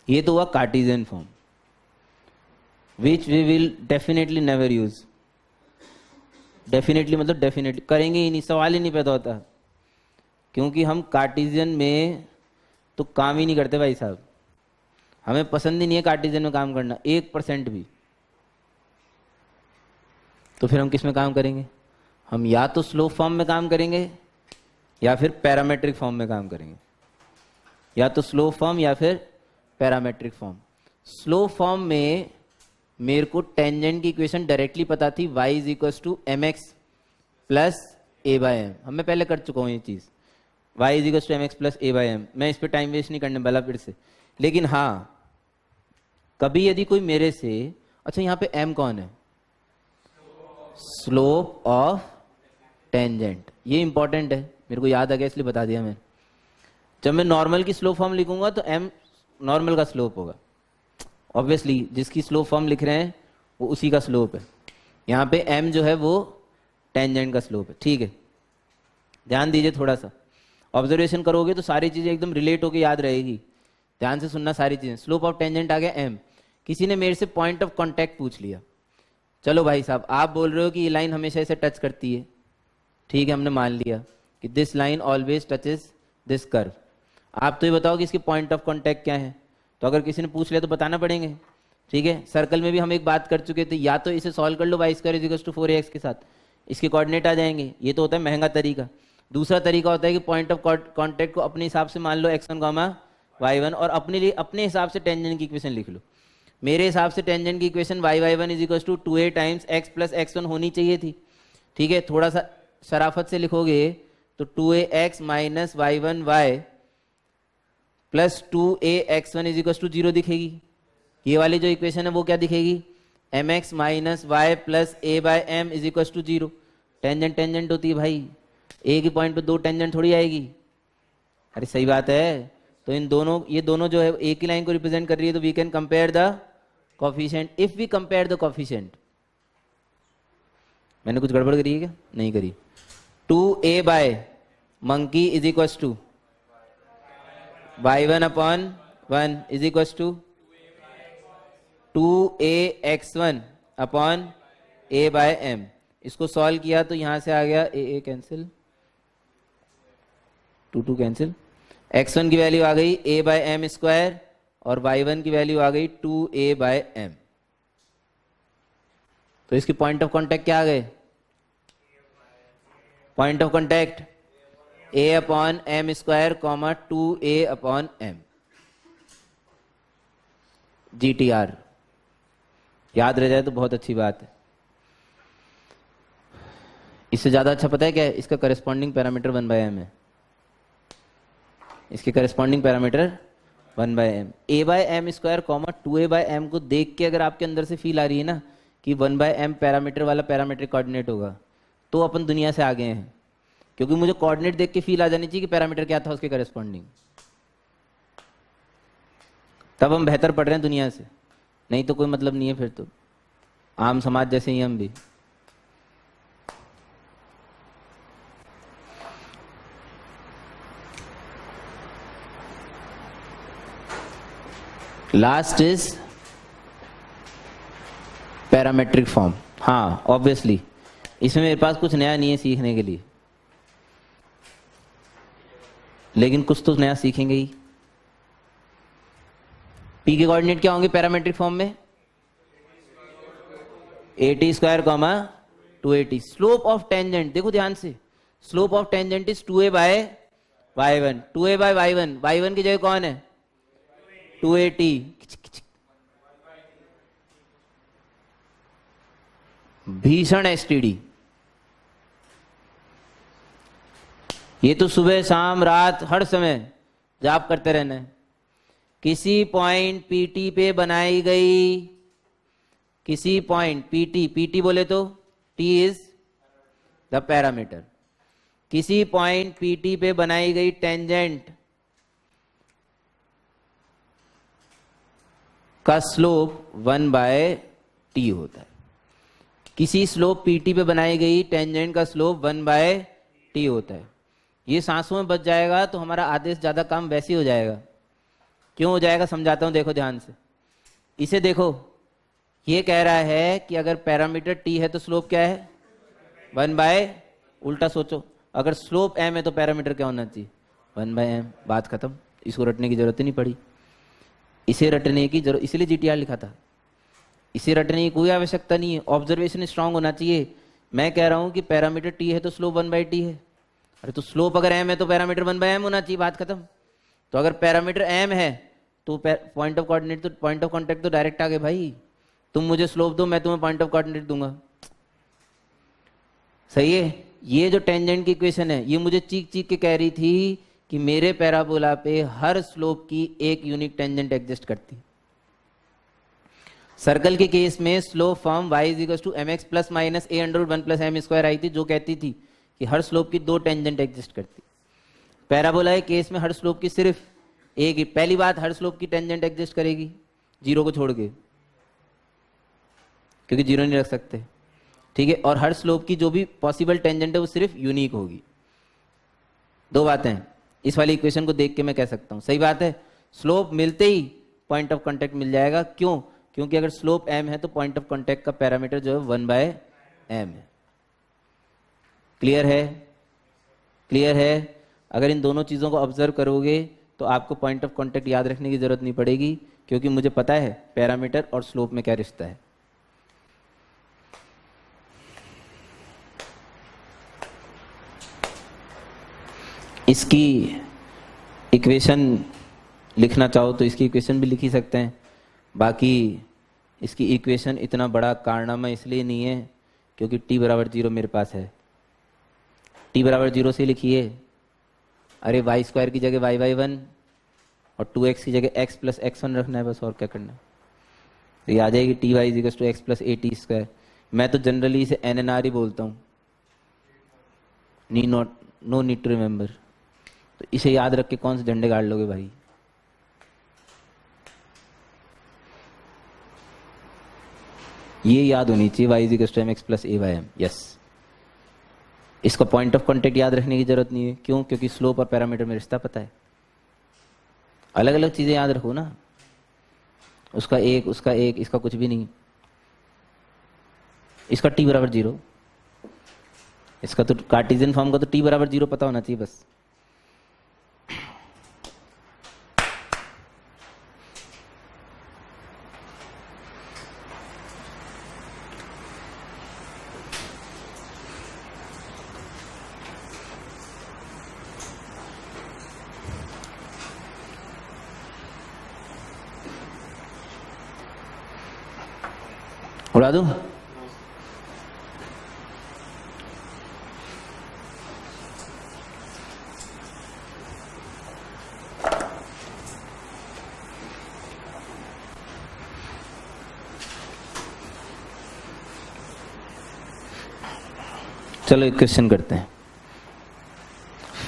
ये तो हुआ Cartesian form which we will definitely never use definitely मतलब डेफिनेटली करेंगे ही नहीं, सवाल ही नहीं पैदा होता। क्योंकि हम कार्टिजियन में तो काम ही नहीं करते भाई साहब। हमें पसंद ही नहीं है कार्टिजियन में काम करना, एक परसेंट भी। तो फिर हम किसमें काम करेंगे? हम या तो स्लो फॉर्म में काम करेंगे, या फिर पैरामेट्रिक फॉर्म में काम करेंगे। या तो स्लो फॉर्म या फिर पैरामेट्रिक फॉर्म स्लो फॉर्म में मेरे को टेंजेंट की इक्वेशन डायरेक्टली पता थी, y is equal to M X plus A by M हम मैं पहले कर चुका हूँ ये चीज़। y is equal to M X plus A by M मैं इस पर टाइम वेस्ट नहीं करने वाला फिर से। लेकिन हाँ कभी यदि कोई मेरे से अच्छा यहाँ पे m कौन है? स्लोप ऑफ़ टेंजेंट ये इंपॉर्टेंट है। मेरे को याद आ गया, इसलिए बता दिया मैंने। जब मैं नॉर्मल की स्लो फॉर्म लिखूँगा तो m नॉर्मल का स्लोप होगा। ऑब्वियसली जिसकी स्लोप फॉर्म लिख रहे हैं, वो उसी का स्लोप है। यहाँ पे m जो है, वो टेंजेंट का स्लोप है। ठीक है? ध्यान दीजिए थोड़ा सा। ऑब्जर्वेशन करोगे तो सारी चीज़ें एकदम रिलेट होकर याद रहेगी। ध्यान से सुनना सारी चीज़ें। स्लोप ऑफ़ टेंजेंट आ गया m किसी ने मेरे से पॉइंट ऑफ़ कॉन्टैक्ट पूछ लिया। चलो भाई साहब, आप बोल रहे हो कि ये लाइन हमेशा इसे टच करती है। ठीक है, हमने मान लिया कि this line always touches this curve आप तो ये बताओ कि इसके पॉइंट ऑफ़ कॉन्टैक्ट क्या है? तो अगर किसी ने पूछ लिया तो बताना पड़ेंगे। ठीक है सर्कल में भी हम एक बात कर चुके थे, या तो इसे सॉल्व कर लो Y square equals to four X के साथ। इसके कोऑर्डिनेट आ जाएँगे। ये तो होता है महँगा तरीका। दूसरा तरीका होता है कि पॉइंट ऑफ़ कॉन्टैक्ट को अपने हिसाब से मान लो X one comma Y one और अपने लिए, अपने हिसाब से टेंजन की इक्वेशन लिख लो। मेरे हिसाब से टेंजन की equation Y Y one is equal to two A times X plus X one होनी चाहिए थी। ठीक है, थोड़ा सा शराफत से लिखोगे तो two A X minus Y one Y plus two A X one is equal to zero दिखेगी। ये वाली जो इक्वेशन है, वो क्या दिखेगी? M X minus Y plus A by M is equal to zero tangent tangent होती है भाई। एक ही पॉइंट पे दो टेंजेंट थोड़ी आएगी। अरे सही बात है। तो इन दोनों, ये दोनों जो है, एक ही लाइन को रिप्रेजेंट कर रही है तो we can compare the coefficient if we compare the coefficient मैंने कुछ गड़बड़ करी है क्या? नहीं करी। Two A by monkey is equal to Y one upon one is equal to two A X one upon A by M इसको solve किया तो यहाँ से आ गया A A cancel two two cancel X one की value आ गई ए बाय एम स्क्वायर और वाई वन की वैल्यू आ गई टू ए बाय तो इसकी पॉइंट ऑफ़ कॉन्टेक्ट क्या आ गए point of contact A upon M square comma two A upon M G T R याद रह जाए तो बहुत अच्छी बात है। इससे ज़्यादा अच्छा पता है क्या इसका corresponding parameter one by M है। इसके corresponding parameter one by M A by M square comma two A by M को देख के अगर आपके अंदर से फील आ रही है ना कि वन बाय एम पैरामीटर वाला पैरामीटर कोऑर्डिनेट होगा तो अपन दुनिया से आगे हैं। क्योंकि मुझे कोऑर्डिनेट देख के फील आ जानी चाहिए कि पैरामीटर क्या था, उसके करस्पॉन्डिंग तब हम बेहतर पढ़ रहे हैं दुनिया से। नहीं तो कोई मतलब नहीं है फिर तो। आम समाज जैसे ही हम भी। लास्ट इज़ पैरामेट्रिक फॉर्म हाँ ऑब्वियसली इसमें मेरे पास कुछ नया नहीं है सीखने के लिए। लेकिन कुछ तो नया सीखेंगे ही। पी के कोऑर्डिनेट क्या होंगे पैरामेट्रिक फॉर्म में? A T square comma two AT slope of tangent देखो ध्यान से। Slope of tangent is two A by Y one two A by Y one Y one की जगह कौन है? Two AT. भीषण एसटीडी। ये तो सुबह, शाम, रात, हर समय जाप करते रहना है। किसी पॉइंट पीटी पे बनाई गई, किसी पॉइंट पीटी पीटी बोले तो टी इज़ द पैरामीटर। किसी पॉइंट पीटी पे बनाई गई टेंजेंट का स्लोप वन बाय टी होता है। किसी स्लोप पीटी पे बनाई गई टेंजेंट का स्लोप वन बाय टी होता है। ये सांसों में बच जाएगा तो हमारा आदेश ज़्यादा काम वैसे ही जाएगा। क्यों हो जाएगा समझाता हूँ, देखो ध्यान से। इसे देखो। ये कह रहा है कि अगर पैरामीटर टी है तो स्लोप क्या है? वन बाय, उल्टा सोचो। अगर स्लोप एम है तो पैरामीटर क्या होना चाहिए? वन बाय एम बात खत्म। इसको रटने की ज़रूरत ही नहीं पड़ी। इसे रटने की ज़रूरत इसलिए जीटीआर लिखा था। इसे रटने की कोई आवश्यकता नहीं है। ऑब्जर्वेशन स्ट्रांग होना चाहिए। मैं कह रहा हूँ कि पैरामीटर टी है तो स्लोप वन बाई टी है। अरे तो स्लोप अगर एम है तो पैरामीटर वन बाय एम होना चाहिए, बात खत्म। तो अगर पैरामीटर एम है तो पॉइंट ऑफ़ कोऑर्डिनेट तो पॉइंट ऑफ़ कांटेक्ट तो डायरेक्ट आ गए भाई। तुम मुझे स्लोप दो, मैं तुम्हें पॉइंट ऑफ़ कोऑर्डिनेट दूँगा। सही है? ये जो टेंजेंट की इक्वेशन है, ये मुझे चीख चीख के कह रही थी कि मेरे पैराबोला पे हर स्लोप की एक यूनिक टेंजेंट एग्जिस्ट करती सर्कल के केस में slope form y to m x plus minus a under one plus m square आई थी, जो कहती थी कि हर स्लोप की दो टेंजेंट एग्जिस्ट करती पैराबोला के केस में हर स्लोप की सिर्फ़ एक ही, पहली बात हर स्लोप की टेंजेंट एग्जिस्ट करेगी, ज़ीरो को छोड़ के, क्योंकि ज़ीरो नहीं रख सकते। ठीक है? और हर स्लोप की जो भी पॉसिबल टेंजेंट है, वो सिर्फ़ यूनिक होगी। दो बातें इस वाली इक्वेशन को देख के मैं कह सकता हूँ। सही बात है? स्लोप मिलते ही पॉइंट ऑफ़ कॉन्टेक्ट मिल जाएगा। क्यों? क्योंकि अगर स्लोप एम है तो पॉइंट ऑफ़ कॉन्टेक्ट का पैरामीटर जो है वन बाय एम है। क्लियर है? क्लियर है? अगर इन दोनों चीज़ों को ऑब्ज़र्व करोगे तो आपको पॉइंट ऑफ़ कांटेक्ट याद रखने की ज़रूरत नहीं पड़ेगी, क्योंकि मुझे पता है पैरामीटर और स्लोप में क्या रिश्ता है। इसकी इक्वेशन लिखना चाहो तो इसकी इक्वेशन भी लिख ही सकते हैं। बाकी इसकी इक्वेशन इतना बड़ा कारनामा इसलिए नहीं है क्योंकि टी बराबर ज़ीरो मेरे पास है। टी बराबर ज़ीरो से लिखिए। अरे वाई स्क्वायर की जगह वाई वाई वन और टू एक्स की जगह एक्स प्लस एक्स वन रखना है बस, और क्या करना है? तो ये आ जाएगी t y equals to x plus a t square मैं तो जनरली इसे एन एन आर ही बोलता हूँ। Need not no need to remember तो इसे याद रख के कौन से झंडे गाड़ लोगे भाई? ये याद होनी चाहिए y equals to m x plus a by m yes इसका पॉइंट ऑफ़ कॉन्टेक्ट याद रखने की ज़रूरत नहीं है। क्यों? क्योंकि स्लोप और पैरामीटर में रिश्ता पता है। अलग अलग चीज़ें याद रखो ना। उसका एक उसका एक, इसका कुछ भी नहीं। इसका टी बराबर ज़ीरो इसका तो कार्टिजन फॉर्म का तो टी बराबर ज़ीरो पता होना चाहिए बस। उड़ा चलो एक क्वेश्चन करते हैं।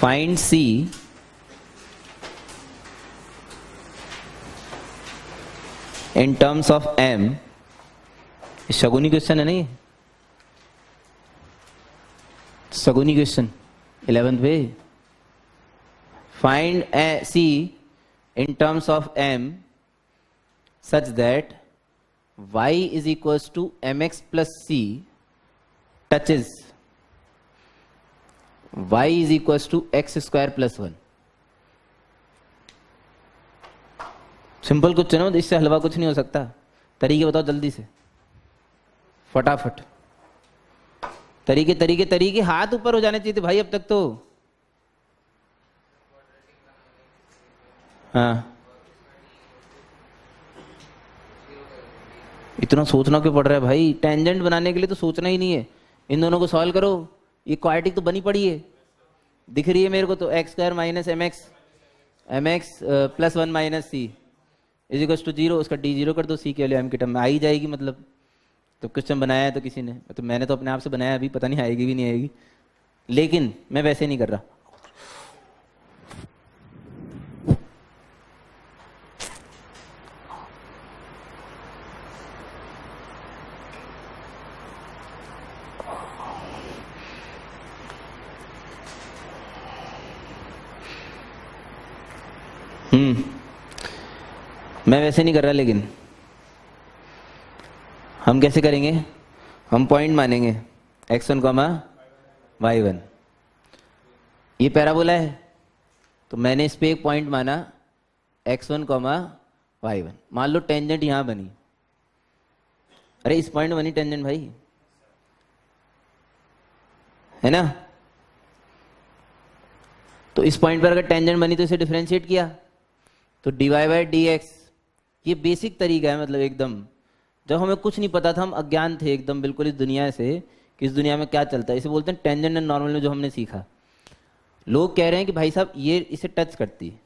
Find c in terms of m शगुनी क्वेश्चन है? नहीं सगुनी क्वेश्चन इलेवेंथ पे। Find a c in terms of m such that y is equals to mx plus c touches y is equals to x square plus one simple कुछ चुनो, इससे हलवा कुछ नहीं हो सकता। तरीके बताओ जल्दी से। फटाफट। तरीके तरीके तरीके, हाथ ऊपर हो जाने चाहिए थे भाई अब तक तो। हाँ। इतना सोचना क्यों पड़ रहा है भाई? टेंजेंट बनाने के लिए तो सोचना ही नहीं है। इन दोनों को सॉल्व करो। ये क्वाड्रेटिक तो बनी पड़ी है। दिख रही है मेरे को तो x square minus m x m x plus one minus c is equal to zero उसका डी ज़ीरो कर दो सी के वैल्यू एम की टर्म में आ ही जाएगी मतलब। तो क्वेश्चन बनाया है तो किसी ने? तो मैंने तो अपने आप से बनाया, अभी पता नहीं आएगी भी नहीं आएगी। लेकिन मैं वैसे नहीं कर रहा। हम्म। मैं वैसे नहीं कर रहा, लेकिन हम कैसे करेंगे? हम पॉइंट मानेंगे. X one comma y one ये पैराबोला है. तो मैंने इस पर एक पॉइंट माना. X one comma y one मान लो टेंजेंट यहाँ बनी. अरे इस पॉइंट बनी टेंजेंट भाई. है ना? तो इस पॉइंट पर अगर टेंजेंट बनी तो इसे डिफ्रेंशिएट किया. तो d y by d x ये बेसिक तरीका है मतलब एकदम. जब हमें कुछ नहीं पता था, हम अज्ञान थे एकदम बिल्कुल इस दुनिया से कि इस दुनिया में क्या चलता है। इसे बोलते हैं टेंजेंट एंड नॉर्मल में जो हमने सीखा। लोग कह रहे हैं कि भाई साहब, ये इसे टच करती है।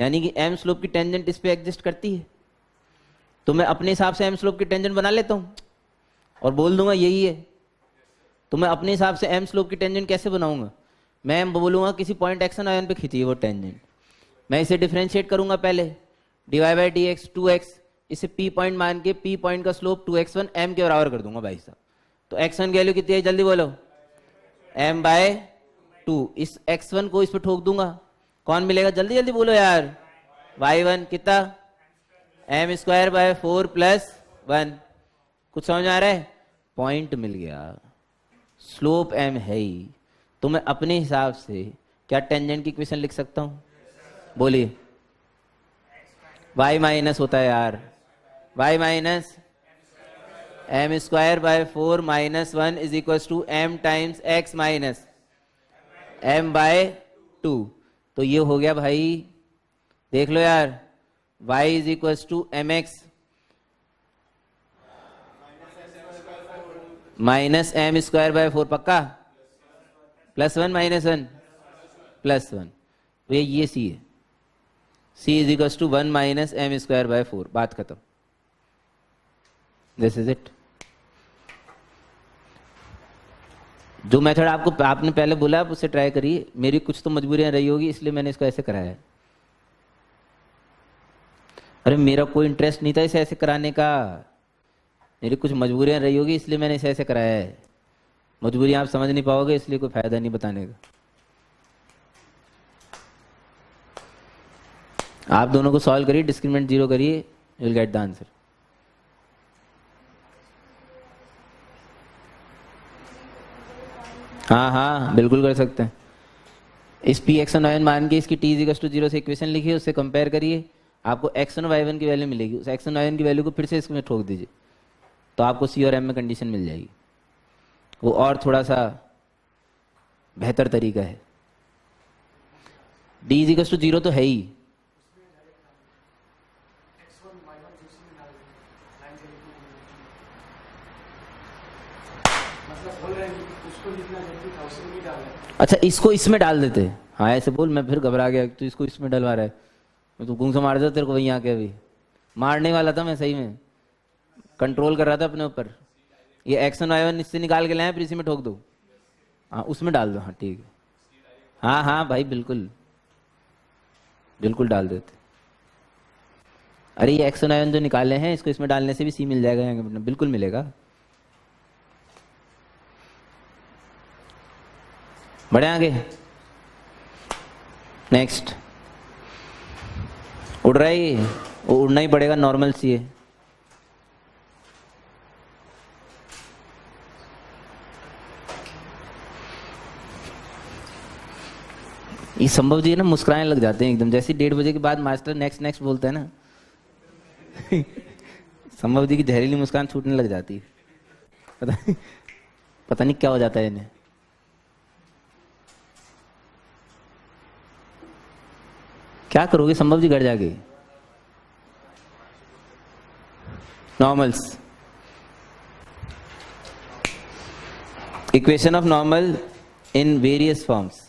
यानी कि एम स्लोप की टेंजेंट इस पर एग्जिस्ट करती है। तो मैं अपने हिसाब से एम स्लोप की टेंजेंट बना लेता हूँ और बोल दूँगा, यही है। तो मैं अपने हिसाब से एम स्लोप की टेंजेंट कैसे बनाऊँगा? मैं एम बोलूँगा, किसी पॉइंट एक्शन आयन पे खींचिए वो टेंजेंट मैं इसे डिफ्रेंशिएट करूँगा पहले। D y by d x two x इसे पी पॉइंट मान के पी पॉइंट का slope two x one m के बराबर कर दूँगा भाई साहब। तो एक्स वन की वैल्यू कितनी है? जल्दी बोलो। एम बाय टू इस एक्स वन को इस पर ठोक दूँगा। कौन मिलेगा? जल्दी जल्दी बोलो यार। वाई वन कितना? M square by four plus one कुछ समझ आ रहा है? पॉइंट मिल गया। स्लोप एम है ही। तो मैं अपने हिसाब से क्या टेंजेंट की क्वेश्चन लिख सकता हूँ? बोलिए। वाई माइनस होता है यार। Y minus m square by four minus one is equal to m times x minus m by two. तो ये हो गया भाई, देख लो यार, y is equal to m x minus m square by four, पक्का? Plus one minus one, plus one. तो ये सी है। C is equal to one minus m square by four, बात खत्म। दिस इज़ इट जो method आपको, आपने पहले बोला, आप उससे ट्राई करिए। मेरी कुछ तो मजबूरियाँ रही होगी, इसलिए मैंने इसको ऐसे कराया है। अरे, मेरा कोई इंटरेस्ट नहीं था इसे ऐसे कराने का। मेरी कुछ मजबूरियाँ रही होगी, इसलिए मैंने इसे ऐसे कराया है। मजबूरियाँ आप समझ नहीं पाओगे, इसलिए कोई फ़ायदा नहीं बताने का। आप दोनों को सॉल्व करिए डिस्क्रिमिनेंट ज़ीरो करिए विल गेट द आंसर हाँ हाँ बिल्कुल कर सकते हैं। इस पी एक्स वन वाई मान के इसकी टी इजिकस टू ज़ीरो से इक्वेशन लिखिए, उससे कंपेयर करिए। आपको एक्स वन वाई वन की वैल्यू मिलेगी। उस एक्स वन वाई वन की वैल्यू को फिर से इसमें ठोक दीजिए। तो आपको सी और एम में कंडीशन मिल जाएगी। वो और थोड़ा सा बेहतर तरीका है। डी इजिकस टू ज़ीरो तो है ही। अच्छा इसको इसमें डाल देते हाँ। ऐसे बोल, मैं फिर घबरा गया तो इसको इसमें डलवा रहा है। मैं तो गुंग से मार देता तेरे को वहीं आके अभी। मारने वाला था मैं सही में। कंट्रोल कर रहा था अपने ऊपर। ये एक्शन वाई वन इससे निकाल के लाए, फिर इसी में ठोक दो। हाँ उसमें डाल दो। हाँ ठीक है। हाँ हाँ भाई, बिल्कुल। बिल्कुल डाल देते। अरे, ये एक्शन वन जो निकाले हैं, इसको इसमें डालने से भी सी मिल जाएगा बिल्कुल मिलेगा। बढ़े आगे। नेक्स्ट उड़ रहा है उड़ना ही पड़ेगा नॉर्मल सी है। ये संभव जी ना, मुस्कुराने लग जाते हैं एकदम। जैसे डेढ़ बजे के बाद मास्टर नेक्स्ट नेक्स्ट बोलता है ना। *laughs* संभव जी की जहरीली मुस्कान छूटने लग जाती है। पता पता नहीं क्या हो जाता है इन्हें। क्या करोगे? संभव जी घर जाके। Normals equation of normal in various forms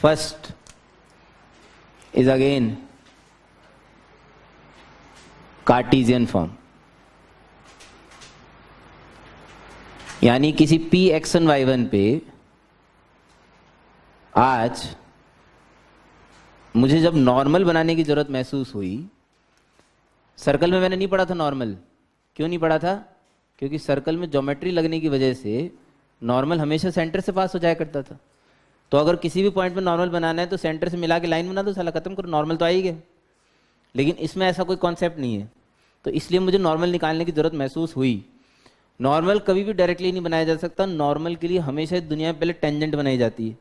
first is again Cartesian form यानी किसी पी एक्सन वाई वन पे आज मुझे जब नॉर्मल बनाने की ज़रूरत महसूस हुई सर्कल में मैंने नहीं पढ़ा था नॉर्मल क्यों नहीं पढ़ा था? क्योंकि सर्कल में ज्योमेट्री लगने की वजह से नॉर्मल हमेशा सेंटर से पास हो जाया करता था। तो अगर किसी भी पॉइंट में नॉर्मल बनाना है तो सेंटर से मिला के लाइन बना दो, साला खत्म करो नॉर्मल तो आएगी लेकिन इसमें ऐसा कोई कॉन्सेप्ट नहीं है। तो इसलिए मुझे नॉर्मल निकालने की ज़रूरत महसूस हुई। नॉर्मल कभी भी डायरेक्टली नहीं बनाया जा सकता। नॉर्मल के लिए हमेशा दुनिया में पहले टेंजेंट बनाई जाती है।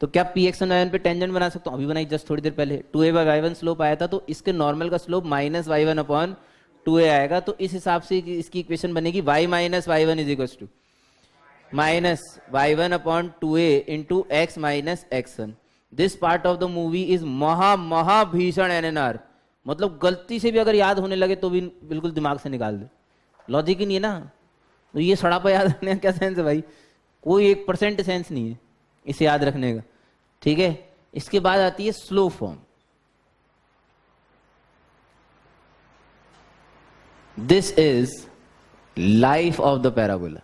तो क्या पी एक्स वाई पे टेंजेंट बना सकता हूँ? अभी बनाई जस्ट थोड़ी देर पहले। Two a by one slope आया था तो इसके नॉर्मल का slope minus y one upon two a आएगा तो इस हिसाब से इसकी इक्वेशन बनेगी y minus y one is equal to minus y one upon two a into x minus x one this part of the movie is महा महा भीषण एन एन आर मतलब गलती से भी अगर याद होने लगे तो भी बिल्कुल दिमाग से निकाल दे। लॉजिक ही नहीं है ना? तो ये सड़ा सड़ापा याद रखने का क्या सेंस है भाई? कोई एक परसेंट सेंस नहीं है। इसे याद रखने का। ठीक है? इसके बाद आती है slope form this is life of the parabola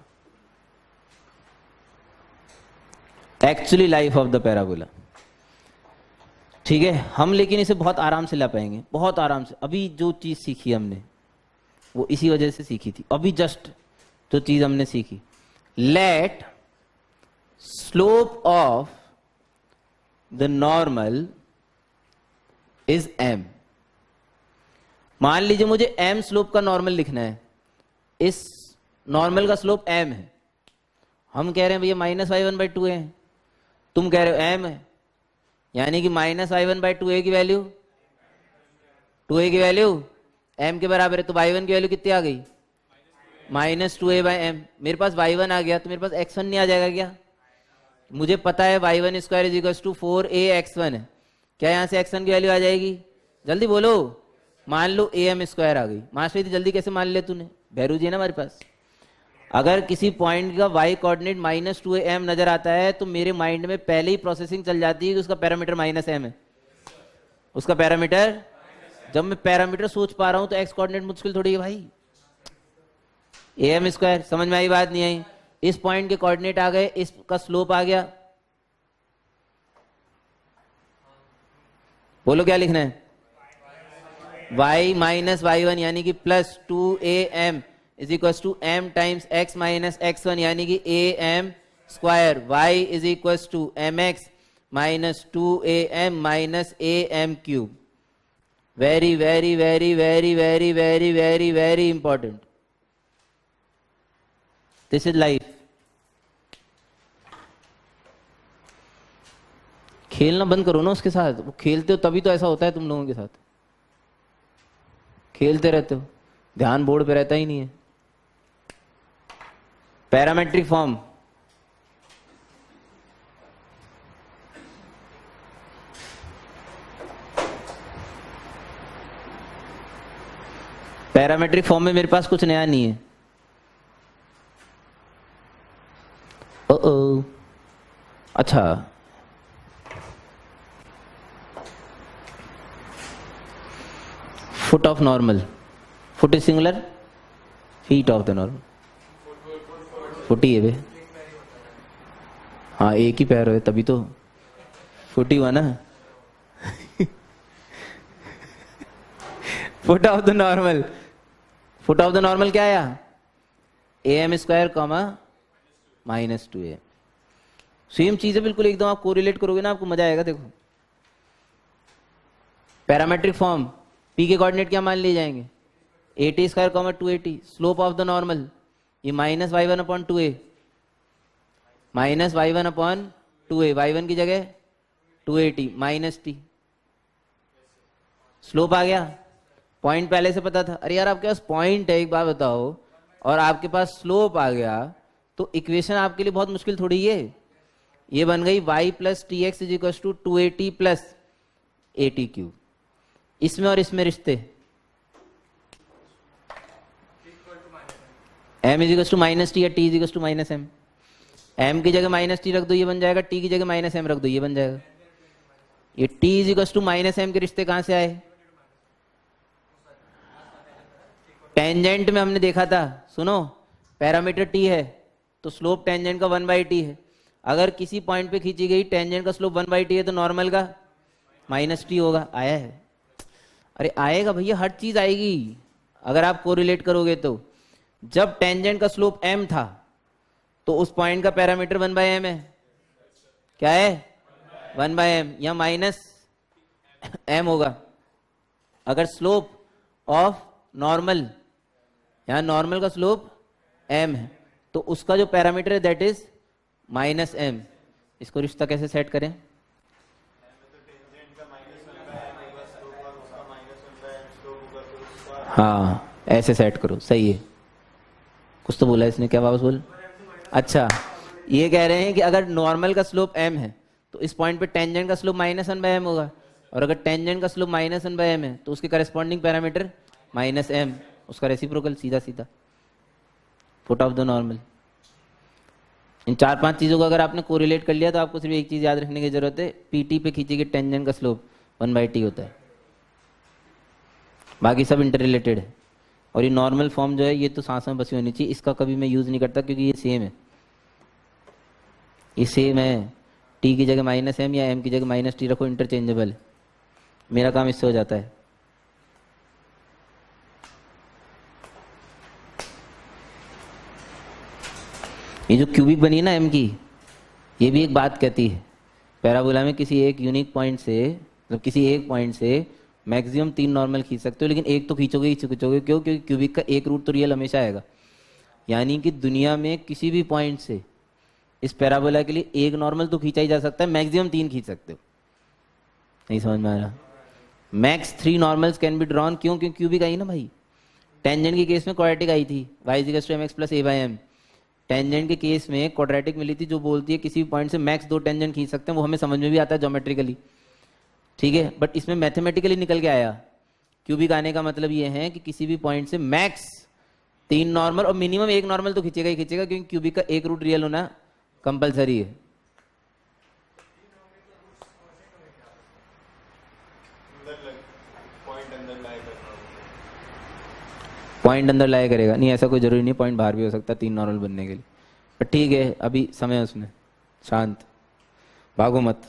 actually life of the parabola ठीक है? हम लेकिन इसे बहुत आराम से ला पाएँगे। बहुत आराम से। अभी जो चीज़ सीखी हमने, वो इसी वजह से सीखी थी। अभी जस्ट जो चीज़ हमने सीखी। Let slope of the normal is m मान लीजिए मुझे एम स्लोप का नॉर्मल लिखना है। इस नॉर्मल का स्लोप एम है। हम कह रहे हैं भैया minus y one by two है। तुम कह रहे हो एम है। यानी कि minus y one by two a की वैल्यू टू ए की वैल्यू एम के बराबर है तो वाई वन की वैल्यू कितनी आ गई? Minus two a by m मेरे पास वाई वन आ गया तो मेरे पास एक्स वन नहीं आ जाएगा क्या? मुझे पता है y one square is equal to four a x one क्या यहाँ से एक्स वन की वैल्यू आ जाएगी? जल्दी बोलो। मान लो ए एम स्क्वायर आ गई। मास्टर जी, जल्दी कैसे मान ले तूने? भैरू जी है ना हमारे पास? अगर किसी पॉइंट का y coordinate minus two m नज़र आता है तो मेरे माइंड में पहले ही प्रोसेसिंग चल जाती है कि उसका पैरामीटर माइनस एम है। उसका पैरामीटर जब मैं पैरामीटर सोच पा रहा हूँ तो एक्स कोऑर्डिनेट मुश्किल थोड़ी है भाई। ए एम स्क्वायर समझ में आई बात नहीं आई? इस पॉइंट के कोऑर्डिनेट आ गए, इसका स्लोप आ गया। बोलो क्या लिखना है? Y माइनस वाई वन यानी कि plus two a m is equal to m times x minus x one यानी कि a m square y is equal to m x minus two a m minus a m cube very very very very very very very very important this is life खेलना बंद करो ना उसके साथ। वो खेलते हो तभी तो ऐसा होता है तुम लोगों के साथ। खेलते रहते हो। ध्यान बोर्ड पे रहता ही नहीं है। Parametric form. पैरामेट्रिक फॉर्म में मेरे पास कुछ नया नहीं है। ओ, अच्छा foot of normal foot is singular feet of the normal फुटी है हाँ एक ही पैर है तभी तो फुटी हुआ ना foot of the normal foot of the normal क्या आया a m square comma minus two a. Same चीज़ है, बिल्कुल एकदम आप कोरिलेट करोगे ना, आपको मज़ा आएगा, देखो। पैरामेट्रिक फॉर्म पी के कोऑर्डिनेट क्या मान लिए जाएँगे? A t square comma two a t slope of the normal ये minus y one upon two a minus y one upon two a y one की जगह two a t minus t slope आ गया। Point पहले से पता था। अरे यार, आपके पास पॉइंट है, एक बात बताओ। और आपके पास स्लोप आ गया। तो इक्वेशन आपके लिए बहुत मुश्किल थोड़ी है ये बन गई y plus t x is equal to two a t plus a t cube इसमें और इसमें रिश्ते। M is to minus t या t is to minus m m की जगह माइनस टी रख दो, ये बन जाएगा। टी की जगह माइनस एम रख दो, ये बन जाएगा। ये t is equal to minus m के रिश्ते कहाँ से आए? टेंजेंट में हमने देखा था, सुनो। पैरामीटर टी है। तो स्लोप टेंजेंट का वन बाई टी है। अगर किसी पॉइंट पे खींची गई टेंजेंट का स्लोप वन बाई टी है तो नॉर्मल का माइनस टी होगा। आया है। अरे आएगा भैया, हर चीज़ आएगी। अगर आप कोरिलेट करोगे तो। जब टेंजेंट का स्लोप एम था तो उस पॉइंट का पैरामीटर वन बाय एम है। क्या है? वन बाय एम या माइनस एम होगा। अगर स्लोप ऑफ़ नॉर्मल यहाँ नॉर्मल का स्लोप एम है। तो उसका जो पैरामीटर है दैट इज़ माइनस एम इसको रिश्ता कैसे सेट करें? हाँ ऐसे सेट करो, सही है। कुछ तो बोला इसने, क्या वापस बोल? अच्छा ये कह रहे हैं कि अगर नॉर्मल का स्लोप एम है तो इस पॉइंट पे टेंजेंट का slope minus one by m होगा। और अगर टेंजेंट का slope minus one by m है तो उसके करस्पॉन्डिंग पैरामीटर माइनस एम उसका रेसिप्रोकल सीधा सीधा फुट ऑफ़ द नॉर्मल इन चार पाँच चीज़ों को अगर आपने कोरिलेट कर लिया तो आपको सिर्फ़ एक चीज़ याद रखने की ज़रूरत है पीटी पे खींची गई टेंजेंट का स्लोप वन बाई टी होता है। बाकी सब इंटर रिलेटेड है। और ये नॉर्मल फॉर्म जो है, ये तो सांस में बसी होनी चाहिए, इसका कभी मैं यूज़ नहीं करता, क्योंकि ये सेम है। ये सेम है। टी की जगह माइनस एम या एम की जगह माइनस टी रखो इंटरचेंजेबल मेरा काम इससे हो जाता है। ये जो क्यूबिक बनी है ना एम की, ये भी एक बात कहती है। पैराबोला में किसी एक यूनिक पॉइंट से मतलब किसी एक पॉइंट से मैक्सिमम तीन नॉर्मल खींच सकते हो, लेकिन एक तो खींचोगे ही खींचोगे, क्यों? क्योंकि क्यूबिक का एक रूट तो रियल हमेशा आएगा। यानी कि दुनिया में किसी भी पॉइंट से इस पैराबोला के लिए एक नॉर्मल तो खींचा ही जा सकता है मैक्सिमम तीन खींच सकते हो। नहीं समझ में आ रहा? Max three normals can be drawn क्यों? क्यों क्यूबिक आई ना भाई। टेंजेंट के केस में क्वाड्रेटिक आई थी। Y m x plus a by m tangent के केस में क्वाड्रेटिक मिली थी जो बोलती है किसी भी पॉइंट से मैक्स दो टेंजेंट खींच सकते हैं, वो हमें समझ में भी आता है जोमेट्रिकली ठीक है? बट इसमें मैथमेटिकली निकल के आया। क्यूबिक आने का मतलब ये है कि किसी भी पॉइंट से मैक्स तीन नॉर्मल और मिनिमम एक नॉर्मल तो खींचेगा ही खींचेगा, क्योंकि क्यूबिक का एक रूट रियल होना कंपलसरी है। पॉइंट अंदर लाया करेगा। नहीं, ऐसा कोई ज़रूरी नहीं पॉइंट बाहर भी हो सकता तीन नॉर्मल बनने के लिए। पर ठीक है, अभी समय उसमें। शांत। भागो मत।